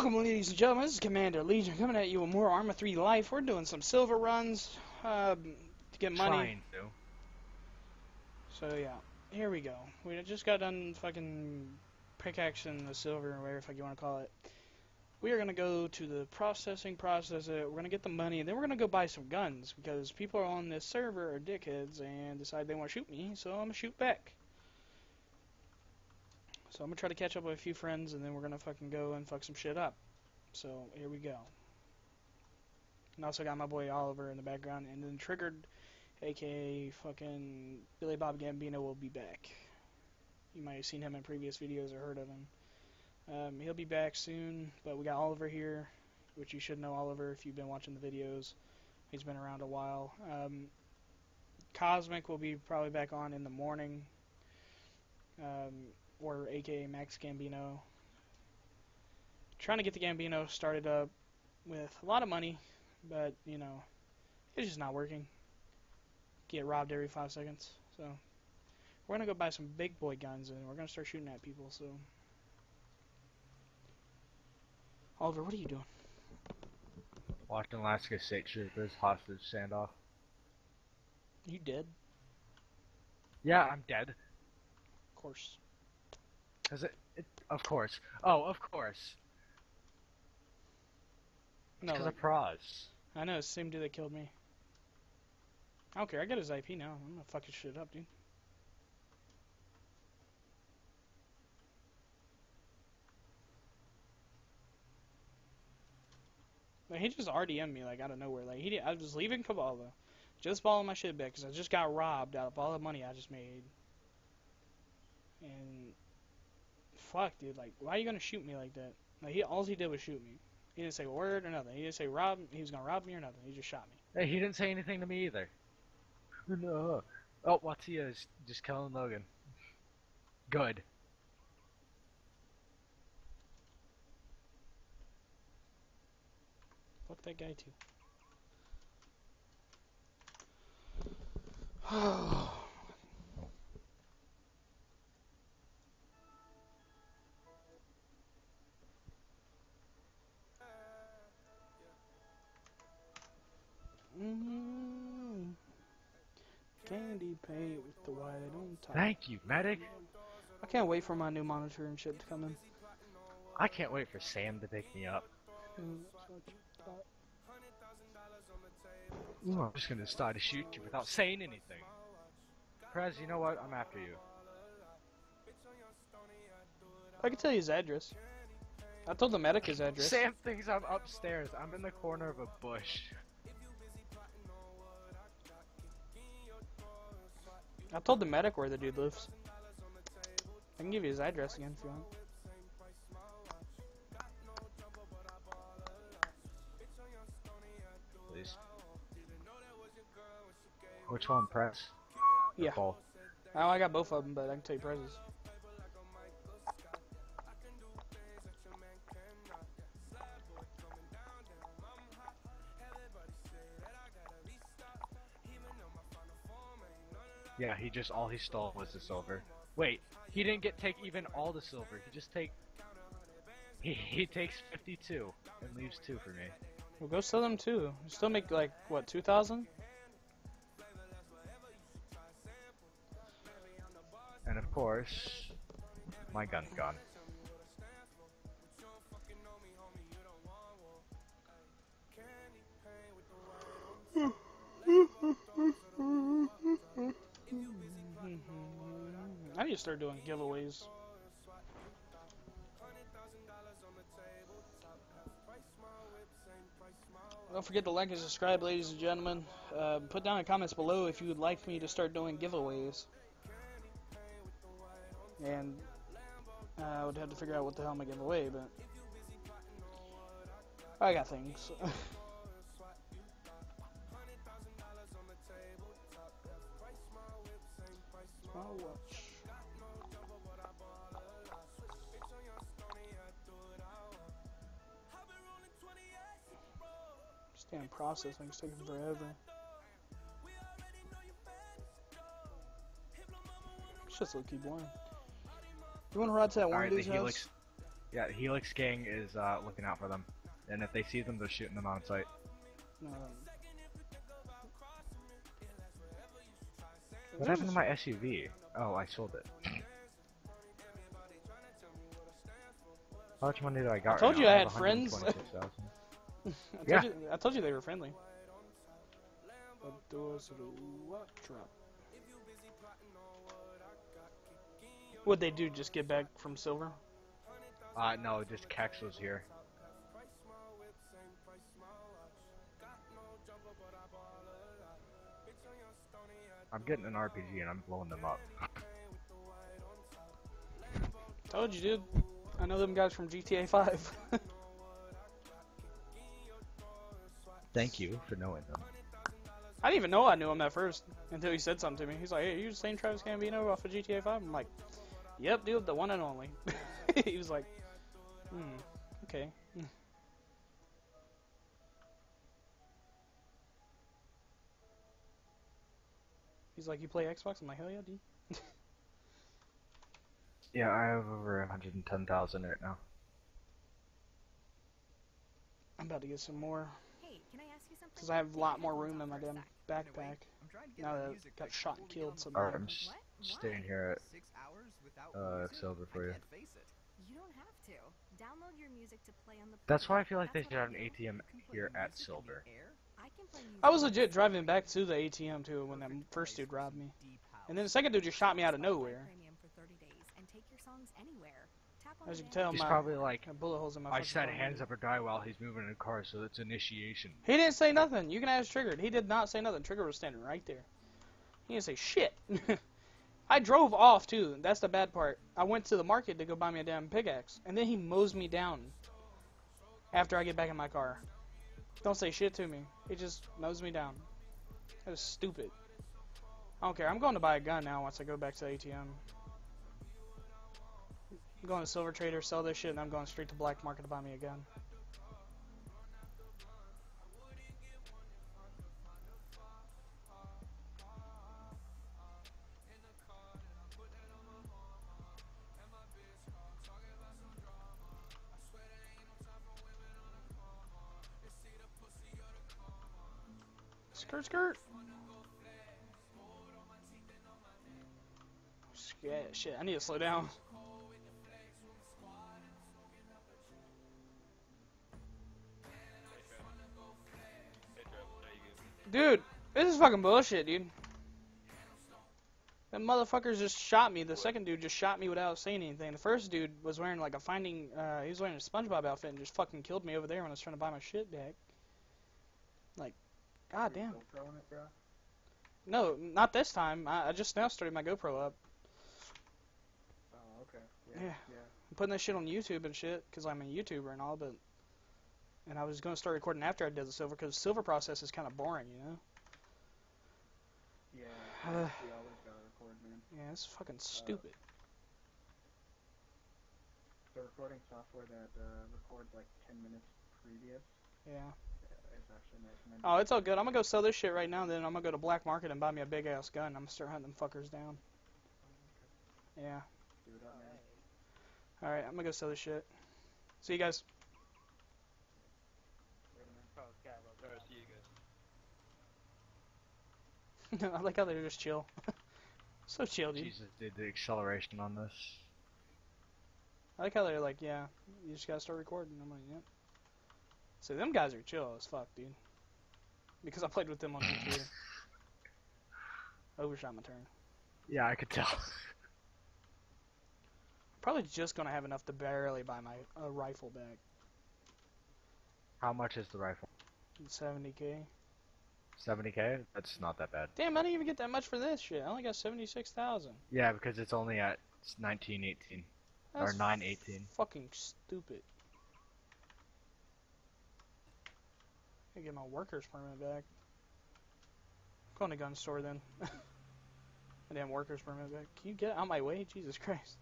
Welcome, ladies and gentlemen. This is Commander Legion coming at you with more Arma 3 Life. We're doing some silver runs um, to get money. Trying to. So yeah, here we go. We just got done fucking pickaxing the silver or whatever you want to call it. We are gonna go to the processing, process it. We're gonna get the money, and then we're gonna go buy some guns because people on this server are dickheads and decide they want to shoot me, so I'm gonna shoot back. So I'm gonna try to catch up with a few friends, and then we're gonna fucking go and fuck some shit up. So here we go. And also got my boy Oliver in the background, and then Triggered, aka fucking Billy Bob Gambino, will be back. You might have seen him in previous videos or heard of him. Um, he'll be back soon, but we got Oliver here, which you should know Oliver if you've been watching the videos. He's been around a while. Um, Cosmic will be probably back on in the morning, um, or aka Max Gambino. Trying to get the Gambino started up with a lot of money, but you know, it's just not working. Get robbed every five seconds, so we're gonna go buy some big boy guns and we're gonna start shooting at people. So. Oliver, what are you doing? Watching Alaska State Troopers hostage standoff. You dead? Yeah, I'm dead. Of course. Cause it, it of course. Oh, of course. No, Because like, of Praz. I know. Same dude that killed me. I don't care. I got his IP now. I'm gonna fuck his shit up, dude. Like, he just RDM'd me, like, out of nowhere. Like, he did, I was leaving Kavala, just balling my shit back, because I just got robbed out of all the money I just made. And, fuck, dude, like, why are you gonna shoot me like that? Like, he, all he did was shoot me. He didn't say a word or nothing. He didn't say rob, he was gonna rob me or nothing. He just shot me. Hey, he didn't say anything to me either. No. Oh, Watia is uh, just killing Logan. Good. Fuck that guy, too. Mm, Candy paint with the white on top. Thank you, medic. I can't wait for my new monitor and shit to come in. I can't wait for Sam to pick me up. Mm. Ooh, I'm just gonna start to shoot you without saying anything. Prez, you know what? I'm after you. I can tell you his address. I told the medic his address. Sam thinks I'm upstairs. I'm in the corner of a bush. I told the medic where the dude lives. I can give you his address again if you want. Please. Which one, Prez? Or Yeah. Oh, I got both of them, but I can tell you prices. Yeah, he just all he stole was the silver. Wait, he didn't get take even all the silver. He just take he he takes 52 and leaves 2 for me. Well, go sell them too. You still make like what, two thousand? And of course, my gun's gone. I need to start doing giveaways. Don't forget to like and subscribe, ladies and gentlemen. Uh, put down in comments below if you would like me to start doing giveaways. And uh, I would have to figure out what the hell I'm gonna give away, but I got things. This damn processing's taking forever. It's just low key boring. You wanna ride to that one Alright, the dude's house? helix Yeah, Helix Gang is uh, looking out for them, and if they see them, they're shooting them on sight. What happened to my SUV? Oh, I sold it. How much money did I got? I told right you now? I have had friends. 126,000. I told Yeah. You, I told you they were friendly. What'd they do? Just get back from silver? Uh, no, just Kex was here. I'm getting an RPG and I'm blowing them up. Told you, dude. I know them guys from GTA 5. Thank you for knowing them. I didn't even know I knew him at first until he said something to me. He's like, "Hey, you the same Travis Gambino off of GTA 5?" I'm like, "Yep, dude, the one and only." he was like, "Hmm, okay." He's like, "You play Xbox?" I'm like, "Hell yeah, dude." Yeah, I have over 110,000 right now. I'm about to get some more Hey, can I ask you something? because I have a lot more room in my on for a damn backpack I'm trying to get now that I got shot and killed get so Alright. I'm just What? staying here at Six hours without uh, silver for you. can't face it. You don't have to. Download your music to play on the. That's why I feel like they should have an. ATM You can play here at in the Silver. I can play music. I was legit driving back to the ATM too when that first dude robbed me. And then the second dude just shot me out of nowhere. Premium for 30 days and take your songs anywhere. Tap on As you can tell, He's my probably like, bullet holes in my. I said hands up or die while he's moving in a car, so it's initiation. He didn't say nothing. You can ask Triggered. He did not say nothing. Trigger was standing right there. He didn't say shit. I drove off too. That's the bad part. I went to the market to go buy me a damn pickaxe, and then he mows me down. After I get back in my car, don't say shit to me. He just mows me down. That was stupid. I don't care. I'm going to buy a gun now once I go back to the ATM. I'm going to Silver Trader, sell this shit, and I'm going straight to Black Market to buy me a gun. Skirt, skirt. Shit, I need to slow down. Dude, this is fucking bullshit, dude. That motherfuckers just shot me. The second dude just shot me without saying anything. The first dude was wearing like a finding, uh, he was wearing a SpongeBob outfit and just fucking killed me over there when I was trying to buy my shit back. Like, god damn. it No, not this time. I, I just now started my GoPro up. Oh, okay. Yeah. Yeah. yeah. I'm putting this shit on YouTube and shit because I'm a YouTuber and all, but and I was gonna start recording after I did the silver because the silver process is kind of boring, you know. Yeah. Uh, we always gotta record, man. Yeah, it's fucking stupid. The recording software that uh, records like 10 minutes previous Yeah. Is actually nice. Oh, it's all good. I'm gonna go sell this shit right now. and Then I'm gonna go to black market and buy me a big ass gun. I'm gonna start hunting them fuckers down. Yeah. do it up, man. All right, I'm gonna go sell this shit. See you guys. I like how they're just chill. so chill, dude. Jesus did the acceleration on this. I like how they're like, yeah, you just gotta start recording. I'm like, yep. So them guys are chill as fuck, dude. Because I played with them on the computer. Overshot my turn. Yeah, I could tell. Probably just gonna have enough to barely buy my uh, rifle back. How much is the rifle? 70k. 70k? That's not that bad. Damn, I didn't even get that much for this shit. I only got 76,000. Yeah, because it's only at 1918. Or That's 918. Fucking stupid. I get my workers permit back. Going to gun store then. my damn workers permit back. Can you get out of my way? Jesus Christ.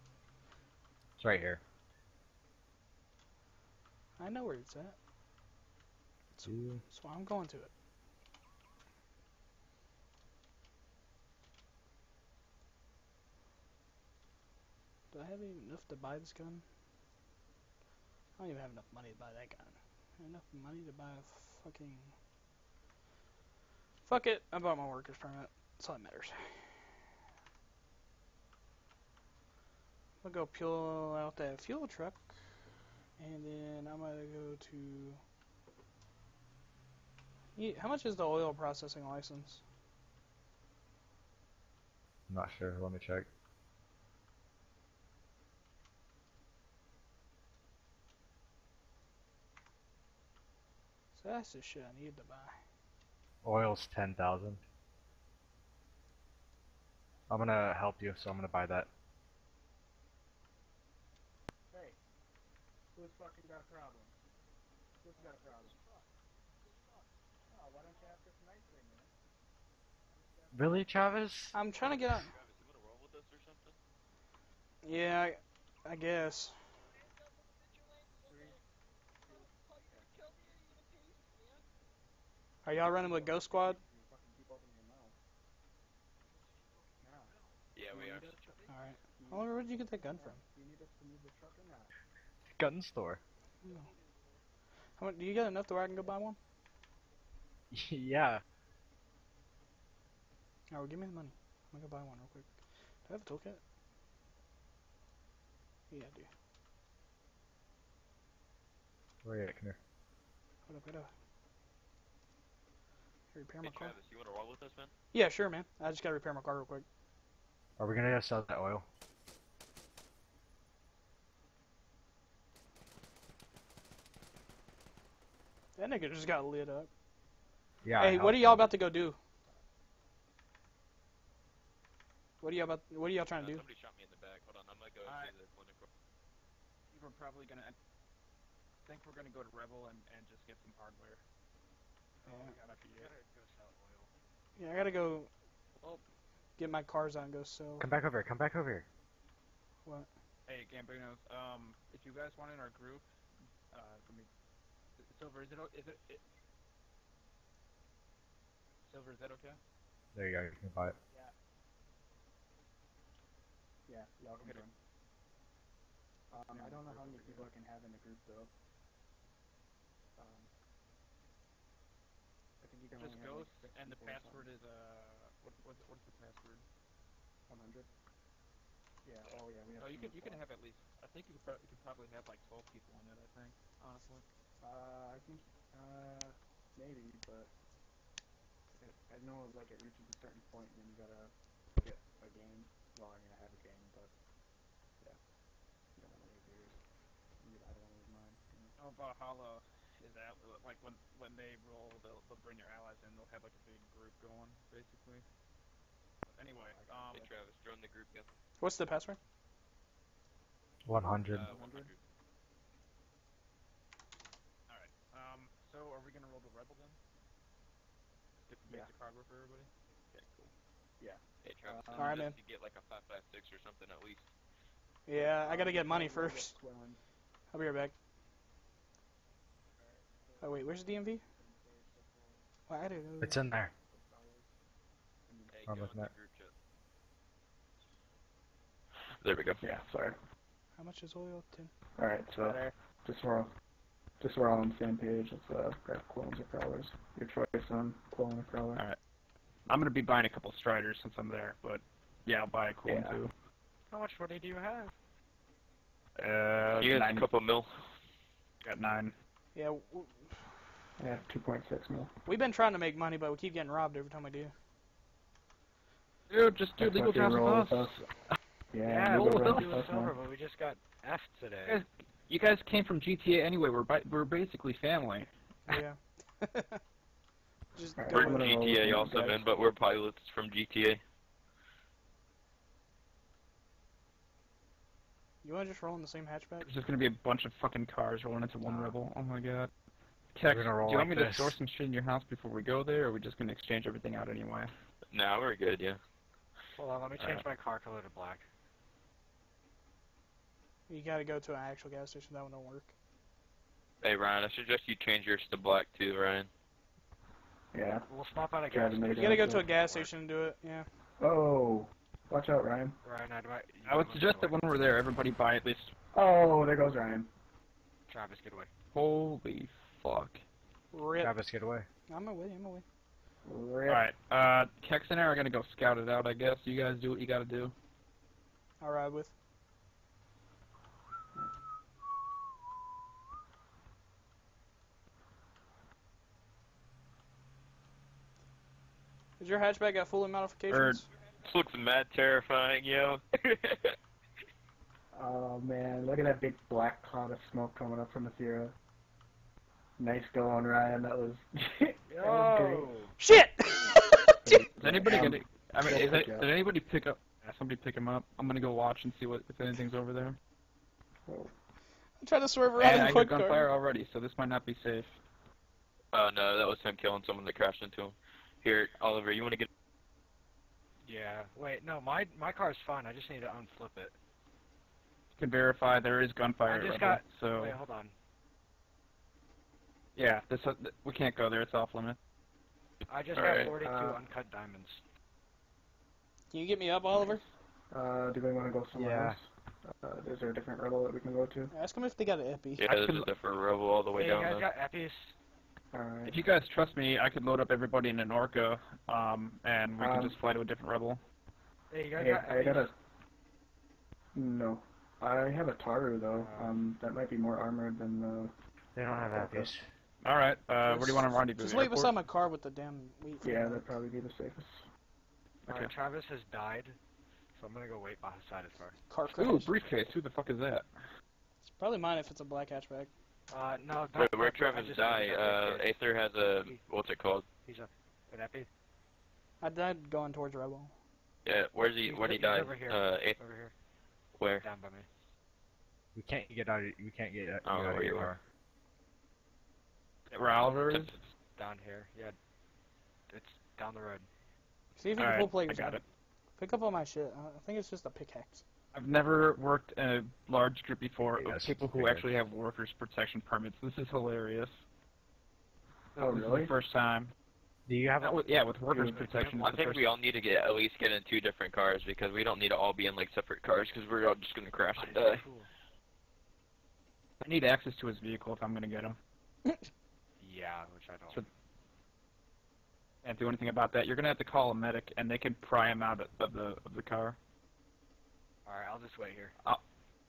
It's right here. I know where it's at. That's why I'm going to it. Do I have enough to buy this gun? I don't even have enough money to buy that gun. Enough money to buy a fucking. Fuck it, I bought my workers permit. That's all that matters. Gonna go peel out that fuel truck, and then I'm gonna go to. How much is the oil processing license? I'm not sure. Let me check. That's the shit I need to buy. Oil's ten thousand. I'm gonna help you, so I'm gonna buy that. Hey, who's fucking got a problem? Who's got a problem? Oh, why don't you ask us nicely, man? Really, Travis? I'm trying to get out. Travis, you wanna roll with us or something? Yeah, I, I guess. Are y'all running with Ghost Squad? You fucking keep opening your mouth. Now, Yeah, we are. All right. Oh, where did you get that gun from? do you need us to move the truck or not? Gun store. How much, do you get enough to where I can go buy one? yeah. All right, give me the money. I'm gonna go buy one real quick. Do I have a toolkit? Yeah, I do. Where are you at? Come here. Hold up, hold up. Here, Repair Hey my car. Travis, you wanna roll with us, man? Yeah, sure, man. I just gotta repair my car real quick. Are we gonna go sell that oil? That nigga just got lit up. Yeah. hey, what are y'all about to go do? What are y'all about? What are y'all trying Uh, to do? somebody shot me in the back. Hold on, I'm gonna go Alright. to the clinical. We're probably gonna. I think we're gonna go to Rebel and, and just get some hardware. Yeah. God, I forget. Yeah, I gotta go. Well- Get my cars out and go sell. Come back over here. Come back over here. What? Hey, Gambinos, um, if you guys want in our group, uh, let me. Silver, is it? o- Is it? it Silver, is that okay? There you go. You can buy it. Yeah. Yeah, y'all can Okay. join. Um, I don't know how many people I can have in the group though. Um, I think you can Just only have, like, Ghost, and the password is uh, what what's what's the password? 100. Yeah. Oh yeah, we have. Oh, you can you can have at least. I think you could, pro- you could probably have like 12 people in it. I think honestly. Uh, I think. Uh, maybe, but. It, I know like it reaches a certain point and then you gotta get a game. Well, I mean I have a game, but. Yeah. You don't want to lose yours. I don't want to lose mine. You know? Oh, Valhalla is that like when when they roll, they'll, they'll bring your allies in. They'll have like a big group going, basically. But anyway, um, Hey Travis, join the group, yeah. What's the password? 100. Uh, 100. all right. Um, so are we gonna roll the rebel then? Get the Yeah. basic hardware for everybody. Okay, cool. Yeah. Hey Travis, Uh, uh, Alright, man. to get like a 556 or something at least. Yeah, I gotta get money we'll get first. I'll be right back. Oh wait, where's the DMV? Well, I didn't. know. It's in there. Hey, I'm looking at- There we go. Yeah. Sorry. How much is oil? Ten. All right. So just so we're all, just we're all on the same page, let's uh, grab Qilins or Prowlers. Your choice on Qilin or Prowler. Alright. I'm gonna be buying a couple Striders since I'm there, but yeah, I'll buy a cool Yeah. too. How much money do you have? Uh, You got nine, a couple mil. got nine. Yeah, w- I have 2.6 mil. we've been trying to make money, but we keep getting robbed every time we do. Dude, just do That's legal why jobs roll with us. Yeah, Yeah, you roll go with roll us. with us, man. but we just got F today. You guys, you guys came from GTA anyway. We're bi- we're basically family. Yeah. Just Alright, go We're I'm with gonna it. roll with GTA also, guys. man, but we're pilots from GTA. You wanna just roll in the same hatchback? There's just gonna be a bunch of fucking cars rolling into one ah. rebel. Oh my god. Tex, gonna roll do you want like me to this. store some shit in your house before we go there, or are we just gonna exchange everything out anyway? No, we're good, yeah. Hold on, let me change my car color to black. You gotta go to an actual gas station. That one don't work. Hey Ryan, I suggest you change yours to black too, Ryan. Yeah. We'll stop at a gas station. make You gotta go to a gas station and do it. Yeah. Oh, watch out, Ryan. Ryan, I'd, I would suggest that when we're there, everybody buy at least. Oh, there goes Ryan. Travis, get away. Holy fuck. Rip. Travis, get away. I'm away. I'm away. Rip. Alright, uh, Kex and I are gonna go scout it out, I guess. You guys do what you gotta do. I'll ride with. Is your hatchback got full modifications? This looks mad terrifying, yo. Oh man, look at that big black cloud of smoke coming up from the Sierra. Nice going, Ryan. That was. that was great. Shit! Is anybody Um, gonna? I mean, is pick it, did anybody pick up? uh, Somebody pick him up. I'm gonna go watch and see what if anything's over there. I'm trying to swerve around And in I hear quick gunfire car. already, so this might not be safe. Oh no, that was him killing someone that crashed into him. Here, Oliver, you wanna get Yeah. Wait, no, my my car's fine. I just need to unflip it. Can verify there is gunfire. I just Rebel, got- So Wait, hold on. yeah, this uh, we can't go there. It's off limit. I just Alright, got 42 uh, uncut diamonds. Can you get me up, Oliver? Uh, do we want to go somewhere Yeah. else? Uh, is there a different rebel that we can go to? Ask them if they got an epi. Yeah, I this can- is the rebel all the way Hey, down you guys there. got Eppies? Alright. If you guys trust me, I could load up everybody in an Orca, um, and we Um, can just fly to a different rebel. Hey, you guys Hey, got I got a. No. I have a Taru though. Uh, Um, that might be more armored than the. They don't have Okay. appies. All right. Uh, where do you want to rendezvous? Just wait Airport? beside my car with the damn wheat. Yeah, that'd probably be the safest. Alright, Okay. Travis has died, so I'm gonna go wait beside his car. car Ooh, briefcase. Who the fuck is that? It's probably mine if it's a black hatchback. Uh, no, Wait, not- where not- I Travis died, need to uh. Aether has a, what's it called? He's a an Epi I died going towards Rebel. Yeah, where's he, He's- where'd he he's die? over here. Uh, Aether, over here, where? down by me. We can't get out. Of, we can't get out, I don't know out where your you are. Where Oliver is? Down here, yeah. It's down the road. See if you All can right, pull I players. got out. it. Pick up all my shit. I I think it's just a pickaxe. I've never worked in a large group before Yes, of people who figured. actually have workers' protection permits. This is hilarious. Oh, This is really? the first time. Do you have? Yeah, with, yeah, with workers' Dude, protection. I think we all need to get at least get in two different cars because we don't need to all be in like separate cars because we're all just gonna crash and die. Cool. I need access to his vehicle if I'm gonna get him. Yeah, which I don't. So- Can't do anything about that. You're gonna have to call a medic, and they can pry him out of the of the car. Alright, I'll just wait here.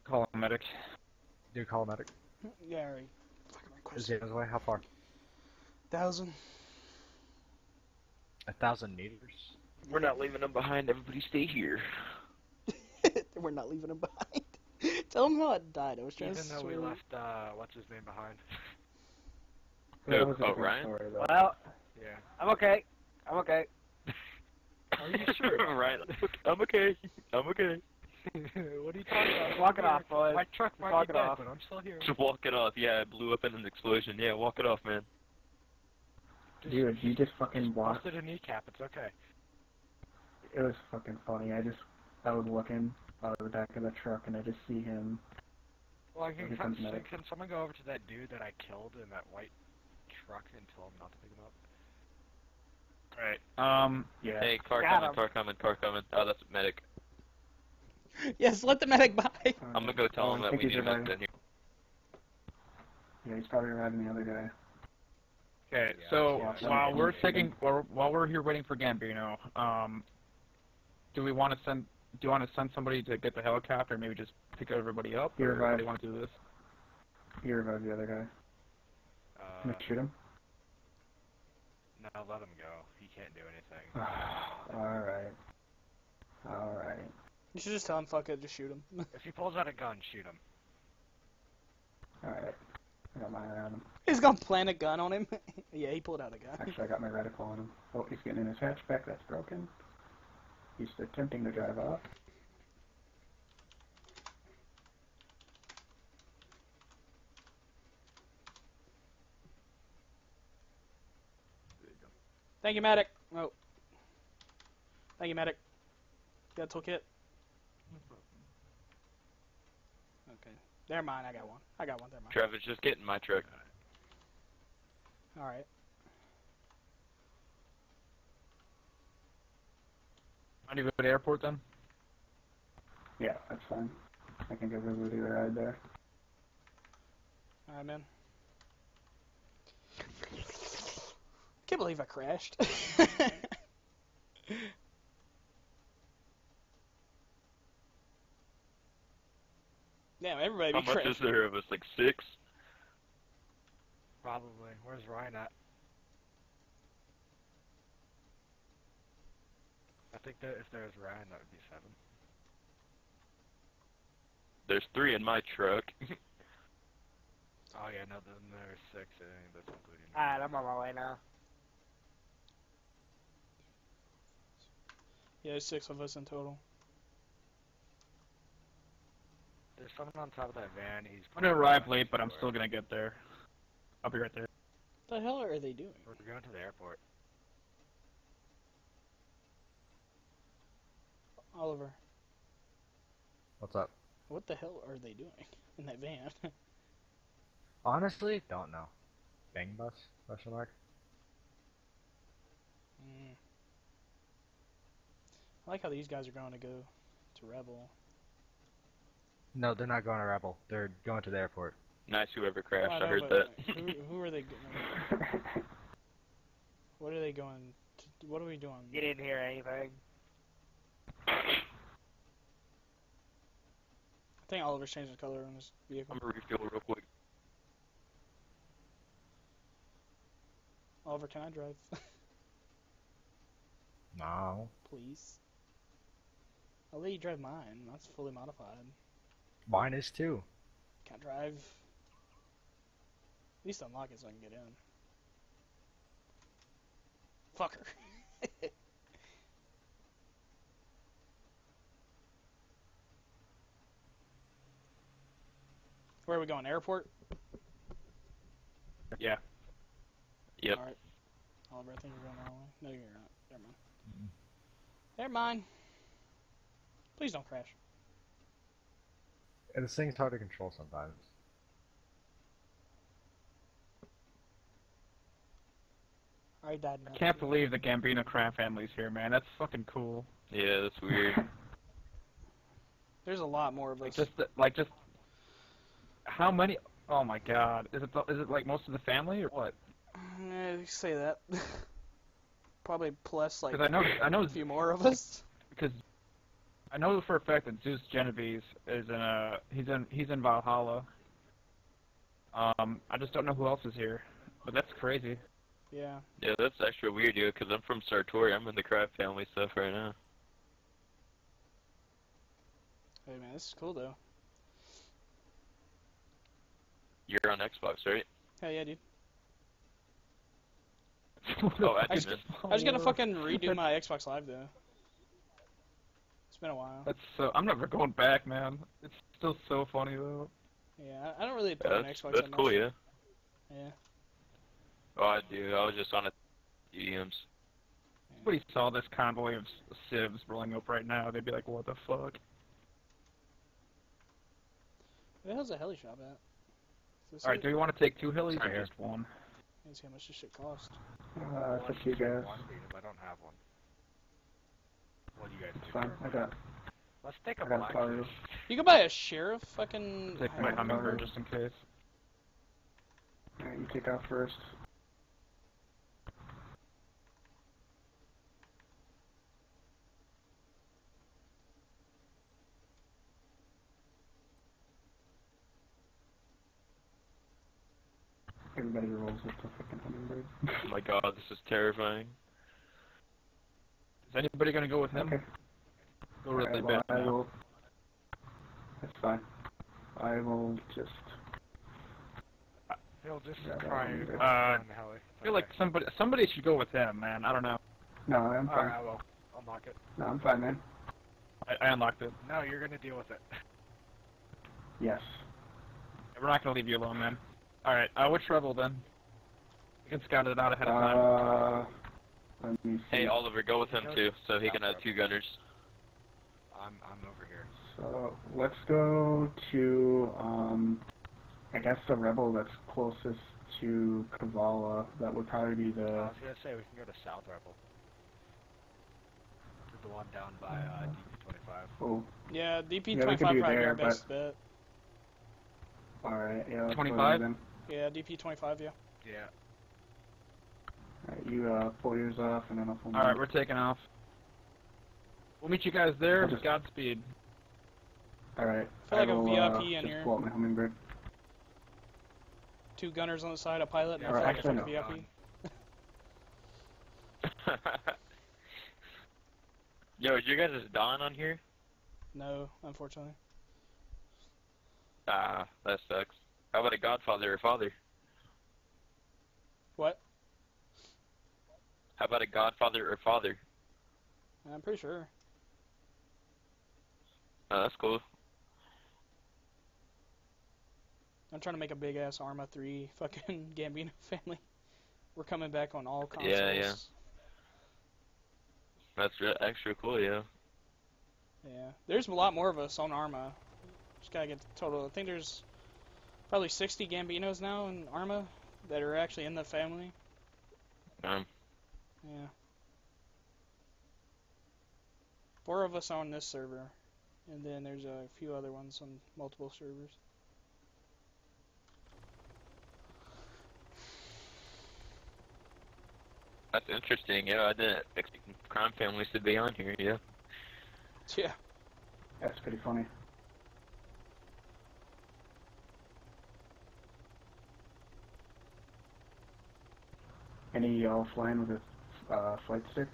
Call a medic. Do you call a medic? Yeah, already. Fucking Is request. it way? How far? Thousand. A thousand meters. We're not leaving them behind. Everybody stay here. We're not leaving him behind. Tell him how I died. I was trying Even to though we left, uh, what's his name behind? That Who? was a Oh, Ryan? story. Well, yeah. I'm okay. I'm okay. Are you sure? right. I'm okay. I'm okay. what are you talking about? Walk it off, boys. My truck might Walk be it dead, off. but I'm still here. Just walk it off. Yeah, it blew up in an explosion. Yeah, walk it off, man. Just, Dude, you just fucking just walked. busted a kneecap. It's okay. It was fucking funny. I just, I was looking out of the back of the truck and I just see him. Well, can, can, comes medic. can someone go over to that dude that I killed in that white truck and tell him not to pick him up? Alright. Um. Yeah. Hey, car Got coming, him. car coming, car coming. Oh, that's medic. Yes, let the medic by. I'm gonna go tell him that we need a medic in here. Yeah, he's probably riding the other guy. Okay. Yeah, so yeah, while we're taking, while, while we're here waiting for Gambino, um, do we want to send? Do you want to send somebody to get the helicopter? Maybe just pick everybody up, You're or how do you want to do this? He revived the other guy. Uh, Can I shoot him? no, let him go. He can't do anything. Alright. Alright. You should just tell him, fuck it, just shoot him. if he pulls out a gun, shoot him. Alright. I got mine around him. He's gonna plant a gun on him. yeah, he pulled out a gun. Actually, I got my reticle on him. Oh, he's getting in his hatchback. That's broken. He's attempting to drive off. Thank you, medic. Oh. Thank you, medic. Got a toolkit? Okay. They're. I got one. I got one. They're mine. Travis, just get in my truck. Alright. Want to go to the airport then? Yeah, that's fine. I can give everybody a ride there. Alright, man. I can't believe I crashed. Damn, everybody How be much crashing. is there of us? Like six? Probably. Where's Ryan at? I think that if there's Ryan, that would be seven. There's three in my truck. Oh yeah, no, then there's six. I think that's including. me. Alright, I'm on my way now. Yeah, there's six of us in total. There's someone on top of that van. He's. I'm gonna arrive late, but I'm still gonna get there. I'll be right there. What the hell are they doing? We're going to the airport. Oliver, What's up? what the hell are they doing in that van? Honestly, don't know. Bang bus? Question mark. Mm. I like how these guys are going to go to Rebel. No, they're not going to Rebel. They're going to the airport. Nice, whoever crashed. Well, I heard that. Who, who are they? Going, what are they going? To, what are we doing? You didn't hear anything. I think Oliver's changing the color on his vehicle. I'm gonna refuel real quick. Oliver, can I drive, No. please? I'll let you drive mine. That's fully modified. Mine is too. Can't drive. At least unlock it so I can get in. Fucker. Where are we going? Airport? Yeah. Yep. Alright. Oliver, I think you're going the wrong way. No, you're not. Never mind. Never mind. Please don't crash. And this thing's hard to control sometimes. I died. I can't believe the Gambino crime family's here, man. That's fucking cool. Yeah, that's weird. There's a lot more of us. Like just, the- like just, how many? Oh my god, is it the- is it like most of the family or what? Eh, you say that. Probably plus like Because I know, I know, a few more of us. because I know for a fact that Zeus Genovese is in a he's in he's in Valhalla. Um, I just don't know who else is here, but that's crazy. Yeah. yeah, that's extra weird, dude, because I'm from Sartori. I'm in the crab family stuff right now. Hey man, this is cool though. You're on Xbox, right? Hell yeah, dude. Oh, I I did just. I was gonna fucking redo my Xbox Live though. It's been a while. That's so. I'm never going back, man. It's still so funny though. Yeah, I I don't really play Yeah, on that's Xbox that's that cool, much. yeah. Yeah. Oh, I do. I was just on a EDMs. Somebody saw this convoy of s- civs rolling up right now, they'd be like, "What the fuck?" Where the hell's the heli shop at? All right, it? do we want to take two helis Sorry. or just one? Let me see how much this shit cost. Uh, it's up to you guys. One, I don't have one. What do you guys It's do? fine. I got, Let's take a got black. You can buy a sheriff fucking. Take I my got hummingbird just in case. Alright, you take out first. Everybody rolls with the fucking hummingbird. Oh my god, this is terrifying. Is anybody gonna go with him? Okay. Go really Alright, well, bad I will. That's fine. I will just. He'll just Yeah, that cry. Uh, on. I feel like somebody somebody should go with him, man. I don't know. No, I'm fine. Alright, I will. Unlock it. No, I'm fine, man. I, I unlocked it. No, you're gonna deal with it. Yes. We're not gonna leave you alone, man. All right. Uh, which rebel then? You can scout it out ahead of time. Uh, let me see. Hey, Oliver, go with him too, so he can have two gunners. I'm I'm over here. So let's go to um, I guess the rebel that's closest to Kavala. That would probably be the. I was gonna say we can go to South Rebel. To the one down by uh, DP25. Oh, Yeah, DP Yeah, we twenty can five do probably there, our best bet. Alright, yeah. let's go 25? Then. Yeah, DP 25, yeah. Yeah. Alright, you uh, pull yours off, and then I'll pull mine. All right, we're taking off. We'll meet you guys there. Just- Godspeed. Alright. I feel like a VIP uh, in just here. pull out my hummingbird. Two gunners on the side, a pilot, Yeah, I or feel like a actually, no. VIP. Yo, is your guys' Dawn on here? No, unfortunately. Ah, that sucks. How about a Godfather or Father? What? How about a Godfather or Father? I'm pretty sure. Oh, that's cool. I'm trying to make a big ass Arma 3 fucking Gambino family. We're coming back on all consoles. Yeah, yeah. That's re- extra cool, yeah. Yeah. There's a lot more of us on Arma. Just gotta get the total. I think there's probably 60 Gambinos now in Arma that are actually in the family. Um, Yeah. Four of us on this server, and then there's a few other ones on multiple servers. that's interesting. Yeah, I didn't expect crime families to be on here. Yeah. Yeah. That's pretty funny. Any y'all flying with a uh, flight stick?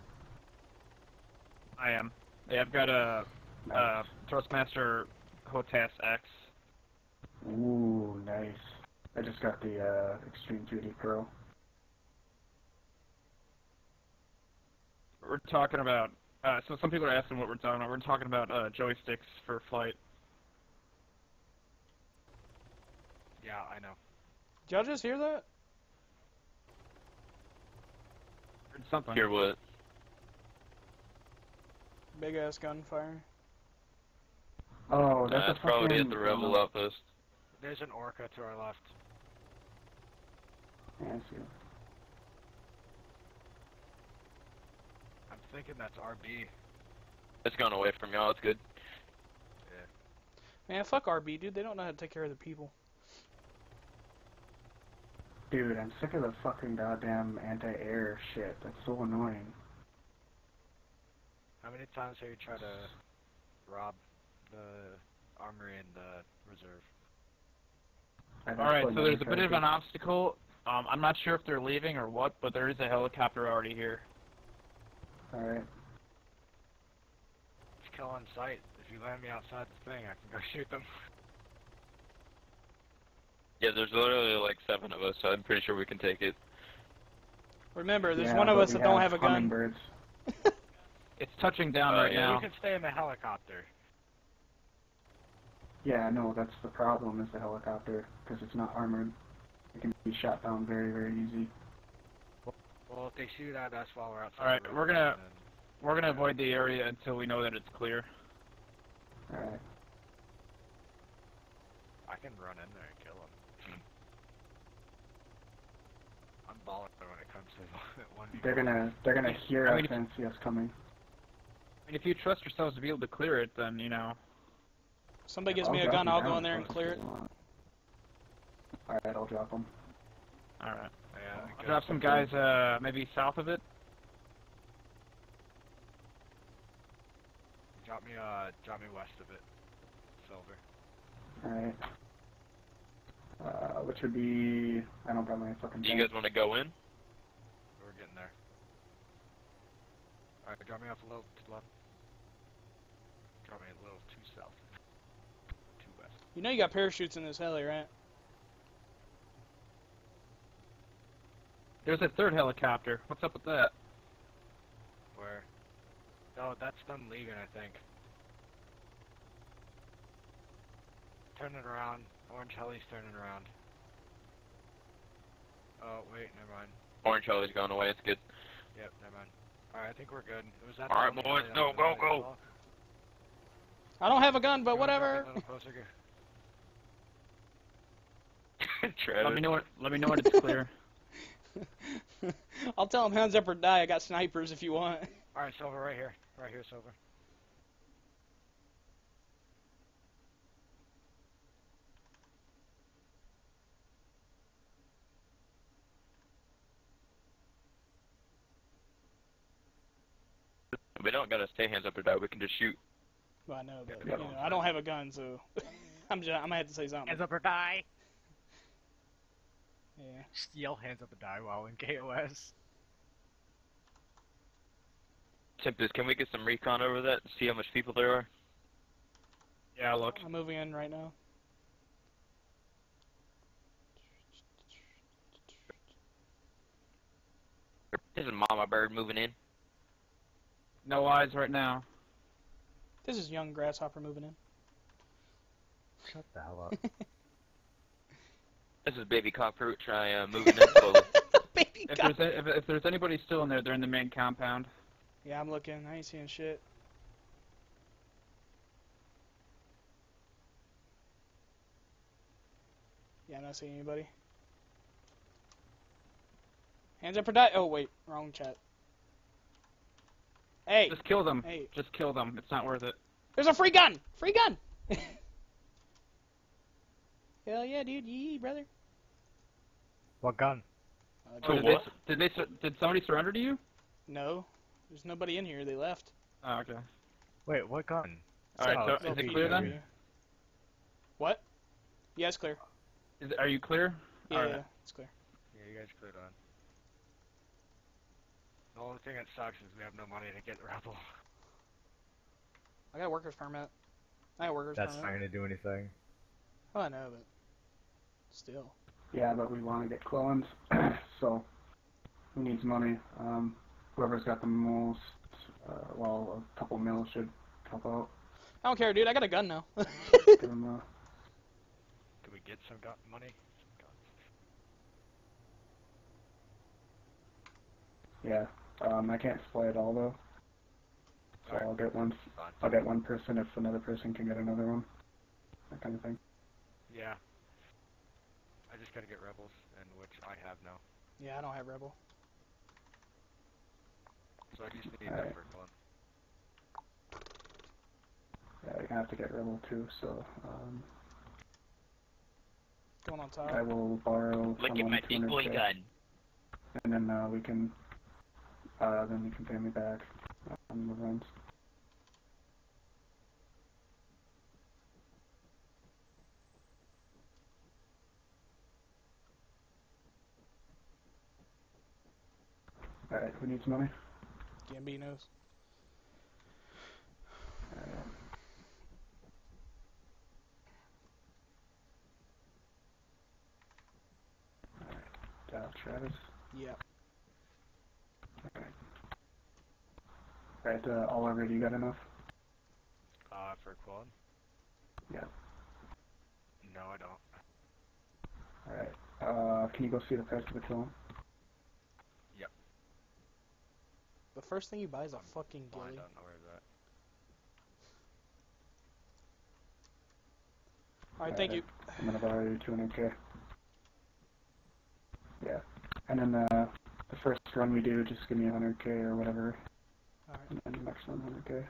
I am. Yeah, I've got a Nice. uh, Thrustmaster Hotas X. Ooh, nice. I just got the uh, Extreme 3D Pro. We're talking about. Uh, so some people are asking what we're talking about. We're talking about uh, joysticks for flight. Yeah, I know. Did y'all just hear that? Or something. Hear what? Big ass gunfire. Oh, Uh, that's that's a probably at the Rebel outpost. There's an orca to our left. Yeah, I see. I'm thinking that's RB. It's gone away from y'all. It's good. Yeah. Man, fuck RB, dude. They don't know how to take care of the people. Dude, I'm sick of the fucking goddamn anti-air shit. That's so annoying. How many times have you tried to rob the armory and the reserve? All right, so there's a bit of an obstacle. Um, I'm not sure if they're leaving or what, but there is a helicopter already here. Alright. It's kill on sight. If you land me outside the thing, I can go shoot them. Yeah, there's literally like seven of us, so I'm pretty sure we can take it. Remember, there's Yeah, one of us we that don't have a gun. hummingbirds. It's touching down Oh, right yeah. now. We can stay in the helicopter. Yeah, no, that's the problem is the helicopter, because it's not armored. It can be shot down very, very easy. Well, if they shoot at us while we're outside. Alright, the we're gonna- then- We're gonna avoid the area until we know that it's clear. Alright. I can run in there and kill them. I'm when it comes to one. They're gonna, they're gonna hear I us mean, if- and see us coming. I mean, if you trust yourselves to be able to clear it, then you know. Somebody gives I'll me a gun, I'll go in there and clear it. Alright, I'll drop them. All right. Yeah. I I'll drop some guys, uh, maybe south of it. Drop me, uh, drop me west of it. Silver. Alright. Uh, which would be, I don't got my fucking Do you guys want to go in? We're getting there. Alright, drop me off a little to the left. Drop me a little too south. Too west. You know you got parachutes in this heli, right? There's a third helicopter. What's up with that? Where? Oh, that's them leaving, I think. Turn it around. Orange heli's turning around. Oh, wait, never mind. Orange Charlie's gone away. It's good. Yep, never mind. Alright, I think we're good. Was that All right, boys, heli go, go, in there as go. I don't have a gun, but You whatever. it a little closer, go- Travis. Let me know. When, let me know when it's clear. I'll tell him hands up or die. I got snipers if you want. Alright, Silver, right here. Right here, Silver. We don't gotta stay hands up or die. We can just shoot. Well, I know, but you know, I don't have a gun, so I'm just I'm gonna have to say something. Hands up or die. Yeah. Just yell hands up or die while in KOS. Tempest, can we get some recon over that? And see how much people there are? Yeah, look. I'm moving in right now. This is Mama Bird moving in. No eyes right now. This is young grasshopper moving in. Shut the hell up. This is Baby Cockroach. I uh, moving in slowly. Baby If there's a, if, if there's anybody still in there, they're in the main compound. Yeah, I'm looking. I ain't seeing shit. Yeah, I'm not seeing anybody. Hands up for die. Oh wait, wrong chat. Hey, Just kill them. hey, Just kill them. It's not worth it. there's a free gun. Free gun. Hell yeah, dude. Yee, brother. What gun? Uh, Oh, did, what? they, did they did somebody surrender to you? No, there's nobody in here. They left. Oh, okay. Wait, what gun? All right. Oh, So is it clear then? What? Yeah, it's clear. Is are you clear? Yeah, Alright. yeah, it's clear. Yeah, you guys cleared on. The only thing that sucks is we have no money to get Rebel. I got a worker's permit. I got a worker's permit. That's not gonna do anything. Oh, I know, but still. Yeah, but we want to get clones, so who needs money? Um, whoever's got the most, uh, well, a couple mil should help out. I don't care, dude. I got a gun now. Give them, uh, Can we get some gun money? yeah. Um, I can't display it all though, so Alright. I'll get one. I'll get one person if another person can get another one. That kind of thing. Yeah. I just gotta get Rebels, and which I have now. yeah, I don't have rebel. So I just need Alright. that for fun. Yeah, you're gonna have to get rebel too. So um, Going on top. I will borrow Look at my big boy 200K, gun. and then uh, we can, uh, then you can pay me back on the runs. Alright, who needs money? Gambinos. Alright. Alright, Dial Travis. Yep. Alright. Alright, uh, Oliver, do you got enough? Uh, for a Quad? Yeah. No, I don't. Alright. Uh, can you go see the price of the clone? The first thing you buy is a fucking Blind ghillie. on where that. Alright, thank you. I'm gonna borrow you 200k. Yeah. And then, uh, the first run we do, just give me 100k or whatever, Alright. and then maximum 100k.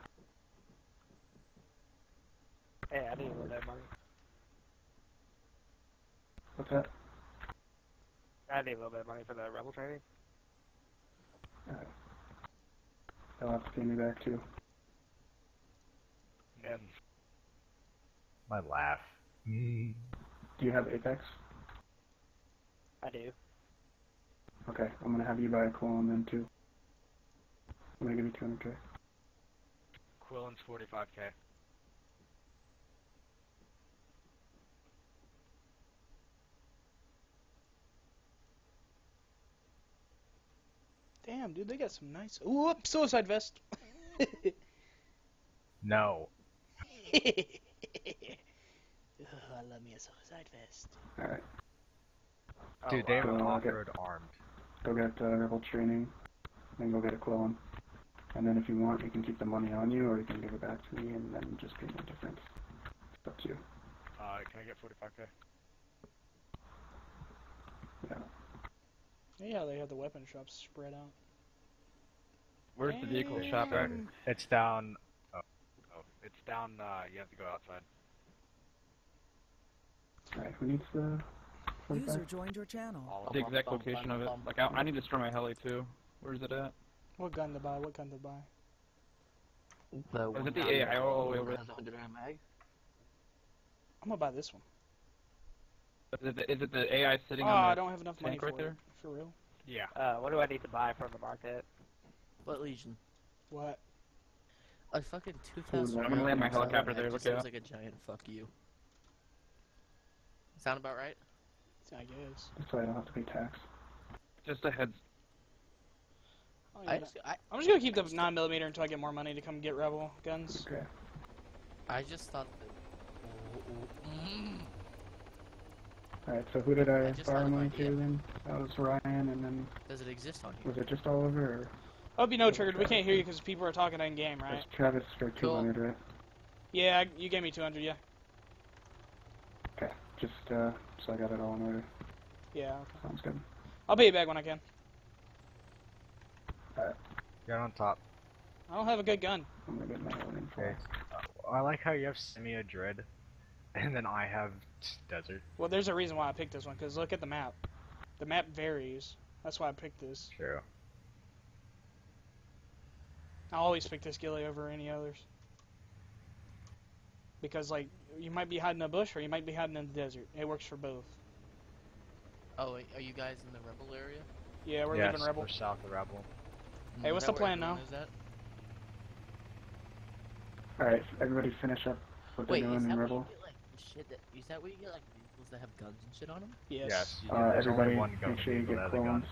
Hey, I need a little bit of money. What's that? I need a little bit of money for the rebel training. Alright. They'll have to pay me back too. And My laugh. Mm. Do you have Apex? I do. Okay, I'm gonna have you buy a clone then too. I'm gonna give you 200k. Qilin's 45k. Damn, dude, they got some nice. Ooh, suicide vest. No. Ugh, I love me a suicide vest. Alright, Oh, Dude, they have wow. an off-road armed. Go get uh, Rebel training, then go get a clone. And then if you want, you can keep the money on you, or you can give it back to me and then just pay me the difference. It's up to you. Uh, can I get 45k? Yeah. Yeah, they have the weapon shops spread out. Where's the vehicle shop at? It's down. Oh, it's down, uh, you have to go outside. Alright, who needs the 45? User joined your channel. All of The exact location of it. Like, I, I need to destroy my heli too. Where's it at? What gun to buy? What gun to buy? The Was it the AI all the way over has a 100 round mag? I'm gonna buy this one. Is it the, is it the AI sitting oh, on the I don't have enough money tank for right it. there? For real? Yeah. Uh, what do I need to buy from the market? What legion? What? A fucking 2000 I'm gonna land my helicopter mag there, just look sounds like a giant fuck you. Sound about right? I guess. So I don't have to pay tax. Just a heads. Oh, I yeah. just, I, I'm just gonna keep the 9mm until I get more money to come get rebel guns. Okay. I just thought that. Mm. Alright, so who did I, I just borrow money to then? That was Ryan, and then Does it exist on here? was it just Oliver, or I hope you know, Triggered. We can't hear you because people are talking in game, right? was Travis for Cool. 200, right? Yeah, you gave me 200. Yeah. Okay, just, uh, so I got it all in order. Yeah. Sounds good. I'll pay you back when I can. Get on top. I don't have a good gun. I'm gonna get my own info. Okay. I like how you have Semi-Arid, and then I have Desert. Well, there's a reason why I picked this one. Cause look at the map. The map varies. That's why I picked this. True. I always pick this ghillie over any others. Because like you might be hiding in a bush or you might be hiding in the desert. It works for both. Oh, wait, are you guys in the rebel area? Yeah, we're yes, leaving rebel. We're south of Rebel. Hey, what's the plan now? Is that? Alright, everybody finish up what they're Wait, is doing that in where Rebel. you get like shit that? Is that where you get like vehicles that have guns and shit on them? Yes. Yes. Uh, There's everybody, one make sure you get that has a gun. clones.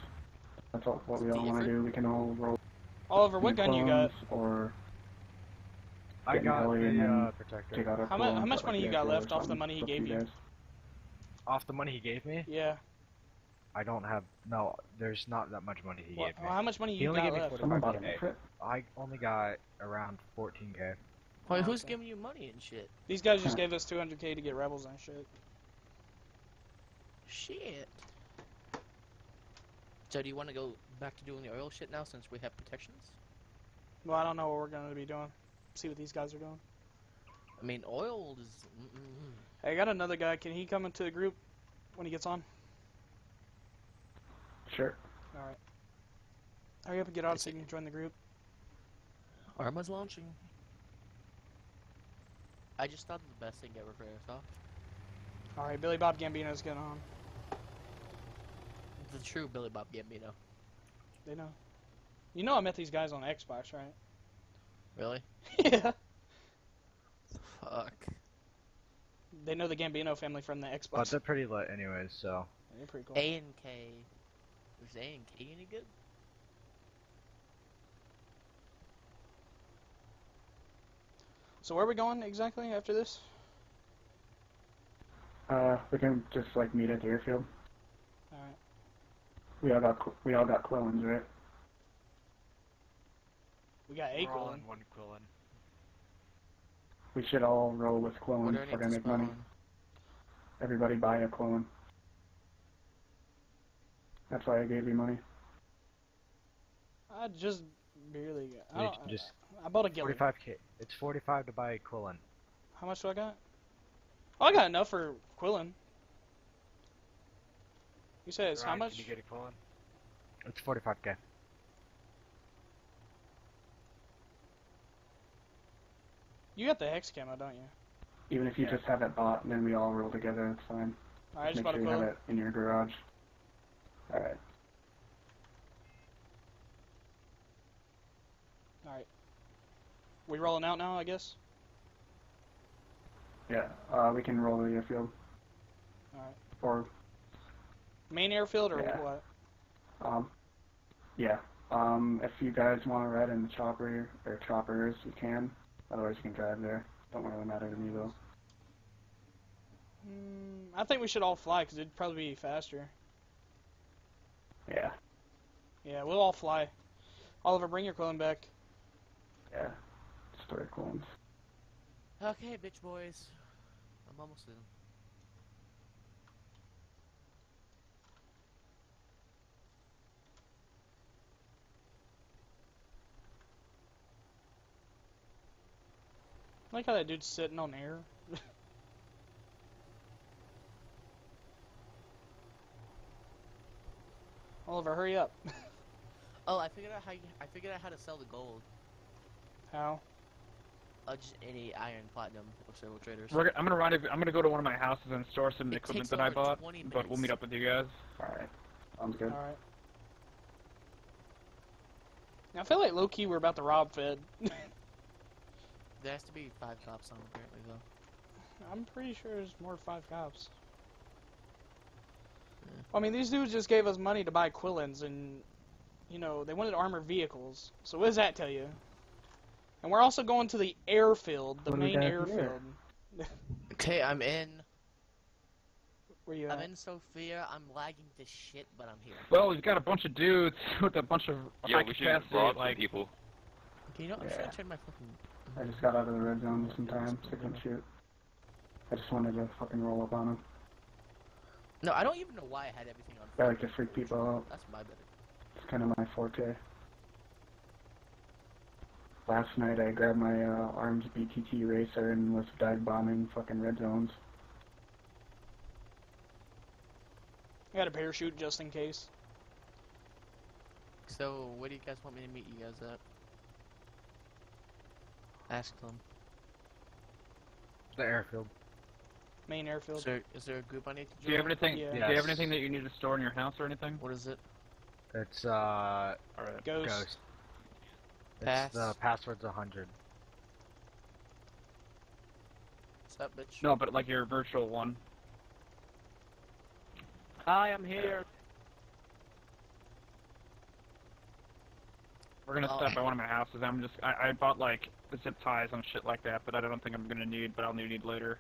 That's all, what we all want to do. We can all roll Oliver, what gun you got? Or I got heli the uh, protector. take out How mu- how much money you got left off the money he gave you? Off the money he gave me, Yeah. I don't have. No, there's not that much money he Well, gave me. how much money He you only got gave me left? 40 Someone bought a 45K. crit. I only got around 14k. Wait, who's okay. giving you money and shit? These guys just gave us 200k to get rebels and shit. Shit. So do you want to go back to doing the oil shit now since we have protections? Well, I don't know what we're gonna be doing. See what these guys are doing. I mean, oil is. Mm-mm-mm. Hey, I got another guy. Can he come into the group when he gets on? Sure. All right. Hurry up and get on so you can join the group. Arma's launching. I just thought the best thing ever for airsoft. All right, Billy Bob Gambino's getting on. The true Billy Bob Gambino. They know. You know I met these guys on Xbox, right? Really? yeah. Fuck. They know the Gambino family from the Xbox. But they're pretty lit anyways, so. They're pretty cool. A and K. Was A and K any good? So where are we going exactly after this? Uh, we can just like meet at the airfield. All right. We all got cl- we all got clones, right? We got We're all Aquilin. in one Qilin. We should all roll with What clones if we're gonna make money. Everybody buy a clone. That's why I gave you money. I just barely. Got, I, don't, just I bought a Gilly. 45k. It's 45 to buy a Qilin. How much do I got? Oh, I got enough for Qilin. You said it's how much? Can you get a Qilin? It's 45k. You got the hex camo, don't you? Even if you Yeah. just have it bought, and then we all roll together. It's fine. Alright, I just Make sure you have it in your garage. All right. Alright. We rolling out now, I guess? Yeah. Uh, we can roll to the airfield. Alright. Or Main airfield or Yeah. what? um, yeah. Um, if you guys want to ride in the chopper or choppers, you can. Otherwise, you can drive there. Don't really matter to me though. Mm, I think we should all fly because it'd probably be faster. Yeah. Yeah, we'll all fly. Oliver, bring your clone back. Yeah. Story clones. Okay, bitch boys. I'm almost in. Like how that dude's sitting on air. Oliver, hurry up. Oh, I figured out how you, I figured out how to sell the gold. How? uh, just any iron platinum or silver traders. We're, I'm gonna run. I'm gonna go to one of my houses and store some It equipment that I bought. But we'll meet up with you guys. Alright. Sounds good. Alright. Now, I feel like low key we're about to rob Fed. There has to be five cops on apparently though. I'm pretty sure there's more five cops. Yeah. I mean, these dudes just gave us money to buy Qilins, and you know they wanted armored vehicles. So what does that tell you? And we're also going to the airfield, the What main airfield. Okay, I'm in. Where you I'm in Sofia. I'm lagging to shit, but I'm here. Well, we've got a bunch of dudes with a bunch of Yeah, high we should capacity. rob Like, people. Okay, you know, I'm just gonna turn my fucking. I just got out of the red zone just in time, so I couldn't shoot. I just wanted to fucking roll up on him. No, I don't even know why I had everything on. I like to freak people out. That's my bad. It's kind of my forte. Last night I grabbed my uh, arms BTT racer and was dive bombing fucking red zones. I got a parachute just in case. So, where do you guys want me to meet you guys at? Ask them. The airfield. Main airfield. Is there, is there a group I need to join? do you have anything? Yeah. Do you have anything that you need to store in your house or anything? What is it? It's uh All right. Ghost. ghost. Pass. It's the password's a hundred. What's up, bitch? No, but like your virtual one. Hi, I'm here. We're gonna Oh. stop by one of my houses. I'm just. I, I bought like zip ties and shit like that, but I don't think I'm gonna need. But I'll need later.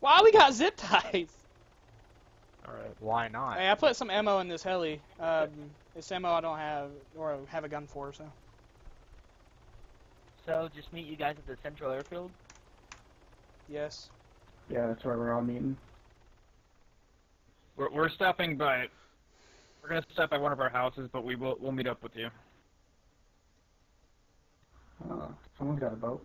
Why we got zip ties. All right. Why not? Hey, I put some ammo in this heli. Um, it's ammo I don't have or have a gun for, so. So, just meet you guys at the central airfield. Yes. Yeah, that's where we're all meeting. We're we're stopping by. We're gonna stop by one of our houses, but we will we'll meet up with you. Uh, someone's got a boat.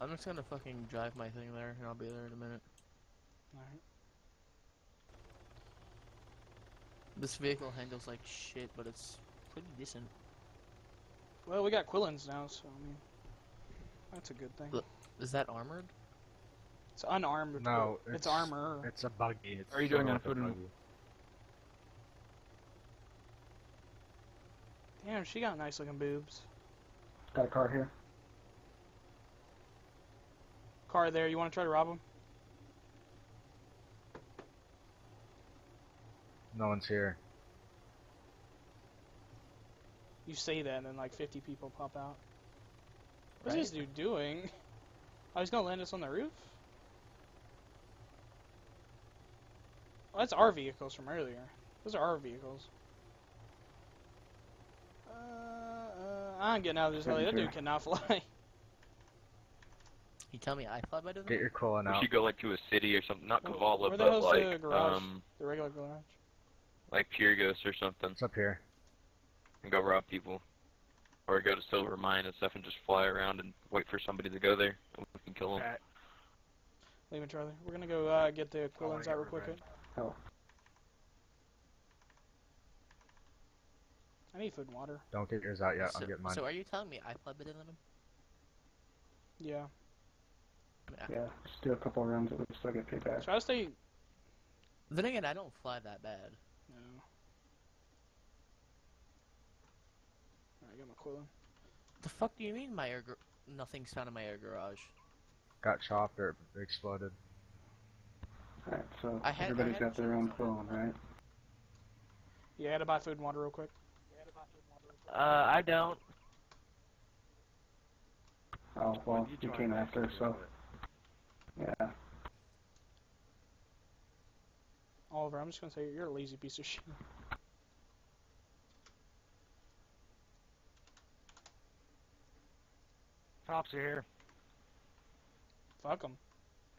I'm just gonna fucking drive my thing there, and I'll be there in a minute. Alright. This vehicle handles like shit, but it's pretty decent. Well, we got Qilins now, so I mean, that's a good thing. Look. Is that armored? It's unarmed. No, it's, it's- armor. It's a buggy. It's Are you doing of on like a food and- Damn, she got nice looking boobs. Got a car here. Car there. You want to try to rob him? No one's here. You say that, and then like 50 people pop out. What's Right. this dude doing? Oh, he's gonna land us on the roof? Oh, that's our vehicles from earlier. Those are our vehicles. Uh, uh, I'm getting out of this heli. That Sure. dude cannot fly. You tell me I fly better than Get your cooling We out. should go like to a city or something, not Where- Kavala, where the but hell's the like garage? um, the regular garage. like Pure Ghost or something, It's up here. and go rob people, or go to Silver Mine and stuff and just fly around and wait for somebody to go there and we can kill them. Alright. Leave it, Charlie. We're gonna go uh, get the I wanna Qilins get out real quick. Oh, I need food and water. Don't get yours out yet. so, I'm getting mine. so are you telling me I fly better than him? Yeah. I yeah. Just do a couple rounds at least I'll get paid back. Try to stay. Then again, I don't fly that bad. No. Alright, I got my Qilin. The fuck do you mean my air? Gar- Nothing's found in my air garage. Got chopped or exploded. Alright, so I had- I everybody's had got their own chosen. phone, right? Yeah, I had to buy food and water real quick. Uh, I don't. Oh, well, you came after, so. Yeah. Oliver, I'm just gonna say you're a lazy piece of shit. Cops are here. Fuck them.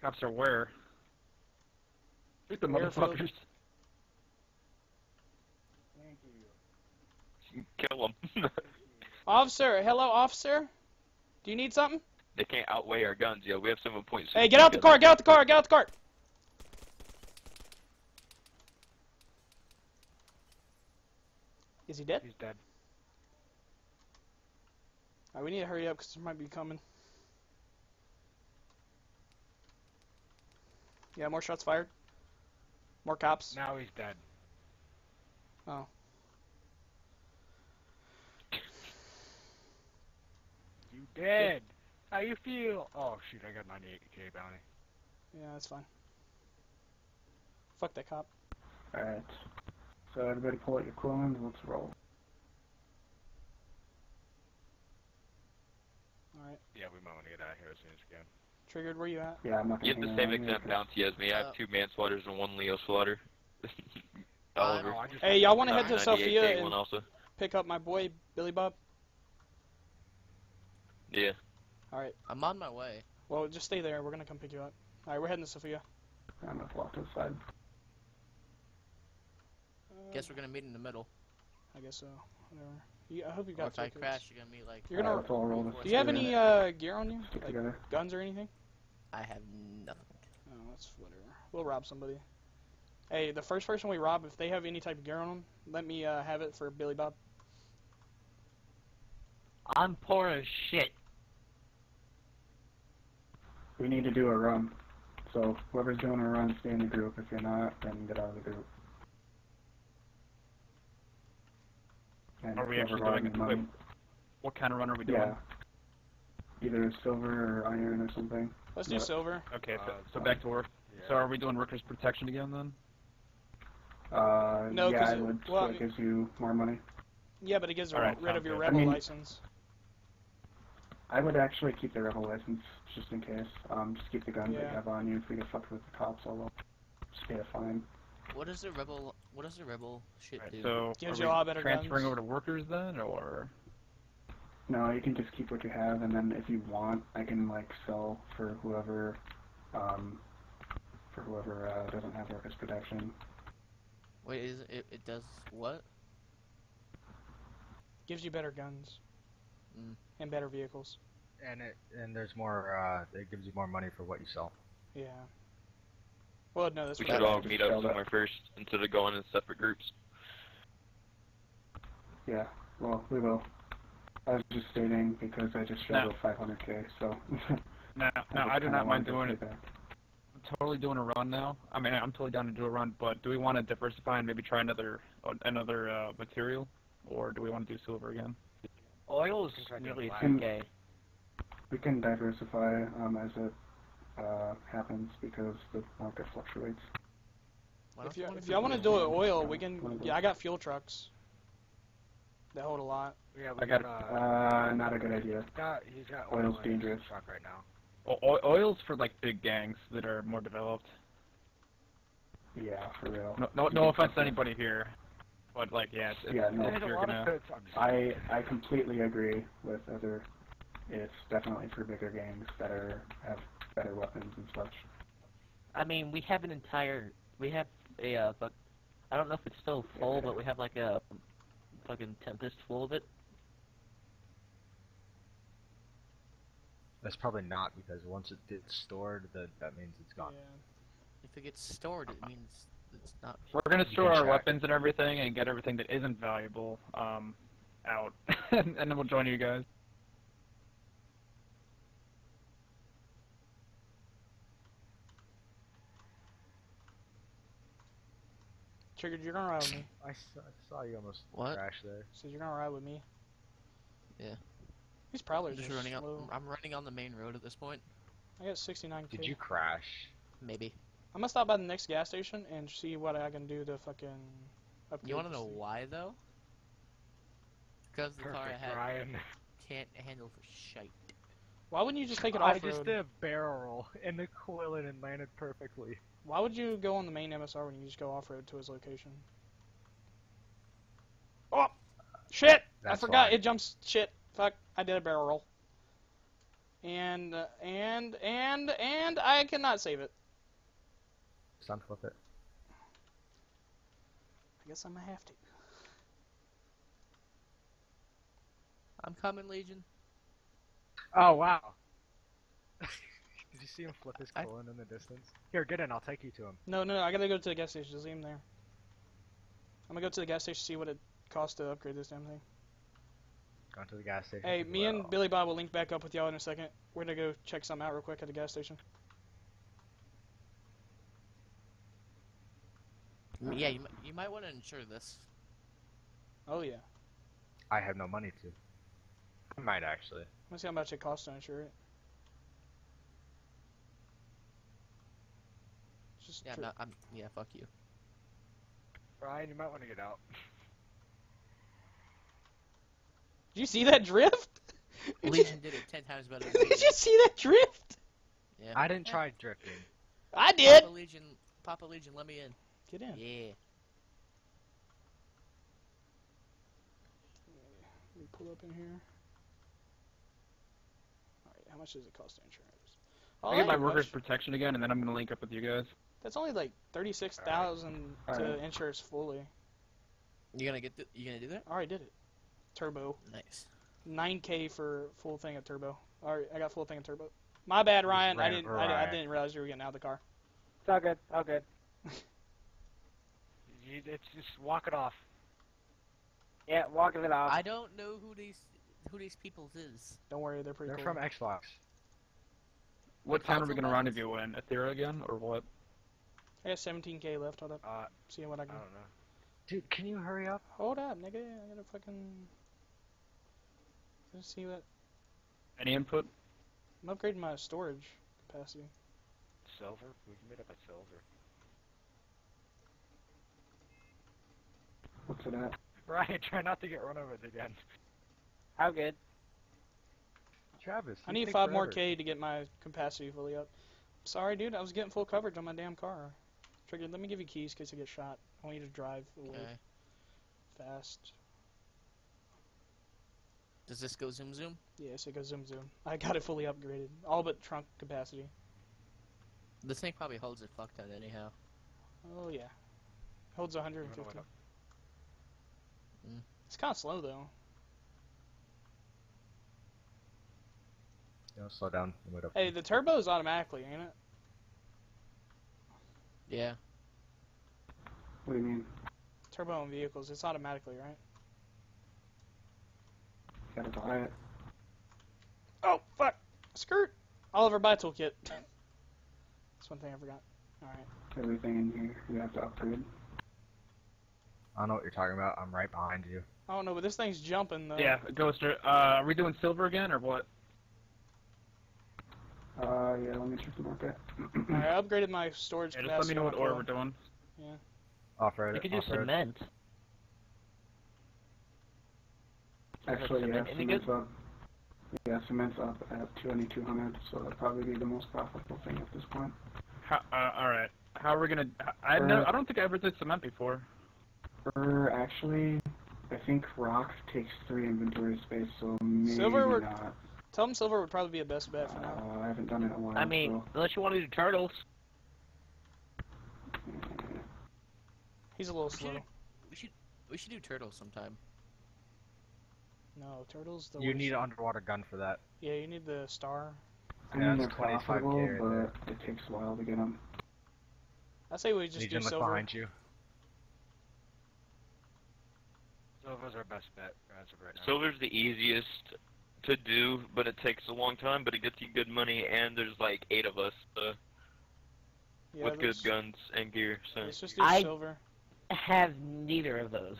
Cops are where? Shoot the Airfield. motherfuckers. Kill them. Officer, hello, officer. Do you need something? they can't outweigh our guns, yo. We have 7.6. Hey, get out the car! Get out the car! Get out the car! Is he dead? He's dead. Alright, we need to hurry up because there might be coming. Yeah, more shots fired. More cops. Now he's dead. Oh. You dead. How you feel? Oh shoot, I got 98k bounty. Yeah, that's fine. Fuck that cop. Alright. So everybody pull out your clones, and let's roll. Alright. Yeah, we might want to get out of here as soon as we can. Triggered, where you at? Yeah, I'm not You have the same around here exact 'cause- bounty as me. I Uh, have two manslaughters and one Leo slaughter. Uh, Oliver. No, Hey, y'all want to head Uh, to 98K Sofia and also. pick up my boy, Billy Bob? Yeah. Alright. I'm on my way. Well, just stay there. We're gonna come pick you up. Alright, we're heading to Sofia. I'm gonna walk to the side. Uh, Guess we're gonna meet in the middle. I guess so. Whatever. You, I hope you Or got if I toolkits. crash, you're gonna be like. You're gonna- Alright, all roll this Do you have any uh, gear on you? Like together. guns or anything? I have nothing. Oh, that's whatever. We'll rob somebody. Hey, the first person we rob, if they have any type of gear on them, let me uh, have it for Billy Bob. I'm poor as shit. We need to do a run. So whoever's doing a run, stay in the group. If you're not, then get out of the group. And Are we whoever actually doing any it? money- Wait, what kind of run are we doing? Yeah. Either silver or iron or something. Let's do Yeah. silver. Okay, so, Uh, so back to work. Yeah. So are we doing workers' protection again then? Uh, No, yeah, 'cause I it- would. well, I so it gives you more money. Yeah, but it gets Alright, rid of your good. rebel I mean- license. I would actually keep the rebel license just in case. Um, just keep the guns that you have on you. If we get fucked with the cops, I'll just pay a fine. What does the rebel? What does the rebel shit Right, do? so Gives are you a we lot better transferring guns. over to workers then, or No, you can just keep what you have, and then if you want, I can like sell for whoever, um, for whoever uh, doesn't have workers protection. Wait, is it? It does what? Gives you better guns. Mm. And better vehicles. And it and there's more. Uh, it gives you more money for what you sell. Yeah. Well, no, that's We what should all meet up sell that. somewhere first instead of going in separate groups. Yeah, well, we will. I was just stating because I just shot No. 500k, so. no, no, just I do not mind doing it. that. I'm totally doing a run now. I mean, I'm totally down to do a run, but do we want to diversify and maybe try another uh, another uh, material, or do we want to do silver again? Oil's Think I did nearly black. 2k. We can diversify um, as it uh, happens because the market fluctuates. If you, if y'all want to do it oil, we can. Yeah. I got fuel trucks. They hold a lot. Yeah, I got- Uh, Uh, not a good idea. he's got he's got Oil's oil in his dangerous. Truck right now. O- o- oil's for like big gangs that are more developed. Yeah, for real. No, no, no offense to anybody here, but like, yeah, it's, it's, Yeah, no. if you're gonna. I'm I I completely agree with other. It's definitely for bigger games that are have better weapons and such. I mean, we have an entire, we have a, uh, but I don't know if it's still full, but we have like a fucking Tempest full of it. That's probably not because once it gets stored, that that means it's gone. Yeah. If it gets stored, it means it's not. we're gonna store our weapons and everything and get everything that isn't valuable um out, and then we'll join you guys. Triggered, you're gonna ride with me. I saw, I saw you almost What? crash there. Says you're gonna ride with me. Yeah. These probably I'm just just running on. slow. I'm running on the main road at this point. I got 69k. Did you crash? Maybe. I'm gonna stop by the next gas station and see what I can do to fucking upgrade. You want to know thing. why though? Because the car I Perfect, had Ryan. can't handle for shite. Why wouldn't you just take it off road? I just did a barrel roll in the coil and it landed perfectly. Why would you go on the main MSR when you just go off road to his location? Oh, shit! I forgot fine. it jumps. Shit! Fuck! I did a barrel roll. And uh, and and and I cannot save it. Sun flip it. I guess I'm gonna have to. I'm coming, Legion. Oh wow. Did you see him flip his I- in the distance? Here, get in. I'll take you to him. No, no, no, I gotta go to the gas station. Just leave him there. I'm gonna go to the gas station to see what it costs to upgrade this damn thing. Going to the gas station. Hey, as me and. Billy Bob will link back up with y'all in a second. We're gonna go check something out real quick at the gas station. Yeah, you, you might want to insure this. Oh yeah. I have no money to. I might actually. Let's see how much it costs to insure it. Just Yeah, tri- no, I'm. Yeah, fuck you. Ryan, you might want to get out. Did you see that drift? Did you, Legion did it ten times better than me. did you see that drift? Yeah. I didn't try drifting. I did. Papa Legion, Papa Legion, let me in. Get in. Yeah. Let me pull up in here. Alright, how much does it cost to insure this? Oh, I get my ain't workers much. protection again, and then I'm gonna link up with you guys. That's only like thirty-six thousand to Alright. insure it fully. You gonna get? th- you gonna do that? I already did it. Turbo. Nice. 9k for full thing of turbo. Alright, I got full thing of turbo. My bad, Ryan. I didn't. over I, I didn't realize you were getting out of the car. It's all good. All good. You, it's just walk it off. Yeah, walking it off. I don't know who these who these peoples is. Don't worry, they're pretty They're cool. from Xbox. What town are we gonna buttons? rendezvous in? Athira again, or what? I got 17k left. Hold up. Uh, See what I can. I can. don't know. Dude, can you hurry up? Hold up, nigga. I gotta fucking. Let's see what. Any input? I'm upgrading my storage capacity. Silver? We can meet up at silver. What's it at? Ryan, try not to get run over again. How good? Travis. I need take five more forever. k to get my capacity fully up. Sorry, dude. I was getting full coverage on my damn car. Trigger. Let me give you keys in case I get shot. I want you to drive away Okay. fast. Does this go zoom zoom? Yes, it goes zoom zoom. I got it fully upgraded. All but trunk capacity. This thing probably holds it fucked out anyhow. Oh yeah. Holds 150. Up. Mm. It's kind of slow though. You know, slow down. wait up. Hey, the turbo's automatically, ain't it? Yeah. What do you mean? Turbo in vehicles, it's automatically, right? Gotta buy it. Oh fuck! Skirt. Oliver buy toolkit. That's one thing I forgot. All right. Everything in here you have to upgrade. I don't know what you're talking about. I'm right behind you. I don't know, but this thing's jumping though. Yeah, Ghoster. Uh, are we doing silver again, or what? Uh, yeah, let me check the market. Alright, I upgraded my storage Yeah, just let me know what my order we're doing. Yeah. Off-road. You could do off-road. cement. Actually, yeah, cement any good? cement's up. Yeah, cement's up at 2200, so that'd probably be the most profitable thing at this point. How, uh, all right. How are we gonna? I Uh, no, I don't think I ever did cement before. Or actually, I think rock takes three inventory space, so maybe Silver would- not. Tell him silver would probably be a best bet for now. Uh, I haven't done it in a while. I mean, unless you want to do turtles. He's a little We slow. should, we should we should do turtles sometime. No, turtles. The You worst. need an underwater gun for that. Yeah, you need the star. I Yeah, they're it's 25K profitable, right there. but it takes a while to get them. I say we just Legion, do look silver. behind you. Silver's our best bet as of right now. Silver's the easiest to do, but it takes a long time. But it gets you good money, and there's like eight of us uh, Yeah, with good guns and gear. So Let's just do I- silver. Have neither of those.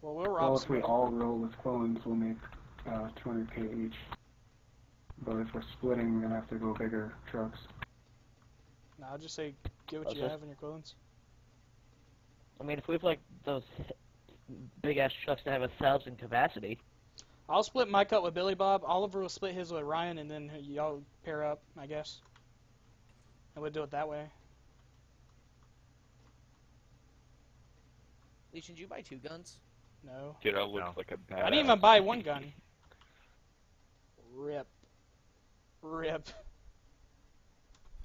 Well, we'll rob Well, if we all roll with clones, we'll make uh, 200k each. But if we're splitting, we're gonna have to go bigger trucks. No, I'll just say get what What's you have in your clones. I mean, if we have like those big ass trucks that have a thousand capacity, I'll split my cut with Billy Bob. Oliver will split his with Ryan, and then y'all pair up, I guess. And we'll do it that way. Legion, did you buy two guns? No. Dude, I look No. like a badass. I didn't even buy one gun. Rip. Rip.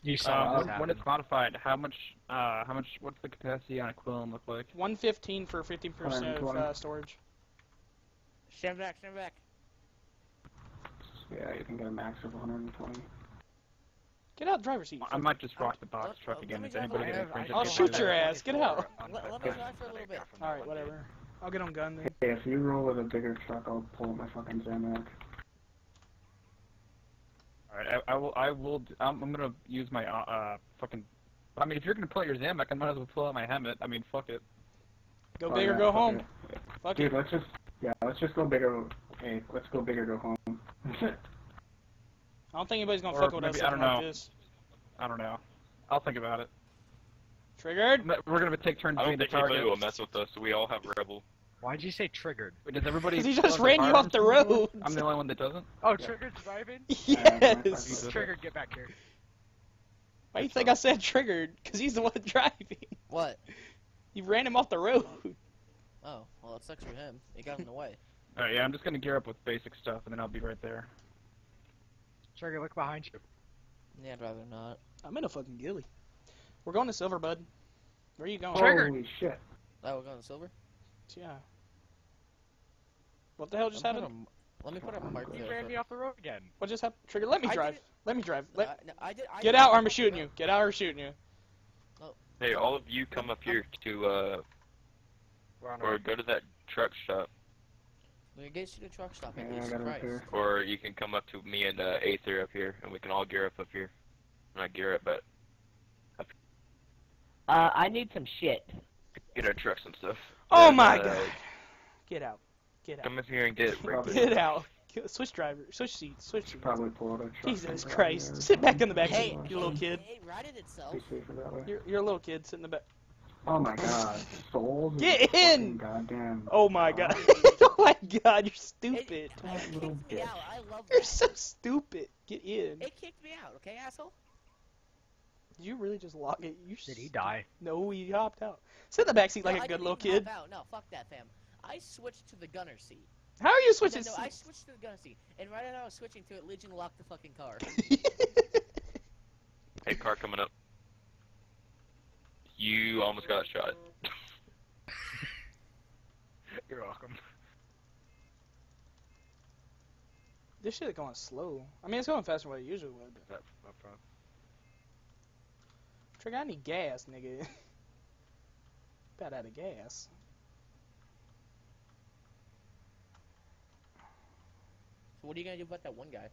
You Uh, saw when, this when it's modified, how much? Uh, how much? What's the capacity on a Qilin look like? 115 for 50% of uh, storage. Stand back, stand back. Yeah, you can get a max of 120. Get out of the driver's seat. I might just rock the box let- truck let again me if anybody a gets little I'll shoot it. your ass. Get out. Let- let me drive for a little bit. Alright, whatever. I'll get on gun then. Hey, if you roll with a bigger truck, I'll pull my fucking Zamak. Alright, I, I will. I will. d- I'm, I'm gonna use my uh, uh fucking. I mean, if you're gonna pull out your Zamak, I might as well pull out my helmet. I mean, fuck it. Go Oh, big or yeah, go fuck home. it. Fuck Dude, it. let's just yeah, let's just go bigger. Hey, let's go bigger, go home. I don't think anybody's gonna Or fuck with us I don't like know. this. I don't know. I'll think about it. Triggered? We're gonna take turns I being don't the think anybody target. will mess with us. We all have rebel. Why'd you say triggered? Wait, Does everybody? 'Cause he just ran you off the road. I'm the only one that doesn't. Oh, Yeah. triggered's driving? Yes. Jesus. Triggered, get back here. Why do you think I said triggered? Because he's the one driving. What? You ran him off the road. Oh, well, that sucks for him. He got in the way. Alright, yeah, I'm just gonna gear up with basic stuff, and then I'll be right there. Trigger, look behind you. Yeah, I'd rather not. I'm in a fucking gilly. We're going to Silver, bud. Where are you going? Holy shit! Oh, we're going to silver? Yeah. What the hell just Let me put happened? a- Let me put a mark He there. ran me off the road again. What just happened? Trigger, let me drive. Let me drive. No, Let... I, no, I did, I Get did out or I'm shooting off you. Get out or I'm shooting you. Hey, all of you come up here to uh, We're or go to that truck shop, the road. We get you to truck stop at Yeah, I least got it Christ. there. or you can come up to me and uh, Aether up here, and we can all gear up up here. Not gear up, but Uh, I need some shit. get our trucks and stuff. Oh And, my uh, god. Get out. Get out. Come up here and get Probably- Get out. Get- Switch driver. Switch seats. Switch Should seats. probably pull out. Jesus Christ. there. Sit back in the back Hey, seat, you little kid. It righted itself. Be safer that way. You're, you're a little kid. Sit in the back. Oh my god, sold. Get in! Goddamn. Oh my god. oh my god, you're stupid. It, it little kicked me bitch. out. I love You're so stupid. Get in. It kicked me out, okay, asshole? Did you really just lock it? You Did he die? No, he hopped out. Sit in the back seat like No, a I good didn't little kid. out. No, fuck that, fam. I switched to the gunner seat. How are you switching then, no, I switched to the gunner seat, and right as I was switching to it, Legion locked the fucking car. Hey, car coming up. You almost got shot. You're welcome. this shit is going slow. I mean, it's going faster than what it usually would. But... Up, up front. Trigger, I need gas, nigga. About out of gas. So what are you gonna do about that one guy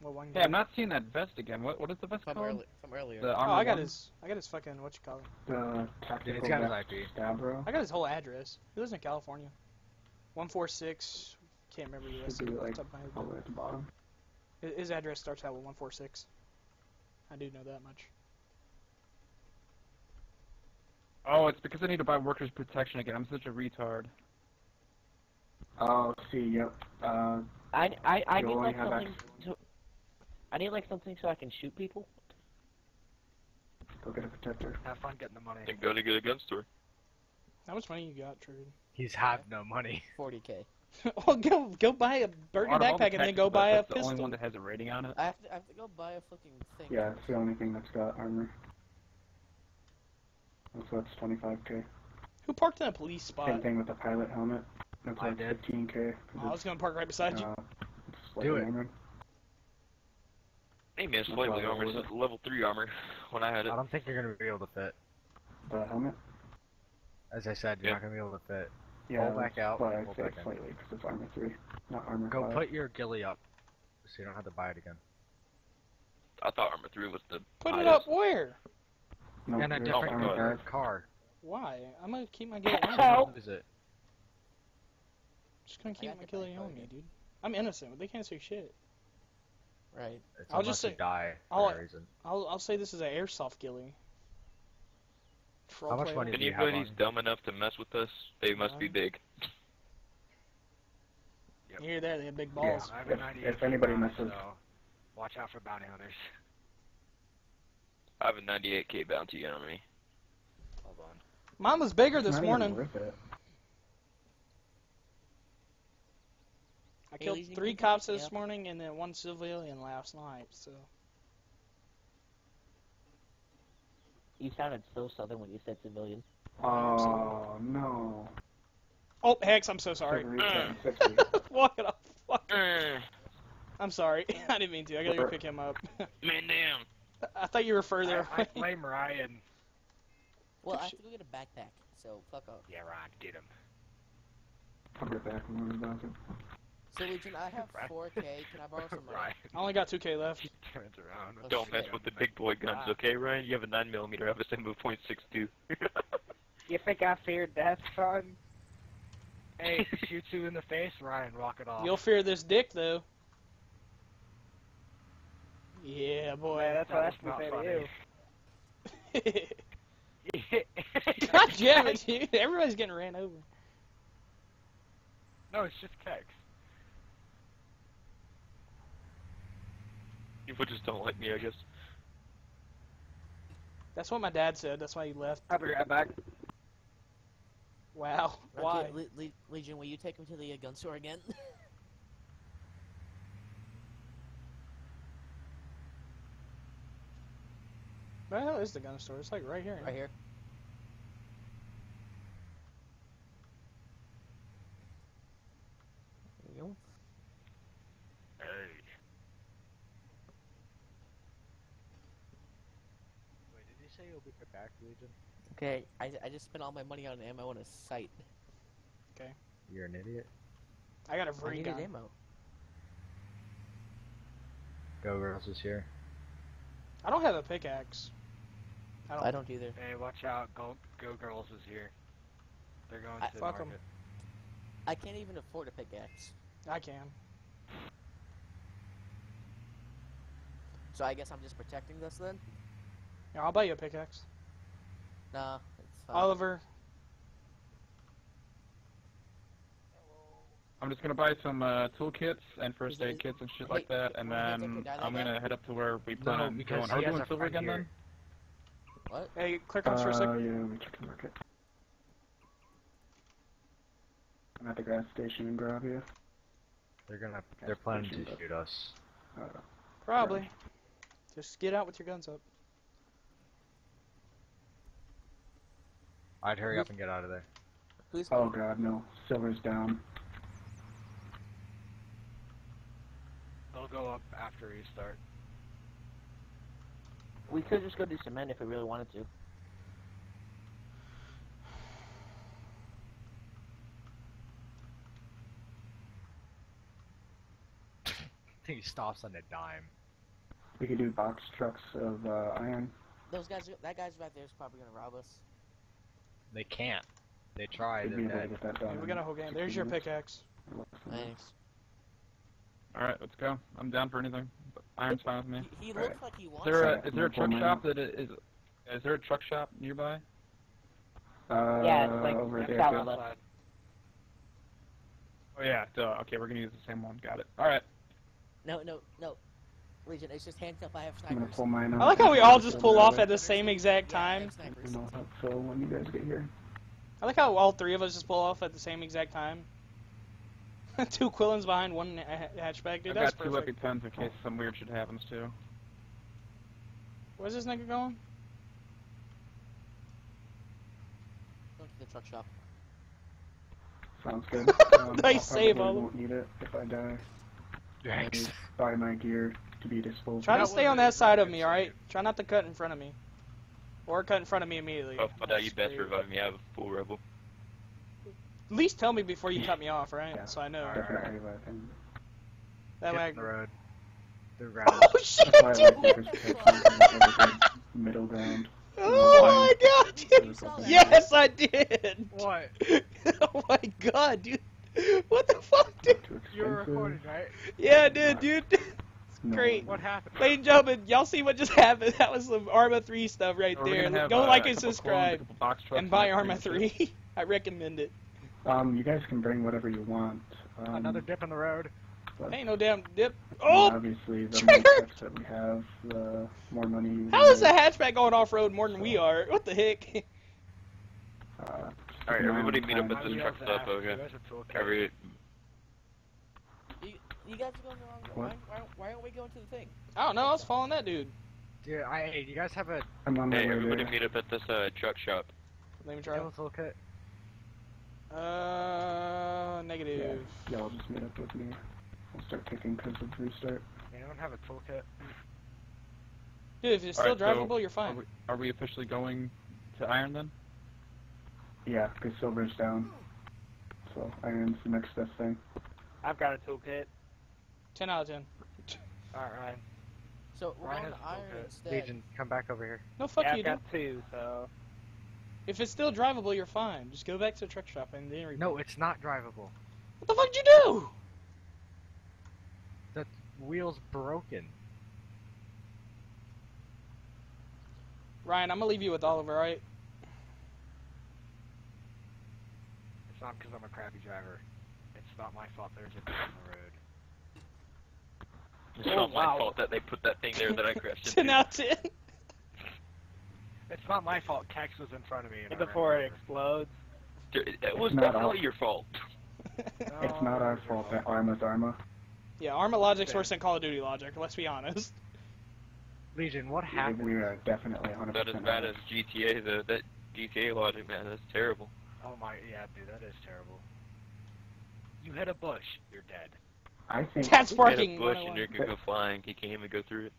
Well, one Hey, guy. I'm not seeing that vest again. What what is the vest from, called? early, from earlier? The Oh, I got one? his. I got his fucking what you call it. The Yeah, tactical it's got his vest IP. Stabro. I got his whole address. He lives in California. One four six. Can't remember the Should be US. like top of my head, all the way at the bottom. His address starts out with one four six. I do know that much. Oh, it's because I need to buy workers' protection again. I'm such a retard. Oh, see, yep. Uh, I I I need like something. To, I need like something so I can shoot people. go get a protector. Have fun getting the money. Then go to get a gun store. How much money you got, Trigger? He's have no money. 40k. well, go go buy a burger Out of all the backpack and then go buy a vests, that's the pistol. only one that has a rating on it. I have to, I have to go buy a fucking thing. Yeah, it's the only thing that's got armor. So that's 25k. Who parked in a police spot? Same thing with the pilot helmet. That's I like did. 15k. Oh, I was gonna park right beside you. Uh, it's Do it. armored. Hey man, No slightly problem armor. with This is level three armor when I had it. I don't think you're gonna be able to fit. The helmet? As I said, you're Yeah. not gonna be able to fit. Yeah, Pull back out why and I pull say back in. slightly, because it's armor 3, not armor Go 5. put your ghillie up, so you don't have to buy it again. I thought armor three was the Put it up where? No, and a different Oh, armor color 5. car. Why? I'm gonna keep my gilly on Ow. me. Is it? Just gonna keep my the gilly on me, dude. I'm innocent. but They can't say shit. Right. It's I'll just say- die for I'll- reason. I'll I'll say this is an airsoft gilly. How much Roleplay money only. do you have Anybody's on? dumb enough to mess with us, they must be big. Yep. Here, there, they have big balls. I have If- a 98 if anybody bounty, messes- so watch out for bounty hunters. I have a 98k bounty on me. Hold on. Mine was bigger this morning. I killed three cops this up? morning and then one civilian last night. So You sounded so southern when you said civilian. Oh, no. oh hex, I'm so sorry. Should've reached that in 60. Walk it off. Fuck. Uh, I'm sorry. I didn't mean to. I gotta go pick him up. man down. I thought you were further I, I blame Ryan. Well, I have to go get a backpack, so fuck off. Yeah, Ryan, get him. I'll get back when we're about to. So Legion, I have 4K. Can I borrow some money? Ryan I only got 2k left. turns around. Oh, Don't mess with the big boy guns, uh, okay, Ryan? You have a 9mm, I have a 7.62. You think I fear death, son? Hey, shoot you in the face, Ryan, rock it off. You'll fear this dick though. Yeah, Boy, boy. that's what That that's was to not say you. God damn it, dude! Everybody's getting ran over. no, it's just kegs. People just don't like me, I guess. That's what my dad said. That's why he left. I'll be right back. Wow. Why? Okay, Le- Le- Legion, will you take me to the uh, gun store again? Where the hell is the gun store? It's like right here. right here. There you go. Hey. Wait, did you say you'll be right back, Legion? Okay, I, I just spent all my money on ammo on a sight. Okay. You're an idiot. I got a free needed gun. ammo. Go Girls is here. I don't have a pickaxe. I don't. I don't either. Hey, watch out, Go, Go Girls is here. They're going I- to the Fuck 'em. market. I can't even afford a pickaxe. I can. So I guess I'm just protecting this then? Yeah, I'll buy you a pickaxe. Nah, it's fine. Oliver. I'm just gonna buy some uh, toolkits and first aid kits and shit hey, like that, and then I'm gonna head up to where we plan No, on going. Are we he has doing silver again here. then? What? Hey, click on for a second. sec. yeah, let me check the market. I'm at the gas station in Gravia. They're gonna. They're planning to shoot us. Uh, Probably. Just get out with your guns up. I'd hurry up and get out of there. Who's oh god, no. Silver's down. They'll go up after you start. We could just go do cement if we really wanted to. I think he stops on a dime. We could do box trucks of uh, iron. those guys? That guy's right there is probably gonna rob us. They can't. They try. We'd They're be to dead. get that Yeah, done. we in got a whole game. There's your pickaxe. or less than that. Thanks. Alright, let's go. I'm down for anything. Iron's fine with me. He, he Alright. looks like he Is wants. there a, is there a I'm gonna truck shop mine. that i- is is there a truck shop nearby? Uh, Yeah, it's like over at the south airfield. of us. Outside. Oh yeah, duh. Okay, we're gonna use the same one. Got it. Alright. No, no, no. Legion, it's just hands up. I have I'm gonna snipers. pull mine out. I like how we all just pull off at the same exact Yeah, I time. have snipers. I'll help when you guys get here. I like how all three of us just pull off at the same exact time. Two Qilins behind one hatchback, dude. I've That's got two perfect. EpiPens in case some weird shit happens too. Where's this nigga going? Go to the truck shop. Sounds good. Um, Nice I'll save, probably Oliver. won't need it if I die. Thanks. Buy my gear to be disposed Try to stay on that side of me, alright? Try not to cut in front of me. Or cut in front of me immediately. Oh, but now you That's best revive me. I have a full rebel. At least tell me before you cut me off, right? Yeah. So I know. Definitely revive him. That Get way. on the I... road. The ground. Oh shit, That's why I like dude! Reaper's protection. It's like middle ground. Oh my god, dude! You. Yes, I did! What? oh my god, dude! What the fuck, dude? Too You were expensive. recording, right? Yeah, I did, dude. No, great. What happened? Ladies and gentlemen, y'all see what just happened? That was some Arma 3 stuff right there. gonna have, Go uh, like a and subscribe. clones, a couple box trucks, And buy Arma 3. I recommend it. Um, you guys can bring whatever you want. Um, Another dip in the road. Ain't no damn dip. Oh! obviously, the more triggered! trucks that we have, the more money you How is the hatchback going off road more than we are? What the heck? Uh, Alright, keep an eye on everybody meet up at this truck stop, after okay? guys. Every You, you guys are going the wrong way. Why, why, why aren't we going to the thing? I don't know. I was following that dude. Dude, I, you guys have a I'm on hey, everybody there. meet up at this uh, truck shop. Let me try. yellow toolkit? Uh, negative. Yeah, y'all just meet up with me. I'll start picking because of restart. Anyone have a toolkit? Dude, if it's still Alright, so drivable, you're Are fine. we, are we officially going to Iron then? Yeah, because silver's down. So iron's the next best thing. I've got a toolkit. 10 out of 10. Alright. So we're Ryan going has to a iron instead. Legion, come back over here. No, fuck yeah, you, I've got two, so. If it's still drivable, you're fine. Just go back to the truck shop and then repair. No, it's not drivable. What the fuck did you do? The wheel's broken. Ryan, I'm gonna leave you with Oliver, right? It's not because I'm a crappy driver. It's not my fault there's a bit on the road. It's Oh, not my oh, fault that they put that thing there that I crashed 10 into. out of 10. It's not my fault Kex was in front of me. And Before it explodes. It was Not definitely our- your fault. It's not our fault that Arma's Arma. yeah, Arma logic's worse than Call of Duty logic, let's be honest. Legion, what happened? we are definitely 100% Not as bad Arma. as GTA though. That GTA logic, man, that's terrible. Oh my, yeah, dude, that is terrible. You hit a bush, you're dead. I think That's Hit parking. a bush and oh you could go flying. You can't even go through it.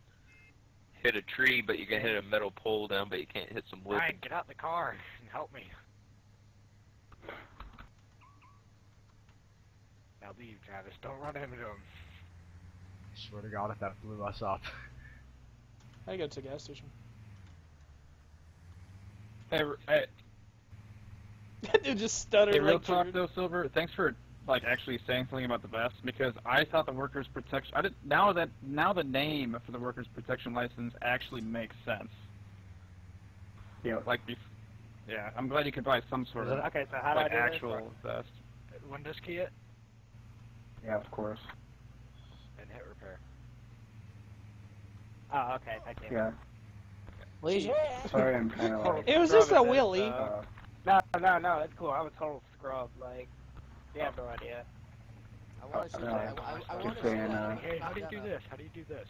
Hit a tree, but you can hit a metal pole down, but you can't hit some wood. Ryan, get out the car and help me. Now leave, Travis. Don't run into him. I swear to God, if that blew us up. I go to the gas station. Hey, r- hey, That dude just stuttered hey, real like talk though, Silver. Thanks for like actually saying something about the vest because I thought the workers' protection. I did now that now the name for the workers' protection license actually makes sense. Yeah. Like, bef- yeah, I'm glad you could buy some sort of Okay, so how do like I do actual this? vest. Windows key it Yeah, of course. and hit repair. Oh, okay, thank you. Yeah. Legion. Sorry, I'm kind of like. It was just a Scrub it, wheelie. uh, Uh, No, no, no, it's cool. I'm a total scrub. Like, you have no idea. I want to shoot. uh, I, I, I just want to saying, shoot. uh, Hey, how do you do this? How do you do this?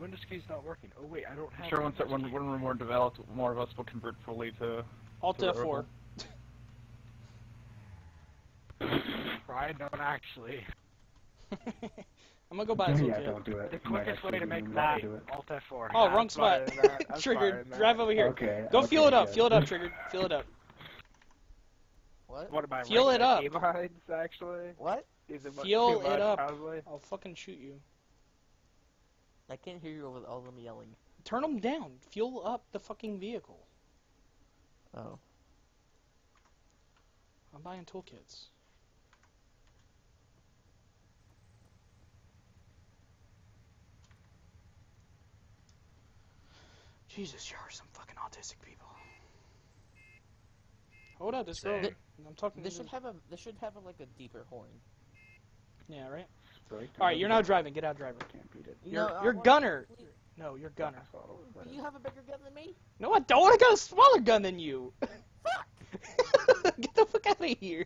Windows key's not working. Oh wait, I don't have. Sure, a once Windows when key. when we're more developed, more of us will convert fully to. Alt to F4. Ryan, don't actually. I'm gonna go buy a yeah, toolkit. don't do it. The quickest way to make even money. Alt F4. Oh, wrong spot. smarter than that. I'm smarter Triggered. Drive over here. Okay. Go okay, fuel it up. yeah. Fuel it up, Triggered. Fuel it up. What? What am I Fuel it up. Keyboards, actually? What? Is it Fuel too it much, up. Probably? I'll fucking shoot you. I can't hear you over all them yelling. Turn them down. Fuel up the fucking vehicle. Oh. I'm buying toolkits. Jesus, you are some fucking autistic people. Hold up, this girl. Same. I'm talking. This to should have a. This should have a, like a deeper horn. Yeah, right. Sorry, All right, you're now driving. Get out, driver. Can't beat it. You're No, you're gunner. No, you're gunner. So, You have a bigger gun than me? No, I don't. I got a smaller gun than you. Fuck. Get the fuck out of here.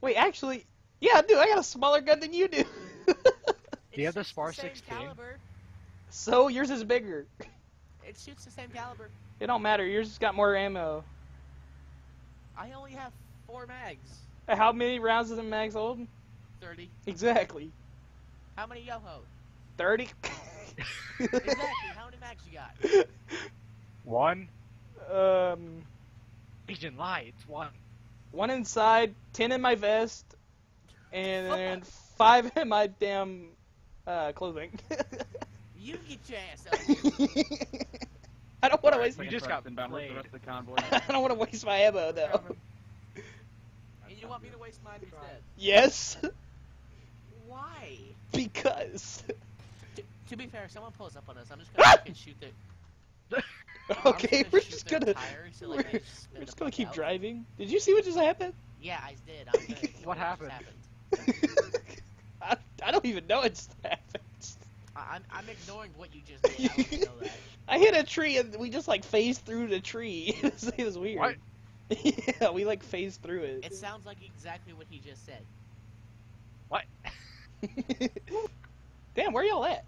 Wait, actually, yeah, I do. I got a smaller gun than you do. It you have the shoots Spar 16? Caliber. so yours is bigger. It shoots the same caliber. It don't matter. Yours has got more ammo. I only have four mags. How many rounds is a mag's hold? Thirty. Exactly. How many yo ho? Thirty. Exactly. How many mags you got? One? um, Legion, lie. It's one. one inside, ten in my vest, and then five in my damn uh, clothing. You get your ass out. I don't want to waste. second just got person bound with the rest of the convoy. I don't want to waste my ammo though. And you want me to waste mine instead? Yes, Why? because. To, to be fair, if someone pulls up on us, I'm just gonna ah! fucking shoot their. I'm Okay, we're shoot just gonna. Tires so, like, they just spin We're just gonna keep out. driving. Did you see what just happened? Yeah, I did. I'm gonna kill What just happened? I, I don't even know it just happened. I, I'm, I'm ignoring what you just did. I don't know that. I hit a tree and we just like phased through the tree. it was- it was weird. What? yeah, we like phased through it. It sounds like exactly what he just said. What? Damn, where y'all at?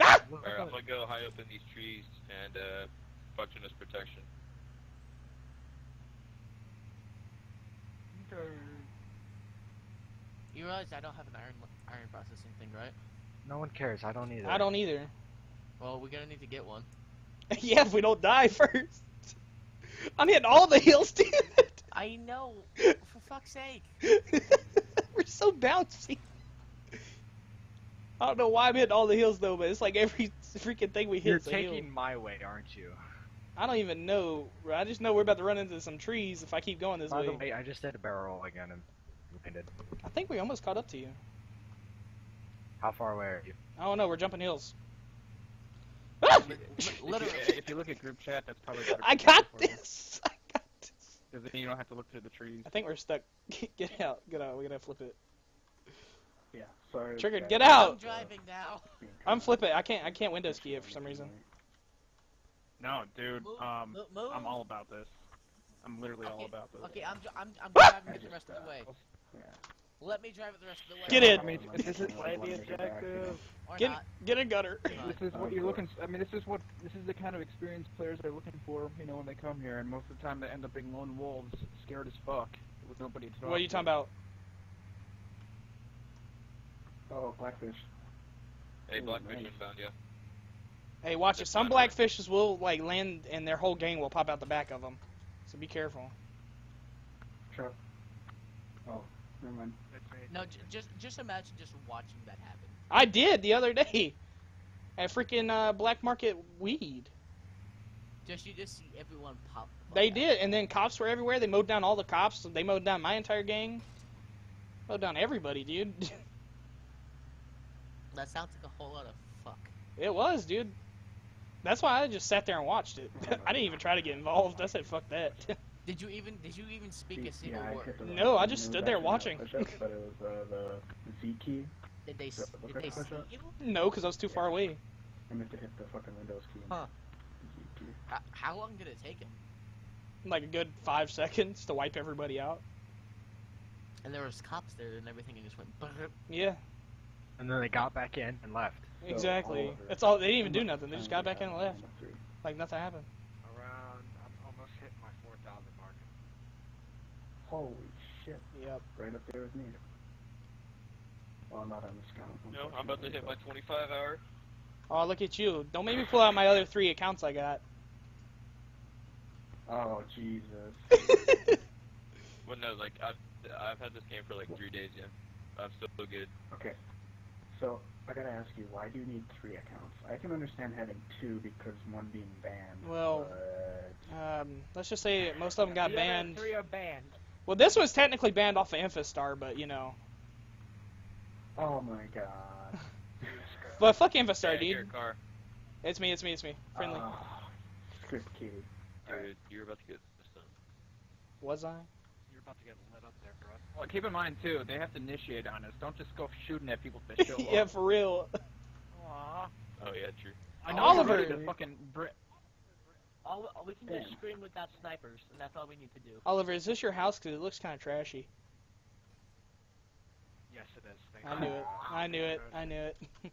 Ah! Alright, I'm gonna go high up in these trees and uh, function as protection. You realize I don't have an iron iron processing thing, right? No one cares. I don't either. I don't either. Well, we're gonna need to get one. yeah, if we don't die first. I'm hitting all the hills, dude. I know. For fuck's sake! We're so bouncy. I don't know why I'm hitting all the hills though, but it's like every freaking thing we hit You're is a hill. taking my way, aren't you? I don't even know. I just know we're about to run into some trees if I keep going this By way. the way, I just did a barrel roll again and landed. I think we almost caught up to you. How far away are you? I don't know. We're jumping hills. Ah! Li- li- If you, literally. if you look at group chat, that's probably. better I for got you. this. I got this. Because then you don't have to look through the trees. I think we're stuck. Get out. Get out. We gotta flip it. Yeah, sorry. Triggered, guys. get I'm out! driving now. I'm flipping. I can't. I can't window ski it for some reason. No, dude. Um, move, move. I'm all about this. I'm literally all about this. Okay, I'm, dri- I'm, I'm driving the rest of the way. Yeah. Let me drive it the rest of the way. Get in. I mean, this is Play the objective. Get not. get a gutter. this is what you're looking. I mean, this is what this is the kind of experienced players they're looking for. You know, when they come here, and most of the time they end up being lone wolves, scared as fuck, with nobody to talk What are you talking about? Oh, blackfish. Hey, oh, Blackfish nice. inbound, yeah. Hey, watch it. Some blackfishes will like land, and their whole gang will pop out the back of them. So be careful. Truck. Oh, never mind. No, j- just just imagine just watching that happen. I did the other day. At freaking uh, black market weed. Just you just see everyone pop. pop They out. did, and then cops were everywhere. They mowed down all the cops. They mowed down my entire gang. Mowed down everybody, dude. That sounds like a whole lot of fuck. it was, dude. That's why I just sat there and watched it. I didn't even try to get involved. I said, "Fuck that." Did you even did you even speak a single yeah, word? hit No, I just stood there watching. push-up, but it was uh, the Z key. Did they s- did they see up. you? no, because I was too far away. I meant to hit the fucking Windows key. Huh. Z key. How, how long did it take him? Like a good five seconds to wipe everybody out. And there was cops there and everything, and just went. Yeah, And then they got back in and left. So, exactly. Oliver, That's all. They didn't even do nothing. They just got back in and left, on the three? like nothing happened. Around, I'm almost hitting my 4,000 mark. Holy shit! Yep. Right up there with me. Well, I'm not on this count. No, I'm about to hit my 25 hour. Oh, look at you! Don't make me pull out my other three accounts I got. Oh Jesus! Well, no, like I've I've had this game for like three days, yeah. I'm still so good. Okay. So I gotta ask you, why do you need three accounts? I can understand having two because one being banned. Well, but... Um, let's just say most of them got The other banned. Three are banned. Well, this was technically banned off of Infostar, but you know. Oh my god. But fuck Yeah, Infostar, here, dude. car. It's me, it's me, it's me. Friendly. Oh, script key. Dude, you're about to get this done. Was I? You're about to get lit up there, bro. Well, keep in mind too, they have to initiate on us. Don't just go shooting at people if they show yeah, for real. Aww. Oh yeah, true. I know Oliver! you're ready to fucking bri- All, all we can do is scream without snipers, and that's all we need to do. Oliver, is this your house? Because it looks kind of trashy. Yes, it is. Thank I knew it. I knew it. I knew it.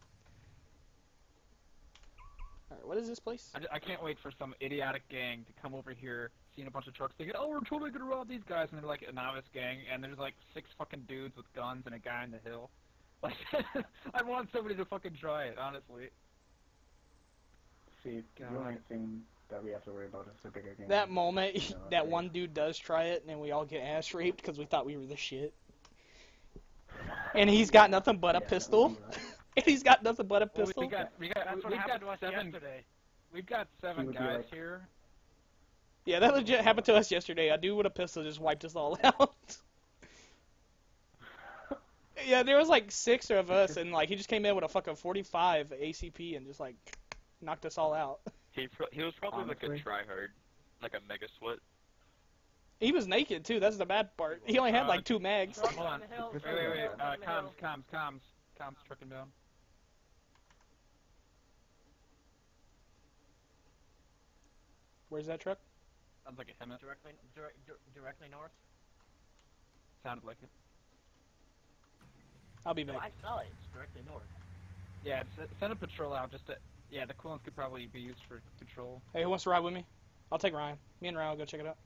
Alright, what is this place? I, ju- I can't wait for some idiotic gang to come over here, seeing a bunch of trucks, thinking, "Oh, we're totally gonna rob these guys," and they're like a novice gang, and there's like six fucking dudes with guns and a guy in the hill. Like, I want somebody to fucking try it, honestly. See, the God. only thing that we have to worry about is the bigger game. That moment, No, that okay. one dude does try it, and then we all get ass raped because we thought we were the shit. And he's got nothing but a Yeah, pistol. we do that. and he's got nothing but a Well, pistol. we got, we got, that's what we've happened got to us seven. yesterday. We've got seven guys like- here. Yeah, that legit happened to us yesterday. A dude with a pistol just wiped us all out. yeah, there was like six of us, and like he just came in with a fucking 45 ACP and just like knocked us all out. He he was probably like a tryhard, like a mega sweat. He was naked too. That's the bad part. He only had like two mags. Hold on on. the hill, Wait, wait, wait. Uh, comms, comms, comms, comms, trucking down. Where's that truck? Sounds like a HEMTT. Directly, direct, dir- directly north. Sounded like it. I'll be No. I saw it. It's directly north. Yeah, send a patrol out just to. Yeah, the coolants could probably be used for control. Hey, who wants to ride with me? I'll take Ryan. Me and Ryan will go check it out.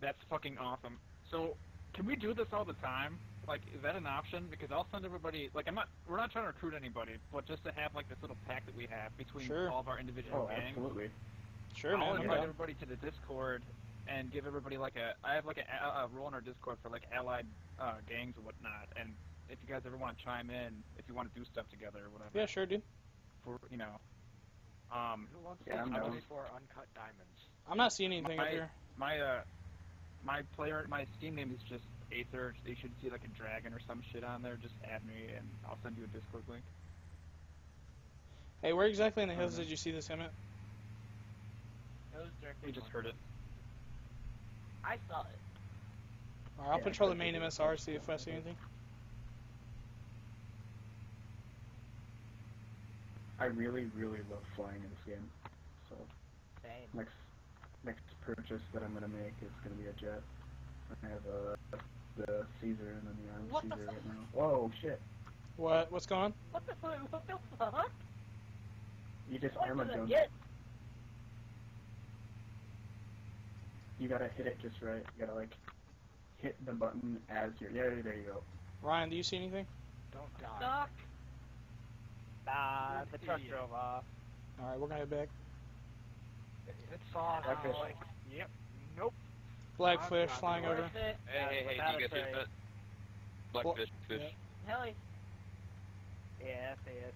That's fucking awesome. So, can we do this all the time? Like, is that an option? Because I'll send everybody. Like, I'm not. We're not trying to recruit anybody, but just to have like this little pack that we have between Sure. all of our individual Oh, gangs. Sure, absolutely. I'll man. I'm invite down. everybody to the Discord, and give everybody like a. I have like a, a, a rule in our Discord for like allied uh, gangs and whatnot. And if you guys ever want to chime in, if you want to do stuff together or whatever, Yeah, sure, dude. for you know, um, Who wants Yeah, to I'm for uncut diamonds? I'm not seeing anything up My- here. my uh, my player, my Steam name is just Aether. You should see like a dragon or some shit on there. Just add me, and I'll send you a Discord link. Hey, where exactly in the hills did you see this, Emmett? It was directly We just heard it. I saw it. Alright, I'll Yeah, patrol the main MSR, see if I see anything. I really, really love flying in this game. So Same. next next purchase that I'm gonna make is gonna be a jet. I have uh, the Caesar and then the Arm What Caesar fuck? right now. Whoa, shit! What? What's going on? What the fuck? What the fuck? You just What armor did get? You gotta hit it just right. You gotta like hit the button as you're. Yeah, there you go. Ryan, do you see anything? Don't die. Knock. Nah, the truck idiot. drove off. Alright, we're gonna head back. It saw Blackfish. like, yep. Nope. Blackfish flying over. It. Hey, hey, hey, do you get this? see trace. that? Blackfish, fish. yeah. Heli. Yeah, I see it.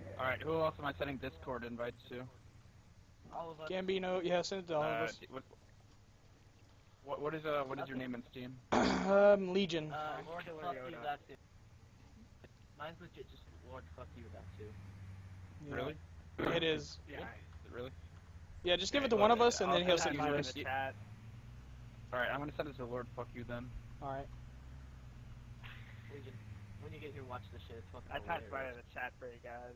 Yeah. All right, who else am I sending Discord invites to? All of us. Gambino, yeah, send it to all Uh, of us. what, what, what is uh, what is your name in Steam? um, Legion. Uh. Mine's legit just Lord, fuck you, that too. Yeah. Really? It is. Yeah. Is it really? Yeah, just give it to one of us and I'll then he'll send send you mine the rest. chat. All right, I'm gonna send it to Lord. Fuck you then. Alright. When you get here, watch the shit. It's fucking I typed right in hilarious. the chat for you guys.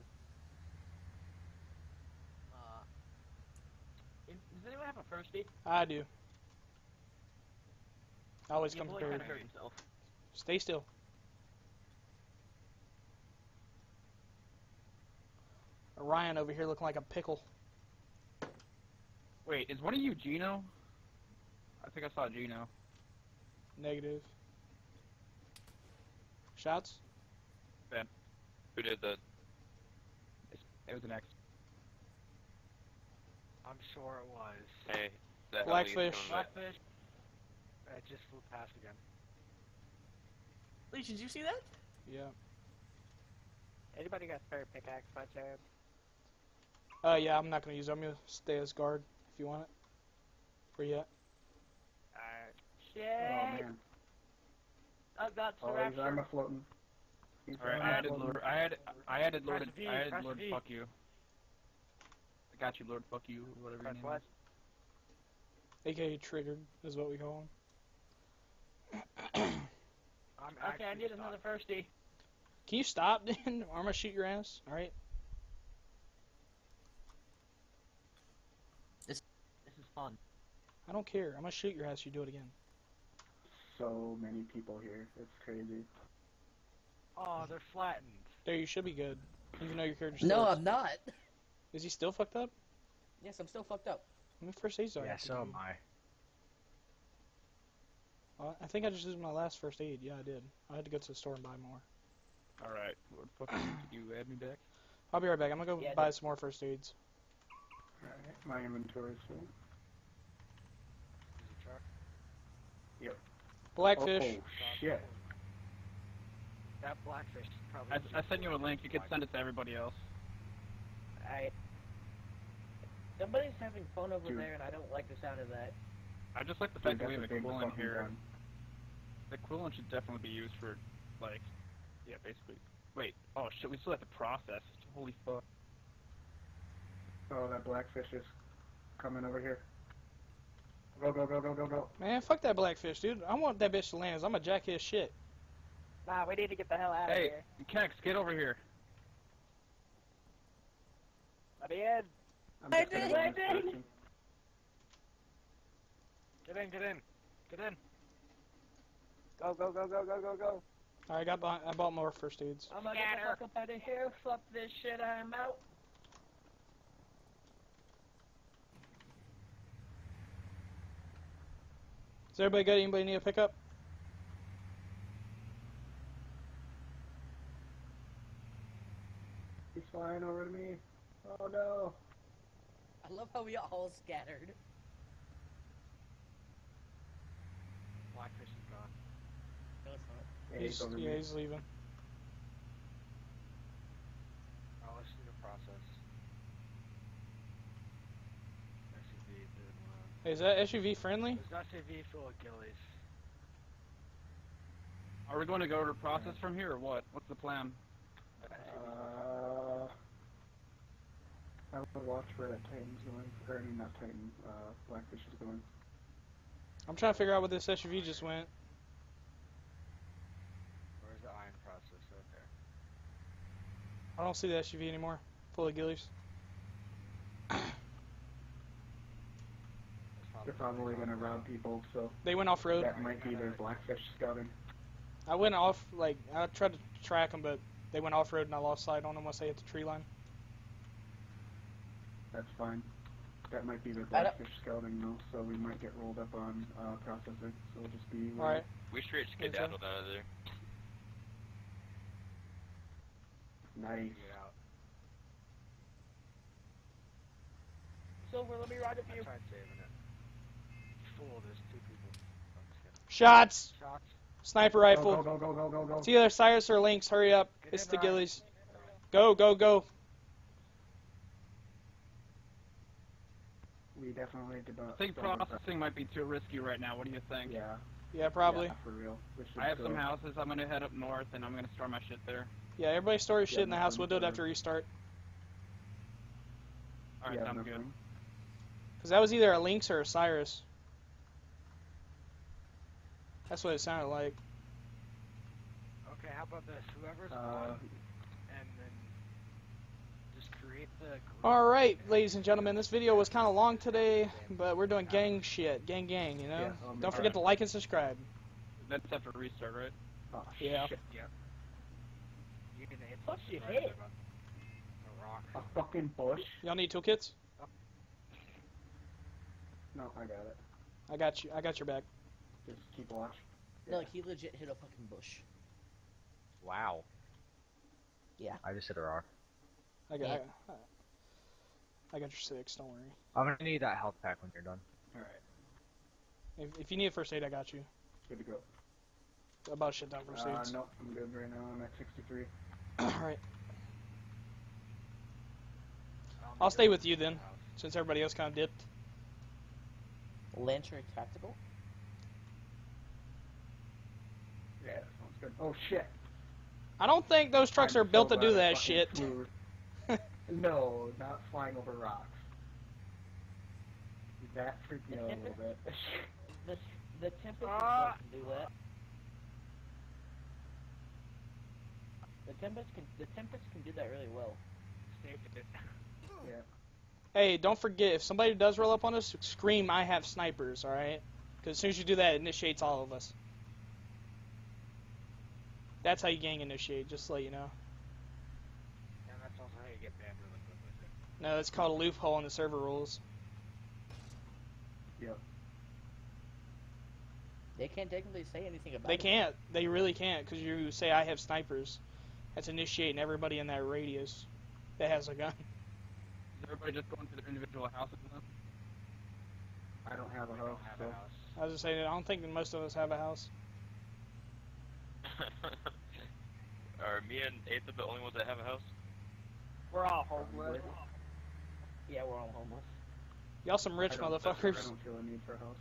Uh, does anyone have a first aid? I do. I always Your come prepared. kinda hurt himself. Stay still. Ryan over here looking like a pickle. Wait, is one of you Gino? I think I saw Gino. Negative. Shots? Ben. Who did that? It was an X. I'm sure it was. Hey, that Blackfish. Hellions. Blackfish. It just flew past again. Legion, did you see that? Yeah. Anybody got spare pickaxe by chance? Uh, yeah, I'm not gonna use it. I'm gonna stay as guard if you want it. For yet. Alright. Shit. Oh man. I've got Oh, some he's armor floating. All right, I armor added floating. Lord. I added. I added Lord. Press V, I added Lord. V. Fuck you. I got you, Lord. Fuck you. Whatever your name what? is. AKA triggered is what we call him. I'm Okay, I actually need stuck. another first aid. Can you stop, then? Or I'm shoot your ass. Alright? Is fun. I don't care. I'm gonna shoot your ass. You do it again. So many people here. It's crazy. Oh, they're flattened. There, you should be good. Even though your character's No, I'm not. Is he still fucked up? Yes, I'm still fucked up. How many first aids do Yeah, so am I. Uh, I think I just used my last first aid. Yeah, I did. I had to go to the store and buy more. All right, Lord. Fuck you. Did you add me back? I'll be right back. I'm gonna go Yeah, buy some more first aids. Alright, my inventory's full. Is it truck? Blackfish. Oh shit. That blackfish probably. I, I sent you a link. You could send it to everybody else. I. Somebody's having fun over Dude. there, and I don't like the sound of that. I just like the Dude, fact that we have a big a Qilin here. gun. The Qilin should definitely be used for, like, yeah, basically. Wait. Oh shit. We still have to process. Holy fuck. Oh, that blackfish is coming over here. Go, go, go, go, go, go. Man, fuck that blackfish, dude. I want that bitch to land. I'm gonna jack his shit. Nah, we need to get the hell out Hey, of here. Hey, Kex, get over here. Let me in. I'm I did, I in did. Get in, get in. Get in. Go, go, go, go, go, go, go. Alright, I got. I bought more first aids. I'm gonna get the fuck up out of here. Fuck this shit. I'm out. Has everybody got anybody need a pickup? He's flying over to me. Oh no. I love how we all scattered. Blackfish is gone. No, it's not. He's, he's, yeah, he's leaving. Is that SUV friendly? There's SUV full of ghillies. Are we going to go to process from here or what? What's the plan? Uh, I would watch where that Titan's going. Or, I mean, not Titan, uh, Blackfish is going. I'm trying to figure out where this SUV just went. Where's the iron process? Right there. I don't see the SUV anymore. Full of ghillies. That's They're probably gonna rob people, so They went off road. that might be their Blackfish scouting. I went off like I tried to track them, but they went off road and I lost sight on them once they hit the tree line. That's fine. That might be their Blackfish scouting, though, so we might get rolled up on uh, processing. So we'll just be. All right. We straight skedaddled out of there. Nice. Get out. Silver, let me ride with I you. Tried saving it. Fool, there's two people. I'm just kidding. Shots. Shots. Sniper rifle. go, go, go, go, go, go. It's either Cyrus or Lynx. Hurry up. Get It's the line. ghillies. Go, go, go. We definitely did not. I think start processing might be too risky right now. What do you think? Yeah. Yeah, probably. Yeah, for real. I have go. some houses. I'm gonna head up north and I'm gonna store my shit there. Yeah, everybody store your shit Yeah, in the house. We'll do it nothing after restart. Alright, Yeah, sounds nothing. good. Cause that was either a Lynx or a Cyrus. That's what it sounded like. Okay, how about this? Whoever's Uh, on, and then just create the. group. All right, ladies and gentlemen, this video was kind of long today, but we're doing gang shit, gang gang. You know. Yeah, um, Don't forget to like and subscribe. That's after restart, right? Oh, Yeah. shit. You can hit Plus you subscribe hit. A rock. A fucking bush? Y'all need toolkits? No, I got it. I got you. I got your back. Just keep watch. No, like he legit hit a fucking bush. Wow. Yeah. I just hit a rock. I got. Yeah. I, I got your six. Don't worry. I'm gonna need that health pack when you're done. Alright, If, if you need a first aid, I got you. good to go. About shit down first Uh, aids. nope, I'm good right now. I'm at 63. All right. I'll I'll stay with you then. Since everybody else kind of dipped. Lantern tactical. Yeah, that sounds good. Oh shit. I don't think those trucks I'm are built so to do that shit. no, not flying over rocks. That freaked me out a little bit. The, the Tempest Ah. can do that. The Tempest can the Tempest can do that really well. Saved it. Hey, don't forget if somebody does roll up on us, scream "I have snipers!" All right? Because as soon as you do that, it initiates all of us. That's how you gang initiate. Just to let you know. And that's also how you get banned really quick with it. No, it's called a loophole in the server rules. Yep. They can't technically say anything about They it. can't. They really can't because you say I have snipers. That's initiating everybody in that radius that has a gun. Is everybody just going to their individual houses then? I don't have a house, don't have so a house. I was just saying, I don't think that most of us have a house. Are me and Atha the only ones that have a house? We're all homeless. Yeah, we're all homeless. Y'all some rich I don't- I motherfuckers. don't feel a need for a house.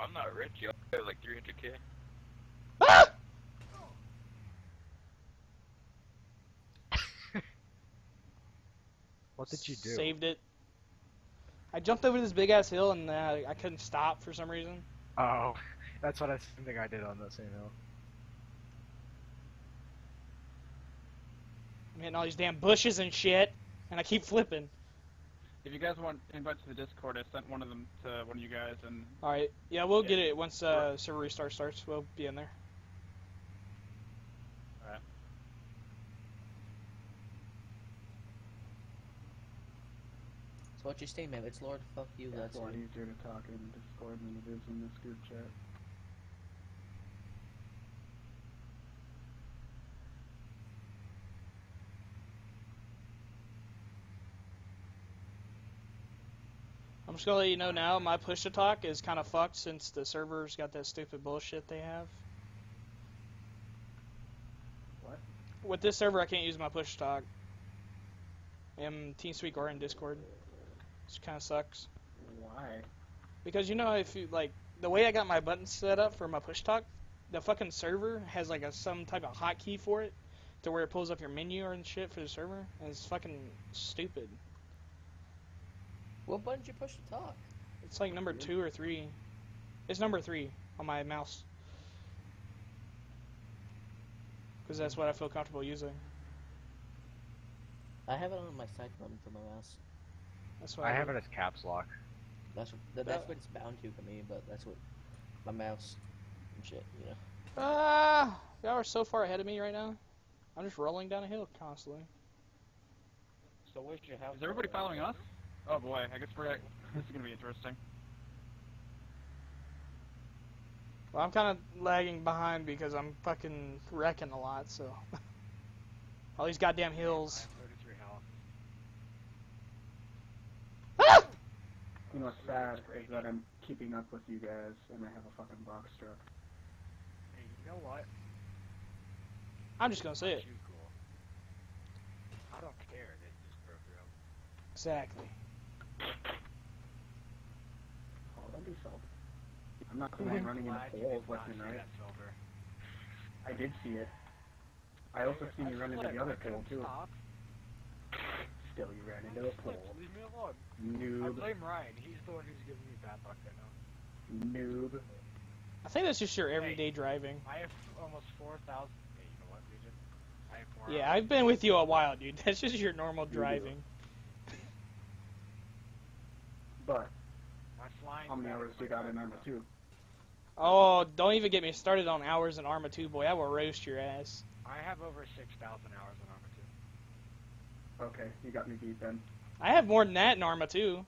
I'm not rich, y'all got like 300k. Ah! What did you do? Saved it. I jumped over this big ass hill and uh, I couldn't stop for some reason. Oh, that's what I think I did on that same hill. I'm hitting all these damn bushes and shit, and I keep flipping. If you guys want invites to the Discord, I sent one of them to one of you guys, and All right, yeah, we'll Yeah. get it once uh, server restart starts. We'll be in there. All right. So what's your statement? It's Lord fuck you, Yeah, that's it's a lot easier to talk in Discord than it is in this group chat. Just gonna let you know now, my push to talk is kind of fucked since the server's got that stupid bullshit they have. What? With this server, I can't use my push to talk. In TeamSpeak or in Discord. Which kind of sucks. Why? Because you know, if you like the way I got my buttons set up for my push talk, the fucking server has like a some type of hotkey for it, to where it pulls up your menu and shit for the server, and it's fucking stupid. What button did you push to talk? It's like number two or three. It's number three on my mouse. Because that's what I feel comfortable using. I have it on my side button for my mouse. That's what I have it as caps lock. That's what, that, that's what it's bound to for me, but that's what my mouse and shit, you know. Ah, y'all are so far ahead of me right now. I'm just rolling down a hill constantly. So where's your house? Is everybody following us? Oh boy, I guess we're. This is gonna be interesting. Well, I'm kind of lagging behind because I'm fucking wrecking a lot, so. All these goddamn hills. 33. Ah! You know what's sad is that I'm keeping up with you guys and I have a fucking box truck. Hey, you know what? I'm just gonna say it. Cool. I don't care. They just broke your. Exactly. Oh, don't be salty. I'm not the one running into Glad you poles did left not and right. I did see it. I also seen you run into the other pole too. Stop. Still, you ran into a pole. Leave me alone. I Noob. blame Ryan. He's the one who's giving me bad luck right now. Noob. I think that's just your everyday driving. I have almost 4,000. Hey, you know what, Legion? I have more Yeah. I've been with you a while, dude. That's just your normal driving. But My flying how many better hours than you got in driving, Arma 2? Oh, don't even get me started on hours in Arma 2, boy. I will roast your ass. I have over 6,000 hours in Arma 2. Okay, you got me beat then. I have more than that in Arma 2.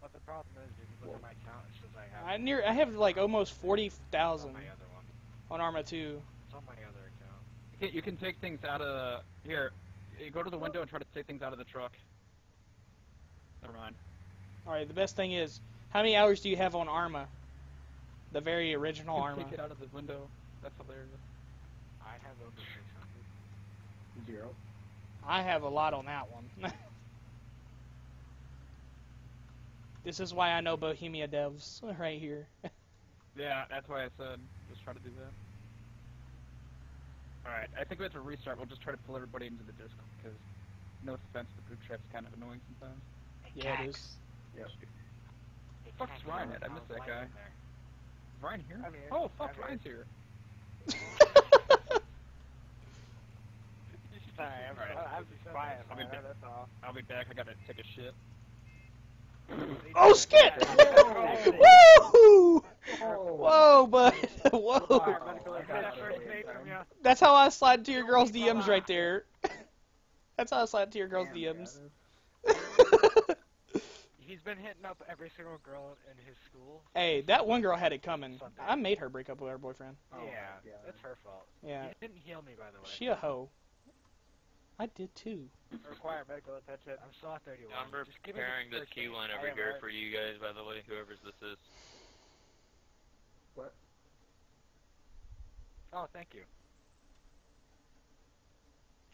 But the problem is, if you look at my account, it says I have. I near I have like almost 40,000 on my other one. on Arma 2. It's on my other account. You can, you can take things out of here. You go to the window and try to take things out of the truck. Never mind. Alright, the best thing is, how many hours do you have on Arma? The very original Arma. take it out of the window. That's hilarious. I have over 600. Zero. I have a lot on that one. this is why I know Bohemia devs right here. Yeah, that's why I said just try to do that. Alright, I think we have to restart. We'll just try to pull everybody into the disc because, no offense, the group chat's kind of annoying sometimes. yeah, it is. Yep. Fuck's Ryan at? I miss that guy. Is Ryan here? I'm here. Oh, fuck, I'm Ryan's here. Sorry, I'm, Alright. I'm just quiet. I'll be back. I'll be back. I gotta take a shit. Oh, skit! Woo! Oh. Whoa, bud. Whoa. That first aid from you. That's how I slide to your girl's DMs right there. That's how I slide to your girl's DMs. He's been hitting up every single girl in his school. hey, that one girl had it coming. I made her break up with her boyfriend. Oh, yeah, yeah. that's her fault. Yeah, He didn't heal me, by the way. she a hoe. I did too. Require medical attention. I'm still at 31. I'm Just give preparing this key aid. line over here alright. for you guys, by the way, whoever's this is. What? Oh, thank you.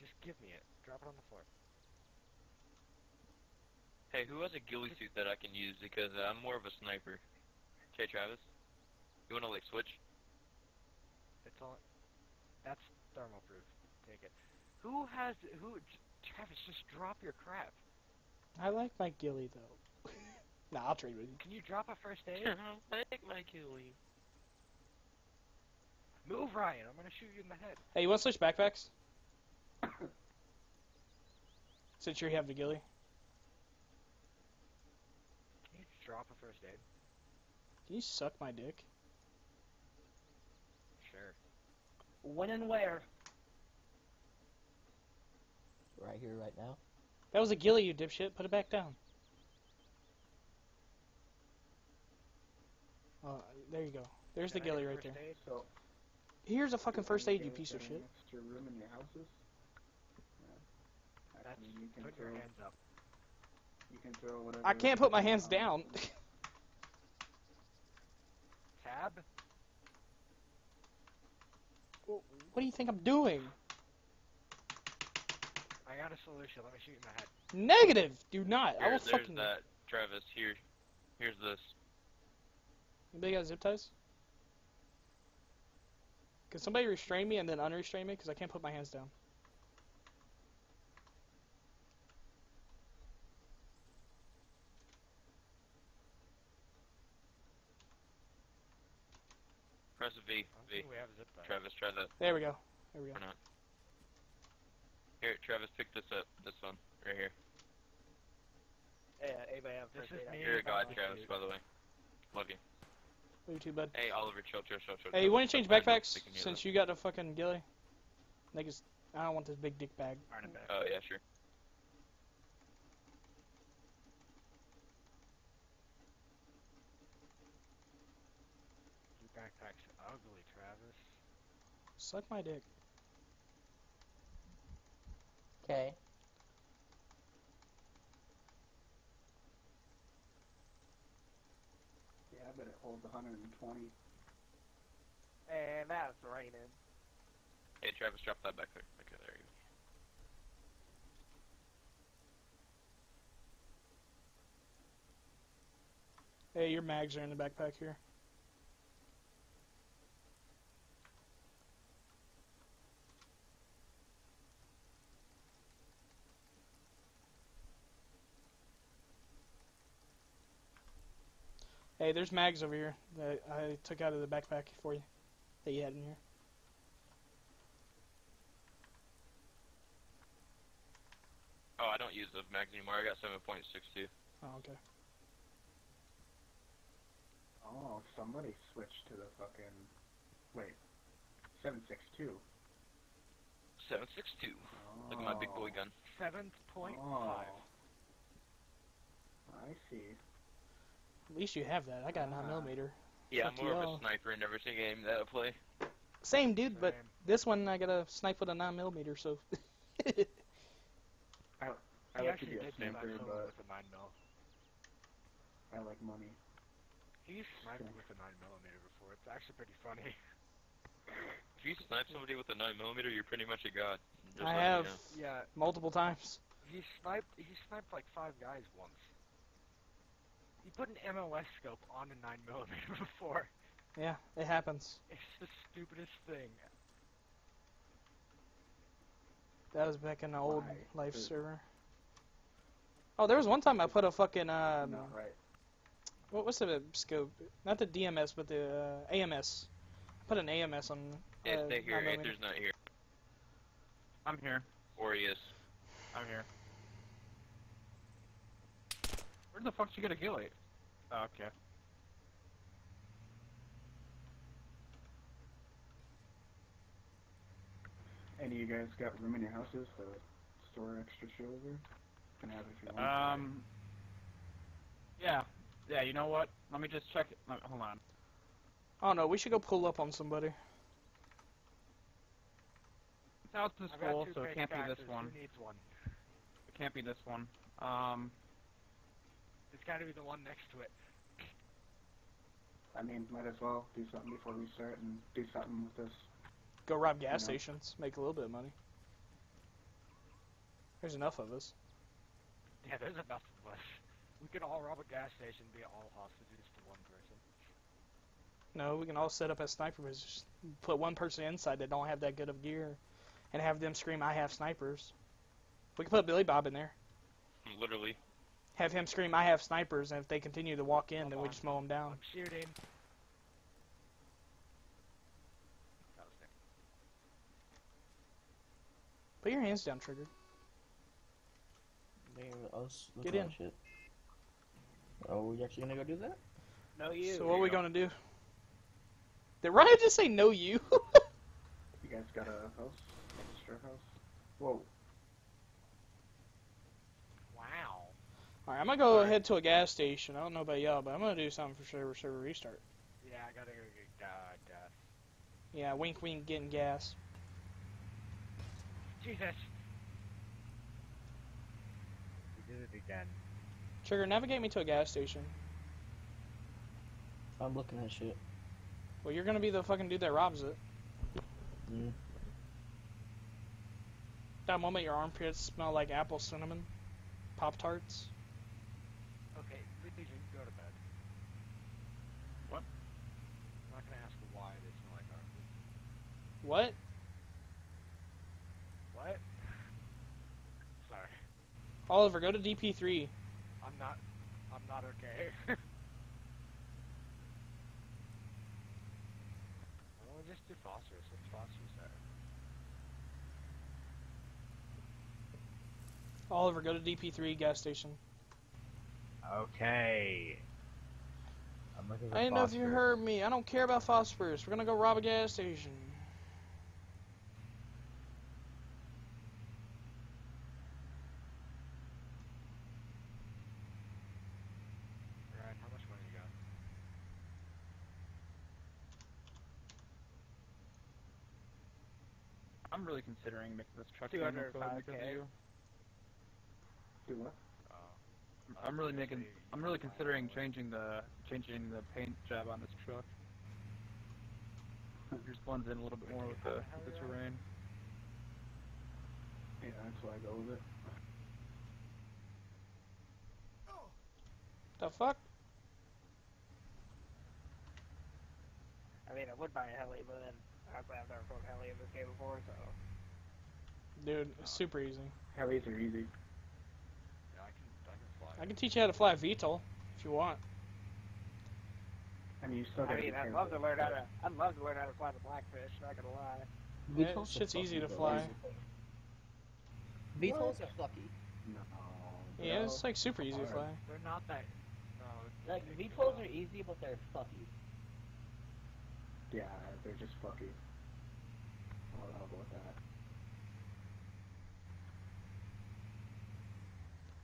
Just give me it. Drop it on the floor. Hey, who has a ghillie suit that I can use? Because uh, I'm more of a sniper. Okay, Travis? You wanna, like, switch? It's all. That's thermal proof. Take it. Who has who? Travis, just drop your crap. I like my ghillie though. nah, I'll trade with you. Can you drop a first aid? Take my ghillie. Move, Ryan. I'm gonna shoot you in the head. Hey, you want to switch backpacks? Since you have the ghillie. Can you drop a first aid? Can you suck my dick? Sure. When and where? Right here, right now. That was a ghillie, you dipshit. Put it back down. Uh, there you go. There's the Can I ghillie right there. aid? So, Here's a fucking first aid, you piece of shit. Extra room in your houses? Yeah. I That's you can put your throw- hands up. You can throw whatever. I can't put my hands down. Tab? what do you think I'm doing? I got a solution. Let me shoot you in the head. Negative. Do not. I will there's fucking. that, Travis. Here, here's this. Anybody got zip ties? Can somebody restrain me and then unrestrain me? Because I can't put my hands down. Press V. I don't V. we have a zip tie. Travis, try that. There we go. There we go. Or not. Here, Travis, pick this up. This one, right here. Hey, uh, anybody have This first is aid? me. You're a god, Travis, by the way. Love you. You too, bud. Hey, Oliver, chill, chill, chill, chill. Hey, chill. you want to change Stop minding, backpacks since you got a fucking ghillie? Niggas, I don't want this big dick bag. Iron it. Oh yeah, sure. Your backpack's ugly, Travis. Suck my dick. Okay. Yeah, I bet it holds 120. And that's raining. Hey, Travis, drop that back there. Okay, there you go. Hey, your mags are in the backpack here. Hey, there's mags over here that I took out of the backpack for you that you had in here. Oh, I don't use the mags anymore. I got 7.62. Oh, okay. Oh, somebody switched to the fucking. Wait. 762. 7.62. Oh. Look at my big boy oh. gun. Seven point Oh. five. I see. At least you have that. I got a 9 Ah. millimeter. Yeah, I'm Fuck more of y'all. a sniper in every single game that I play. Same dude, but Same. this one I got to snipe with a 9 millimeter, so. I He like to actually be a did snipe sniper, but with a nine mil. I like money. He sniped with a nine millimeter before. It's actually pretty funny. If you snipe somebody with a 9mm, you're pretty much a god. Just I letting you have know. Yeah, multiple times. he sniped. He sniped like five guys once. He put an MOS scope on a nine millimeter before. Yeah, it happens. It's the stupidest thing. That was back in the old Why? life Dude. server. Oh, there was one time I put a fucking um, Not right. what was the scope? Not the DMS, but the uh, AMS. I put an AMS on. Yeah, uh, stay here. 9mm. Aether's not here. I'm here. Or he is. I'm here. Where the fuck did you get a ghillie? Oh, okay. Any of you guys got room in your houses to store extra silver? Can have if you want. Um. Yeah. Yeah. You know what? Let me just check it. let- Hold on. Oh no, we should go pull up on somebody. This house is I've full, so it can't be this one. Who needs one? It can't be this one. Um. It's got to be the one next to it. I mean, might as well do something before we start and do something with this. Go rob gas You know. stations, make a little bit of money. There's enough of us. Yeah, there's enough of us. We could all rob a gas station, be all hostages to one person. No, we can all set up as snipers. Just put one person inside that don't have that good of gear, and have them scream, "I have snipers." We can put Billy Bob in there. Literally. Have him scream, "I have snipers," and if they continue to walk in, then we just mow them down. I'm shooting. That was Nick. Put your hands down, Trigger. They- I was Get in. Shit. Oh, we actually gonna go do that? No, you. So what are we go. gonna do? Did Ryan just say no you? You guys got a house? Extra house? Whoa. Wow. Alright, I'm gonna go head to a gas station. I don't know about y'all, but I'm gonna do something for server server restart. Yeah, I gotta go get uh, gas. Yeah, wink wink getting gas. Jesus. We did it again. Trigger, navigate me to a gas station. I'm looking at shit. Well, you're gonna be the fucking dude that robs it. Mm. That moment your armpits smell like apple cinnamon, Pop Tarts. Okay, Legion, go to bed. What? I'm not gonna ask why they smell like armpits. What? What? Sorry. Oliver, go to DP3. I'm not. I'm not okay. Why don't we just do phosphorus? What's phosphorus at? Oliver, go to DP3 gas station. Okay. I'm looking for I didn't know if you phosphorus. heard me. I don't care about phosphorus. We're gonna go rob a gas station. Ryan, how much money you got? I'm really considering making this truck manual code because of you. Do what? Oh. I'm really making. I'm really considering changing the changing the paint job on this truck. It just blends in a little bit more with the, with the terrain. Yeah, that's why I go with it. The fuck? I mean, I would buy a heli, but then I've I've never flown heli in this game before, so. Dude, it's super easy. Helis are easy. Yeah, I can. I can fly. I can teach you how to fly a VTOL if you want. I mean, you still I mean, I'd love to learn how to. I'd love to learn how to fly the blackfish. Not gonna lie. Yeah, VTOLs are shit's easy to fly. though. VTOLs are fucky. No. Yeah, bro. it's like super easy to fly. They're not that. No. Like VTOLs are easy, but they're fucky. Yeah, they're just fucky. I'll, I'll go with that.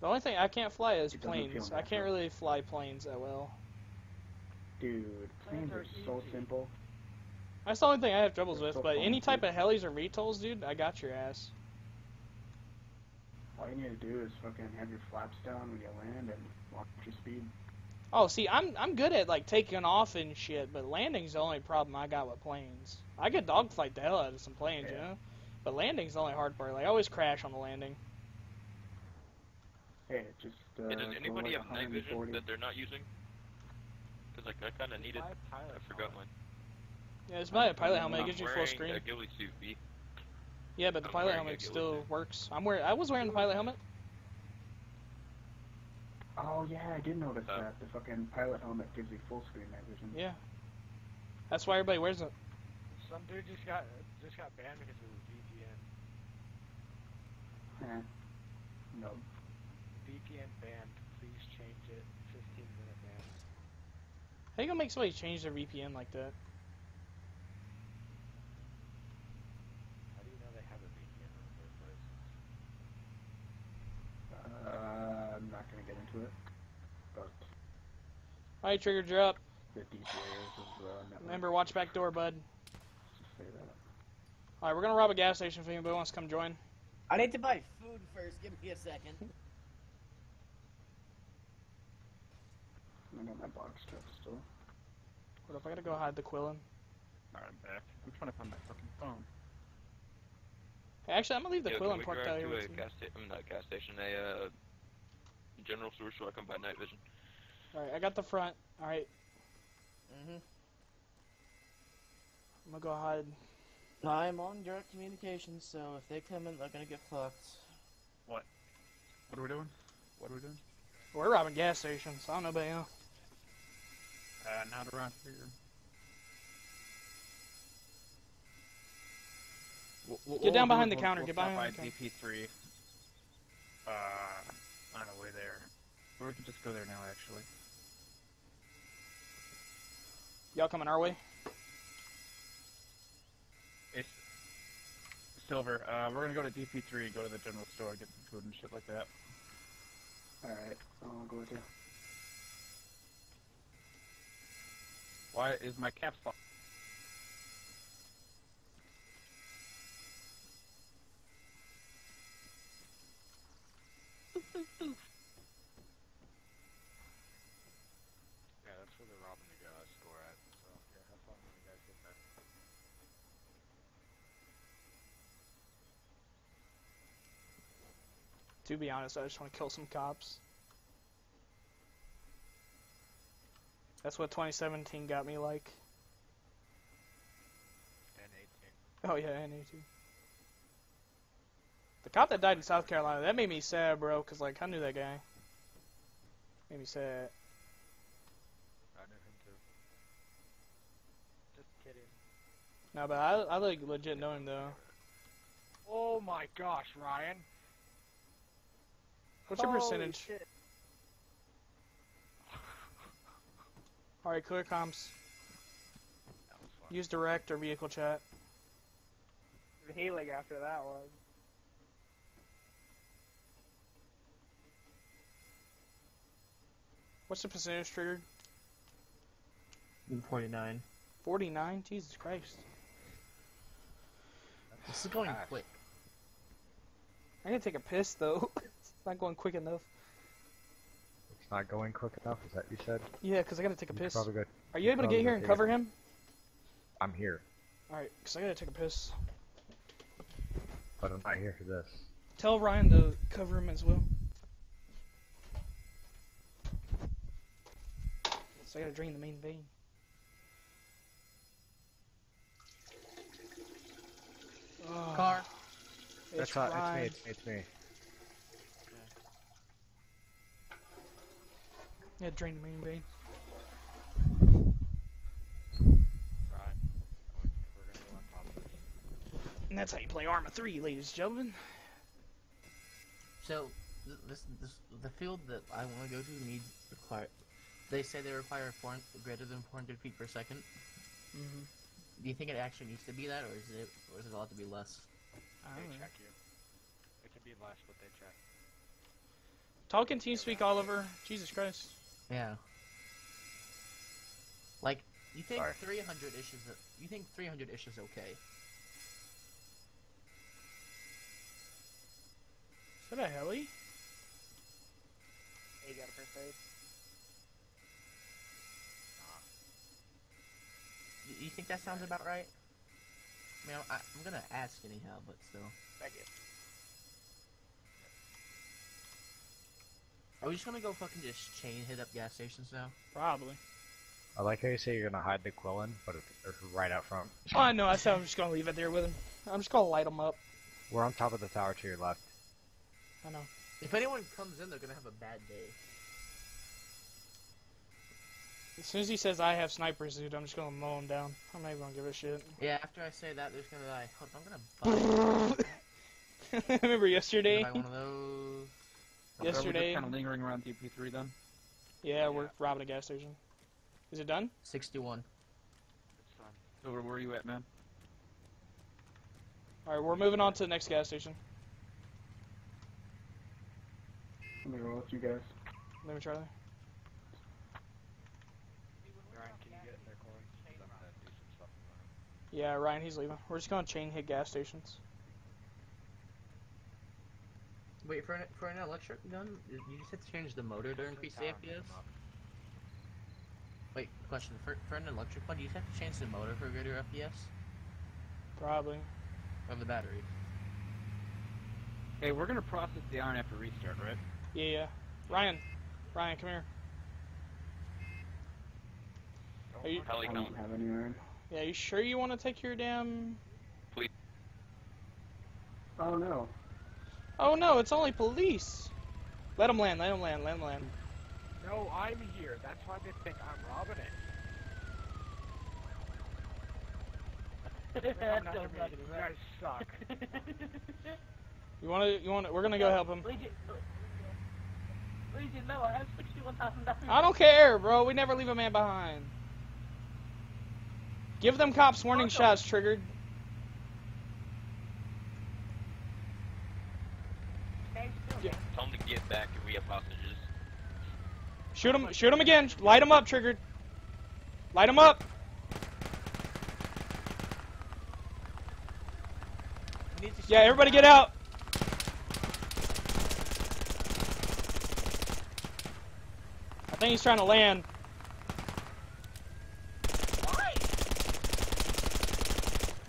The only thing I can't fly is planes. I can't really fly planes that well. Dude, planes are so simple. That's the only thing I have troubles They're with. so But any type dude. of helis or VTOLs, dude, I got your ass. All you need to do is fucking have your flaps down when you land and watch your speed. Oh, see, I'm I'm good at like taking off and shit, but landing's the only problem I got with planes. I could dogfight the hell out of some planes, you know, but landing's the only hard part. Like I always crash on the landing. Hey, just uh, Hey, does anybody like have night vision 140. that they're not using? Because like I kind of needed. Fly pilot I forgot helmet. mine. Yeah, it's my pilot helmet. It gives you full screen. a ghillie suit, B. Yeah, but the I'm pilot helmet still suit. works. I'm wearing. I was wearing the pilot helmet. Oh yeah, I did notice Uh, that. The fucking pilot helmet gives you full screen night vision. Yeah. That's why everybody wears it. Some dude just got just got banned because of VPN. Eh. No. VPN banned. Please change it. 15 minute ban. How you gonna make somebody change their VPN like that? How do you know they have a VPN in the first place? Uh, I'm not gonna get into it. But All right, trigger drop. the DCAs of uh. Remember, watch back door, bud. Let's just say that. All right, we're gonna rob a gas station if anybody wants to come join. I need to buy food first. Give me a second. I got my box truck still. What if I gotta go hide the Qilin? Alright, I'm back. I'm trying to find my fucking phone. Hey, actually, I'm gonna leave the Yo, Qilin can we parked drive out to here. a with you. gas station? I mean, not gas station. A uh, general store so I can buy night vision. All right, I got the front. All right, Mm-hmm. I'm gonna go hide. I'm on direct communications, so if they come in, they're gonna get fucked. What? What are we doing? What are we doing? We're robbing gas stations. I don't know about you. Uh, not around here. We'll- we'll- Get we'll down do behind is the we'll- counter, we'll get stop behind by the DP3. Uh, on the way there. Or we can just go there now, actually. Y'all coming our way? It's Silver. Uh, we're gonna go to DP3, go to the general store, get some food and shit like that. Alright, I'll go with you. Why is my caps lock? yeah, that's where they're robbing the at. So yeah. To be honest, I just want to kill some cops. That's what 2017 got me like. And 18. Oh yeah, and 18. The cop that died in South Carolina, that made me sad, bro, because, like, I knew that guy. Made me sad. I knew him too. Just kidding. No, but I, I like, legit know him, though. Oh my gosh, Ryan. What's your percentage? shit. Alright, clear comms. That was fun. Use direct or vehicle chat. Healing after that one. What's the percentage triggered? 49. 49? Jesus Christ. This is going quick. I gotta take a piss, though. it's not going quick enough. It's not going quick enough. Is that you said? Yeah, because I gotta take a You piss. Probably good. Are you able to get here and cover it. him? I'm here, Alright, because I gotta take a piss. but I'm not here for this. Tell Ryan to cover him as well. So I gotta drain the main vein. Oh, Car. It's That's not. It's me. It's me. It's me. Yeah, drain the main vein. Right. We're gonna go on top of this. And that's how you play Arma 3, ladies and gentlemen. So, th- this, this, the field that I want to go to needs require. They say they require four, greater than 400 feet per 2nd Mm-hmm. Do you think it actually needs to be that, or is it, or is it allowed to be less? I They don't know. check you. It can be less, but they check. Talking TeamSpeak, Oliver. Jesus Christ. Yeah. Like, you think Sorry. 300 ish is you think 300 ish is okay? Is that a heli? Hey, you got a first aid? You, you think that sounds about right? I mean, I, I'm gonna ask anyhow, but still. Thank you. Are we just gonna go fucking just chain hit up gas stations now? Probably. I like how you say you're gonna hide the Qilin, but it's it's right out front. Oh, I know. I said I'm just gonna leave it there with him. I'm just gonna light him up. We're on top of the tower to your left. I know. If anyone comes in, they're gonna have a bad day. As soon as he says I have snipers, dude, I'm just gonna mow him down. I'm not even gonna give a shit. Yeah, after I say that, there's gonna be like, I'm gonna buy, Remember yesterday? buy one of those. So Yesterday- Are we just kind of lingering around DP3 then? Yeah, we're robbing a gas station. Is it done? 61. It's fun. So where, where are you at, man? Alright, we're moving on to the next gas station. I'm gonna roll with you guys. Let me try that. Ryan, can you get in there, Corey? 'Cause I'm gonna do some stuff. in mine. Yeah, Ryan, he's leaving. We're just gonna chain hit gas stations. Wait, for an, for an electric gun, you just have to change the motor to increase the FPS? Wait, question. For, for an electric one, do you just have to change the motor for a greater FPS? Probably. Or the battery? Hey, we're gonna process the iron after restart, right? Yeah, yeah. Ryan, Ryan, come here. Are you, Heli I don't have any iron. yeah, you sure you want to take your damn? Please. Oh no. Oh no, it's only police. Let him land. Let him land. Let him land. No, I'm here. That's why they think I'm robbing it. That's Not so to me. funny, You guys suck. You want to? You want? to We're gonna go help him. Legion, uh, Legion, no, I have sixty-one thousand dollars. I don't care, bro. We never leave a man behind. Give them cops warning shots triggered. Yeah. Tell them to get back if we have hostages. Shoot him. Shoot him again. Light him up, triggered. Light him up. You need to Yeah, everybody get out. I think he's trying to land. Why?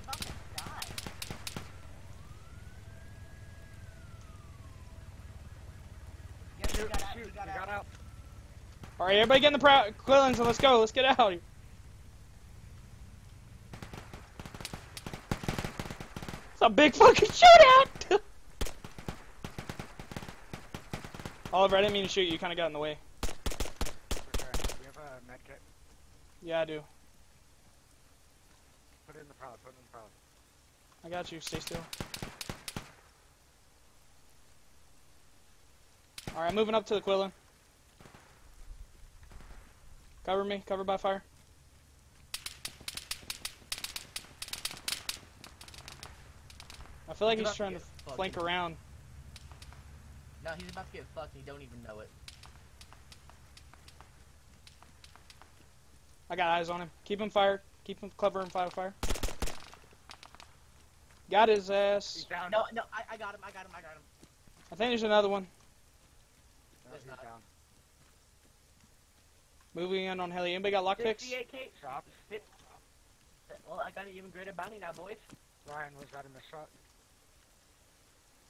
About to die. shoot, shoot, you got out. All right, everybody get in the pro- Qilins and let's go. Let's get out. here. It's a big fucking shootout. Oliver, I didn't mean to shoot you. You kind of got in the way. Okay. We have a med kit. Yeah, I do. Put it in the prod. Put it in the prod. I got you. Stay still. All right, moving up to the Qilin. Cover me. Cover by fire. I feel like He's he's about to trying to get fucking- flank around. No, he's about to get fucked and you don't even know it. I got eyes on him. Keep him fired. Keep him cover and fire fire. Got his He's ass. down. No, no, I, I got him, I got him, I got him. I think there's another one. No, There's he's not. down. Moving in on heli. Anybody got lockpicks? 58k. Shop. Well, I got an even greater bounty now, boys. Ryan was that in the shot.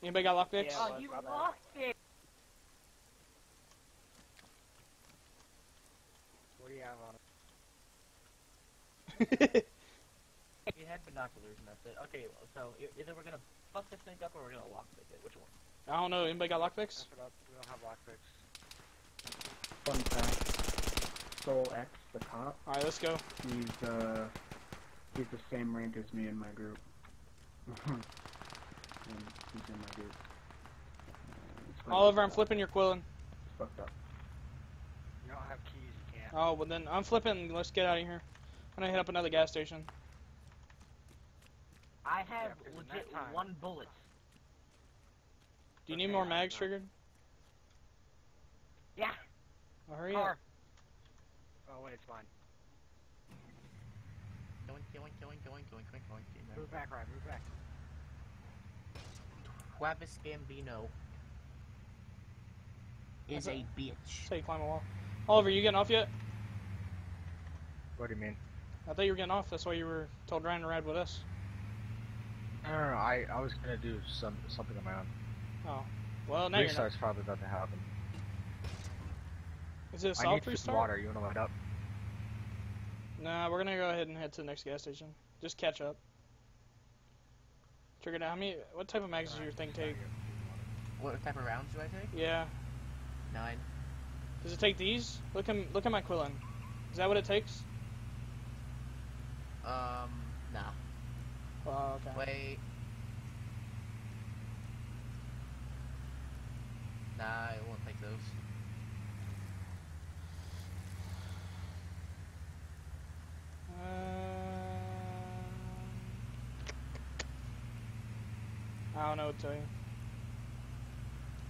Anybody got lockpicks? Yeah. Oh, you my bad. lost it. What do you have on it? We had binoculars and that's it. Okay, so e- either we're gonna fuck this thing up or we're gonna lockpick it. Which one? I don't know. Anybody got lockpicks? Mess. We don't have lockpicks. Fun fact. Soul X, the cop, All right, let's go. he's uh he's the same rank as me in my group. and he's in my group. Uh. Oliver, I'm flipping your Qilin. It's fucked up. You don't have keys. You can't. Oh, well then I'm flipping. Let's get out of here. I'm gonna hit up another gas station. I have because legit one bullet. Do you need more mags not- triggered? Yeah. Oh, hurry Car. up. Oh wait, it's fine. Going, going, going, going, going, going, going. Move back, Ryan. Move back. Travis Gambino is a bitch. Say you climb a wall. Oliver, you getting off yet? What do you mean? I thought you were getting off. That's why you were told Ryan to ride with us. I don't know. I, I was gonna do some something on my own. Oh. Well, now you're not. Probably about to happen. Is it a I solid need restart? water. You wanna light up? Nah, we're gonna go ahead and head to the next gas station. Just catch up. Trigger down. How many? What type of mags does your thing take? What type of rounds do I take? Yeah. Nine. Does it take these? Look at look at my Qilin. Is that what it takes? Um, nah. Oh, okay. Wait. Nah, I won't take those. Um, I don't know what to tell you.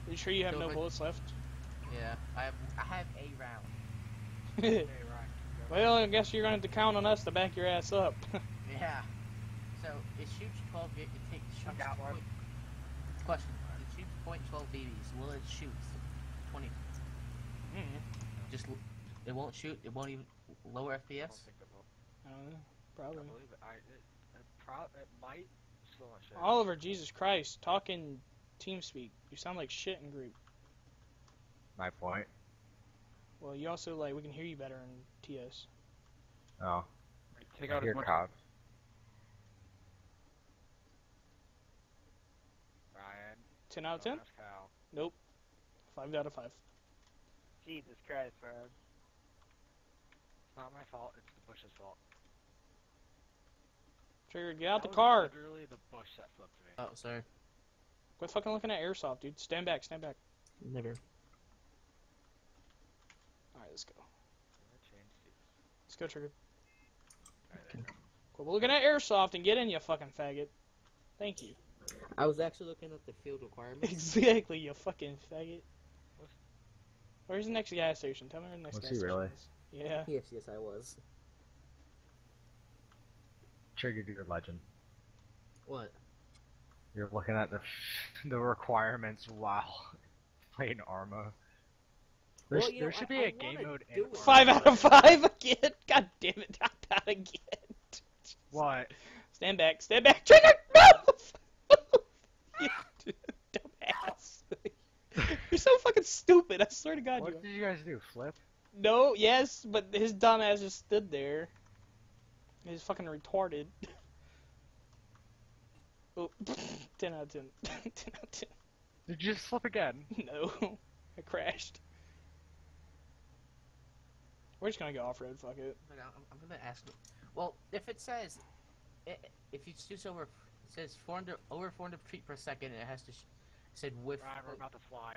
Are you sure you have no ahead. bullets left? Yeah, I have I have a round. Hey, Ryan. go. well, I guess you're gonna have to count on us to back your ass up. Yeah. So it shoots 12. It, it takes shoots. got. Point, question: It shoots point .12 BBs. Will it shoot 20? Mm, Just it won't shoot. It won't even lower I don't FPS. Think it will. I don't know. I Probably. believe it. I, it, it, prob- it might. Still not sure. Oliver, Jesus Christ, talking team speak. You sound like shit in group. My point. Well, you also like we can hear you better in TS. Oh, Take I out hear as much. cops. Ryan. Ten out of ten? Nope. Five out of five. Jesus Christ, man. It's not my fault. It's the bush's fault. Trigger, get out That the car. Literally the bush that flipped me. Oh, sorry. Quit fucking looking at airsoft, dude. Stand back, stand back. Never. All right, let's go. Let's go, Trigger. Alright, Quit looking at airsoft and get in, you fucking faggot. Thank you. I was actually looking at the field requirements. exactly, you fucking faggot. Where's the next gas station? Tell me where the next Was gas he station really? is. Yeah. yes, yes, I was. Triggered your legend. What? You're looking at the the requirements while playing Arma. There's, Well, there know, should I- be a I game mode do in Five out of five again. God damn it! Not that again. What? Stand back. Stand back. Trigger. No. you dumbass. You're so fucking stupid. I swear to God. What are. did you guys do? Flip? No, yes, but his dumb ass just stood there. He's fucking retarded. Oh, 10 out of 10. 10 out of 10. Did you just flip again? No, I crashed. We're just gonna go off road, fuck it. I'm, I'm gonna ask. Well, if it says, i if you choose over, it says 400 over 400 feet per second, and it has to sh- said with. Ryan, we're about to fly.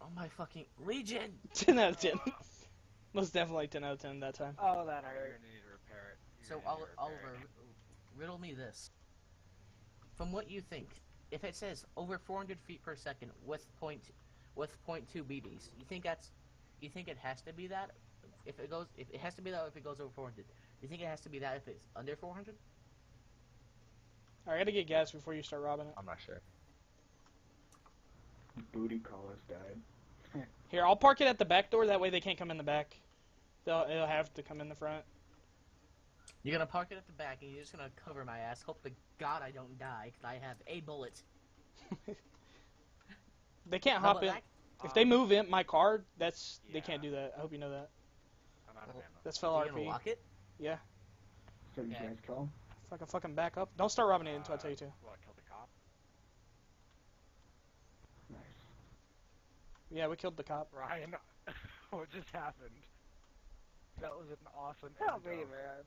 Oh my fucking Legion! 10 out of 10. Most definitely 10 out of 10 that time. Oh, that You're hurt. Gonna need to repair it. So You're gonna Ol- Oliver, repair it. r- riddle me this. From what you think, if it says over 400 feet per second with point with point two BBs, you think that's you think it has to be that? If it goes, if it has to be that if it goes over 400, you think it has to be that if it's under 400? Alright, I gotta get gas before you start robbing it. I'm not sure. Booty call us died. Here, I'll park it at the back door. That way they can't come in the back. They'll, they'll have to come in the front. You're gonna park it at the back, and you're just gonna cover my ass. Hope to God I don't die, cause I have a bullet. They can't hop but in. that- If they move in my car, that's they can't do that. I hope you know that. I'm out of ammo. That's fell You're gonna RP. lock it? Yeah. So you Yeah. guys call? If I can fucking back up. Don't start robbing it until I tell you to. Uh, what, kill the cop? Nice. Yeah, we killed the cop. Ryan, what just happened? That was an awesome Help me, man.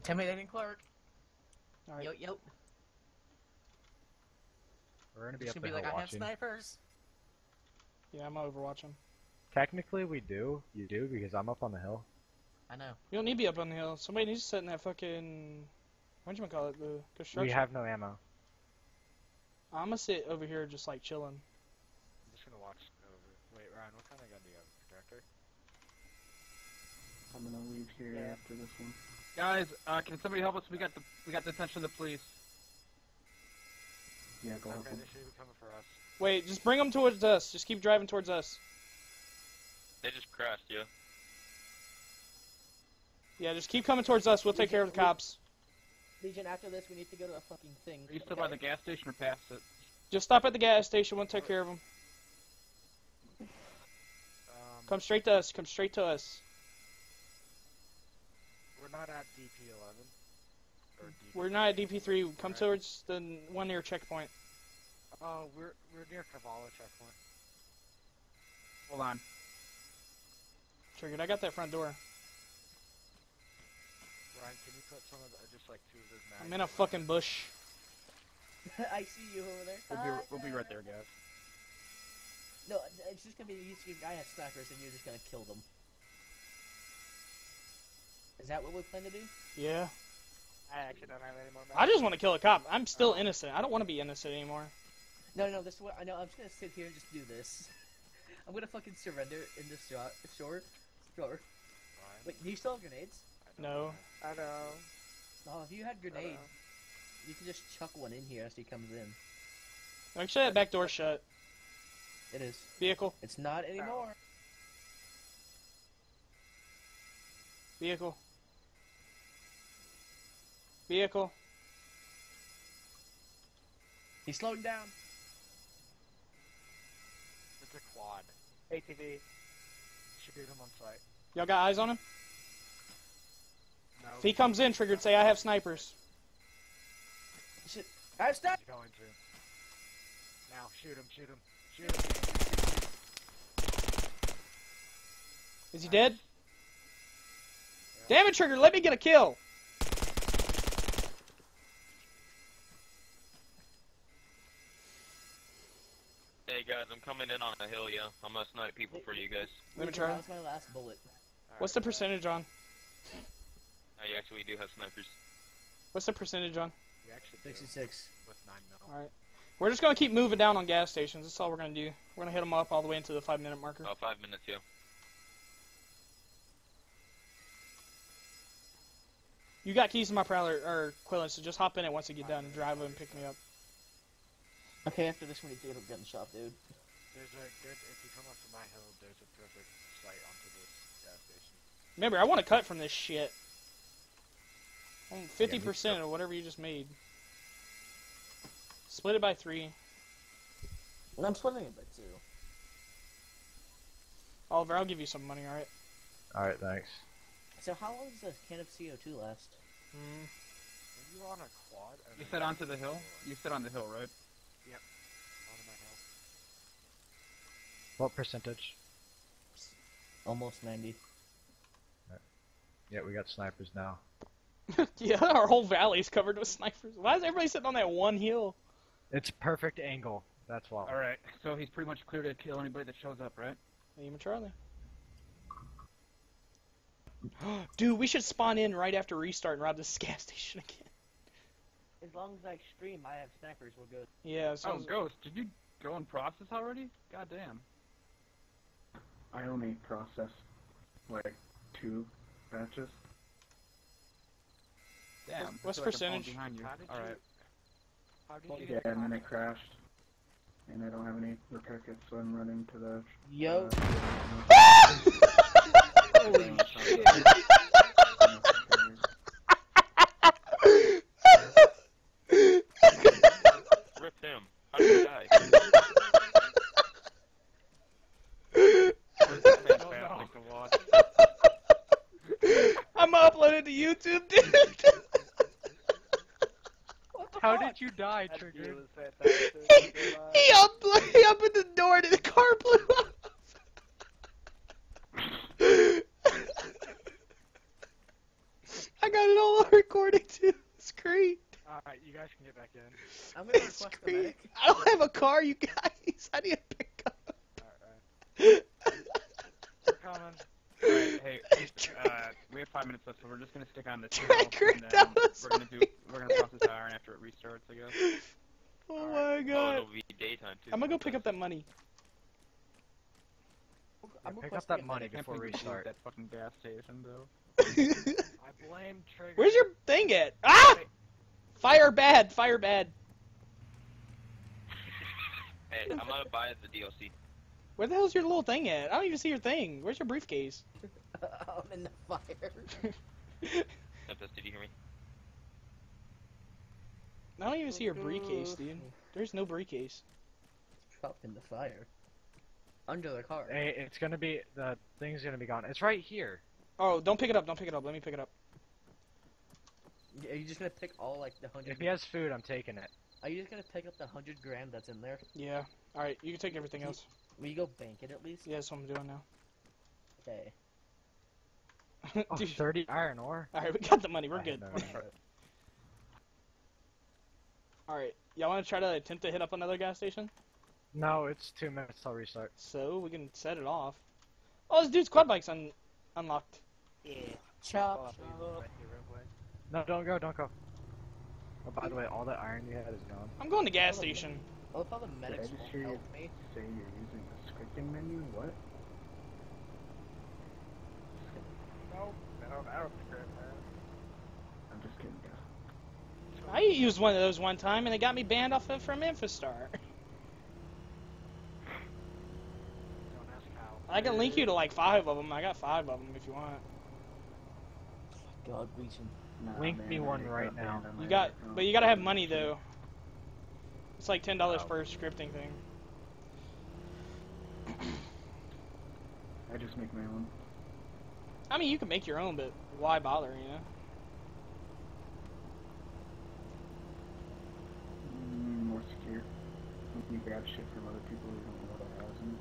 Intimidating Clark. Alright. Yo yo. We're gonna be It up should the be hill like I have watching. snipers. Yeah, I'm over watching. Technically, we do. You do because I'm up on the hill. I know. You don't need to be up on the hill. Somebody needs to sit in that fucking. What you call it? The construction. We have no ammo. I'm gonna sit over here just like chilling. I'm just gonna watch over. Wait, Ryan, what kind of gun do you have? Projector? I'm gonna leave here Yeah. after this one. Guys, uh, can somebody help us? We got the we got the attention of the police. Yeah, go help Okay, they should be coming for us. Wait, just bring them towards us. Just keep driving towards us. They just crashed, yeah. Yeah, just keep coming towards us. We'll take care of the cops. Legion, after this, we need to go to a fucking thing. Are you still by the gas station or past it? Just stop at the gas station. We'll take care of them. Um, Come straight to us. Come straight to us. We're not at DP11. DP We're not at DP3. Come towards the one near checkpoint. Oh, we're we're near Kavala checkpoint. Hold on. Triggered. I got that front door. Ryan, can you put some of the, just like two of those mags? I'm in a fucking bush. I see you over there. We'll be ah, we'll be right there, guys. No, it's just gonna be you see a guy snipers and you're just gonna kill them. Is that what we plan to do? Yeah. I actually don't have any more. I just want to kill a cop. I'm still innocent. I don't want to be innocent anymore. No, no, this is what I know. I'm just gonna sit here and just do this. I'm gonna fucking surrender in this shot. Shore, shore. Ryan, Wait, do you still have grenades? I don't No. know. I know. Oh, if you had grenades, you could just chuck one in here as he comes in. Actually, that back door's shut. It is. Vehicle. It's not anymore. Vehicle. Vehicle. He's slowing down. It's a quad. ATV. Shoot him on sight. Y'all got eyes on him? No. If he comes in, triggered, say I have snipers. Shit. I'm stuck. Going to. Now, shoot him, shoot him, shoot him. Is he dead? Damn it, Trigger, let me get a kill! Guys, I'm coming in on a hill, yeah. I'm gonna snipe people for you guys. Let me try. That was my last bullet. What's the percentage on? Uh, yeah, actually, we do have snipers. What's the percentage on? We actually 66. with 9 mil. Alright. We're just gonna keep moving down on gas stations. That's all we're gonna do. We're gonna hit them up all the way into the five minute marker. Oh, five minutes, yeah. You got keys to my prowler, or Qilin, so just hop in it once you get done and drive and pick me up. Okay, after this one, need to go to the gun shop, dude. There's a good, if you come up to my hill, there's a perfect sight onto this gas station. Remember, I want to cut from this shit. I want 50% or whatever you just made. Split it by three. And I'm splitting it bit too. Oliver, I'll give you some money, alright? Alright, thanks. So how long does a can of CO2 last? Mm. Are you on a quad? You a- sit onto the hill? You sit on the hill, right? On my hill? What percentage? Almost 90. Yeah, we got snipers now. yeah, our whole valley's covered with snipers. Why is everybody sitting on that one hill? It's perfect angle. That's why. Alright, so he's pretty much clear to kill anybody that shows up, right? Aim and Charlie. Dude, we should spawn in right after restart and rob this gas station again. As long as I stream, I have snipers, we're good. Yeah, Oh, sounds Ghost, did you go and process already? God damn. I only processed like two batches. Damn. What's I feel like percentage? Behind you. How did Alright. How did you Yeah, and then it crashed. And I don't have any repair kits, so I'm running to the. Yo. uh, Holy shit. Rip him. How did he die? Fantastic to watch. I'm uploading to YouTube, dude. How did you die, Trigger? view was fantastic. he, he, up, he opened the door and the car blew up. I got it all on recording too. It's great. Alright, you guys can get back in. I'm gonna It's request a medic. I don't have a car, you guys. I need to pick up. Alright. We're coming. Alright, hey, uh, we have five minutes left, so we're just gonna stick on this hill, Tracker, and then that was we're gonna do, we're gonna process the iron after it restarts, I guess. Oh my Oh, god. it'll be daytime too. I'm gonna go pick up that money. I'm pick up that money before we blew restart. that fucking gas station, though. I blame Trigger. Where's your thing at? Ah! Fire bad, fire bad. Hey, I'm gonna buy the DLC. Where the hell's your little thing at? I don't even see your thing. Where's your briefcase? I'm in the fire. Tempest, did you hear me? I don't even see your briefcase, dude. There's no briefcase. It's dropped in the fire. Under the car. Hey, it's gonna be the thing's gonna be gone. It's right here. Oh, don't pick it up. Don't pick it up. Let me pick it up. Are you just gonna pick all like the hundred? If he has food, I'm taking it. Are you just gonna pick up the hundred grand that's in there? Yeah. All right, you can take everything else. Will you go bank it at least? Yeah, that's what I'm doing now. Okay. Oh, Dude. 30 iron ore. All right, we got the money. We're I good. know, right? All right, y'all want to try to attempt to hit up another gas station? No, it's two minutes till restart. So we can set it off. Oh, this dude's quad bike's un- unlocked. Yeah. Chop. chop. right here real quick. No, don't go, don't go. Oh, by the way, all that iron you had is gone. I'm going to gas station. I love how the Did medics just won't help me. say you're using the scripting menu? What? No, no, I don't think man. I'm just kidding, guys. I used one of those one time and it got me banned off of from infiSTAR. Don't ask how. I can link you to like five of them. I got five of them if you want. God, reaching. Nah, Link man, me one right now. You got, account. but you gotta have money though. It's like ten dollars Oh. per scripting thing. I just make my own. I mean, you can make your own, but why bother? You know. Mm, more secure. When you grab shit from other people who don't know what it has in it.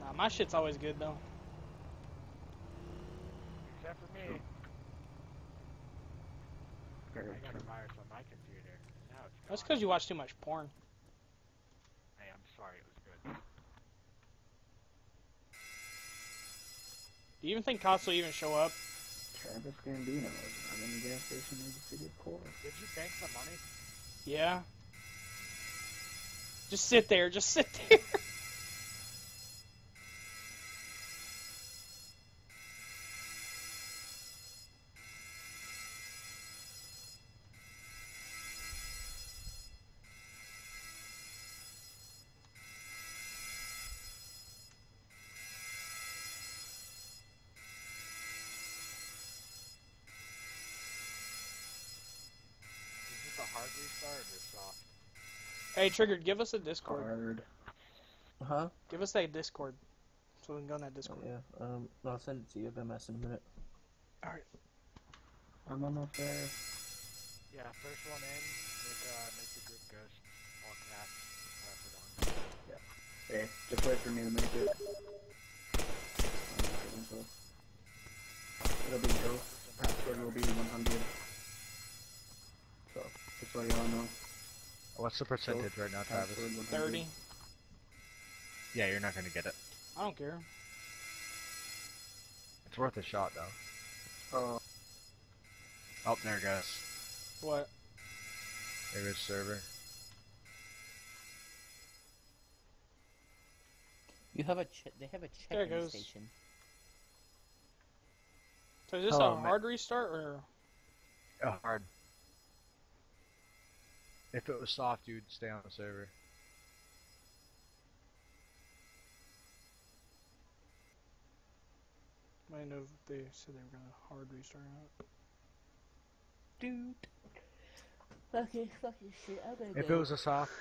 Nah, my shit's always good though. Except for me. Very I got a virus on my computer. Now it's That's gone. because you watch too much porn. Hey, I'm sorry, it was good. Do you even think cops will even show up? Travis Gambino is running a gas station in the city of Kore. Did you bank some money? Yeah. Just sit there. Just sit there. Hey, Triggered, give us a Discord. Hard. Huh? Give us that Discord, so we can go on that Discord. Oh, yeah. Um, I'll send it to you, MS in a minute. Alright. I'm almost there. Yeah, first one in, make, uh, make the group ghost, all cat, uh, for Dawn. Hey, just wait for me to make it. I'm not getting so. It'll be ghost. Password will be 100. So, just so y'all know. What's the percentage right now, uh, Travis? Thirty. Yeah, you're not gonna get it. I don't care. It's worth a shot though. Oh, Oh, there it goes. What? There goes server. You have a ch- they have a There it check-in goes. station. So is this Oh, a man. hard restart or? A hard. If it was soft, you'd stay on the server. I know they said they were gonna hard restart or. Dude. Okay, fucking shit. I'm gonna If go. it was a soft,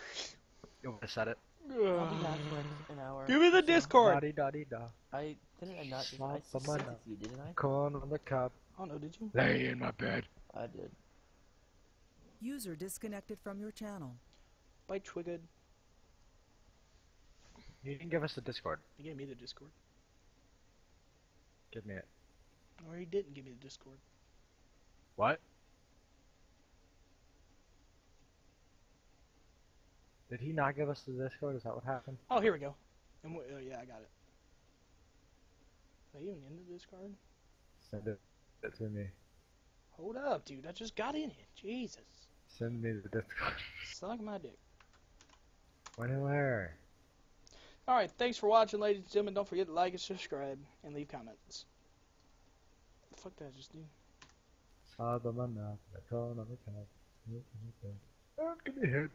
you would have said it. I'll be back in an hour. Give me the So- Discord. Dotty dotty da. I didn't I not just I sent it to you, didn't I? Corn on the cob. I don't. Did you? Lay in my bed. I did. User disconnected from your channel. By Twiggood. You can give us the Discord. You gave me the Discord. Give me it. Or he didn't give me the Discord. What? Did he not give us the Discord? Is that what happened? Oh, here we go. And w- oh, yeah, I got it. Are you even in the Discord? Send it, it to me. Hold up, dude. I just got in here. Jesus. Send me the Discord. Suck my dick. when and where? Alright, thanks for watching, ladies and gentlemen. Don't forget to like and subscribe and leave comments. The fuck did I just do? Saw the man up, the corn on the cob. Look at. Don't give me a hit.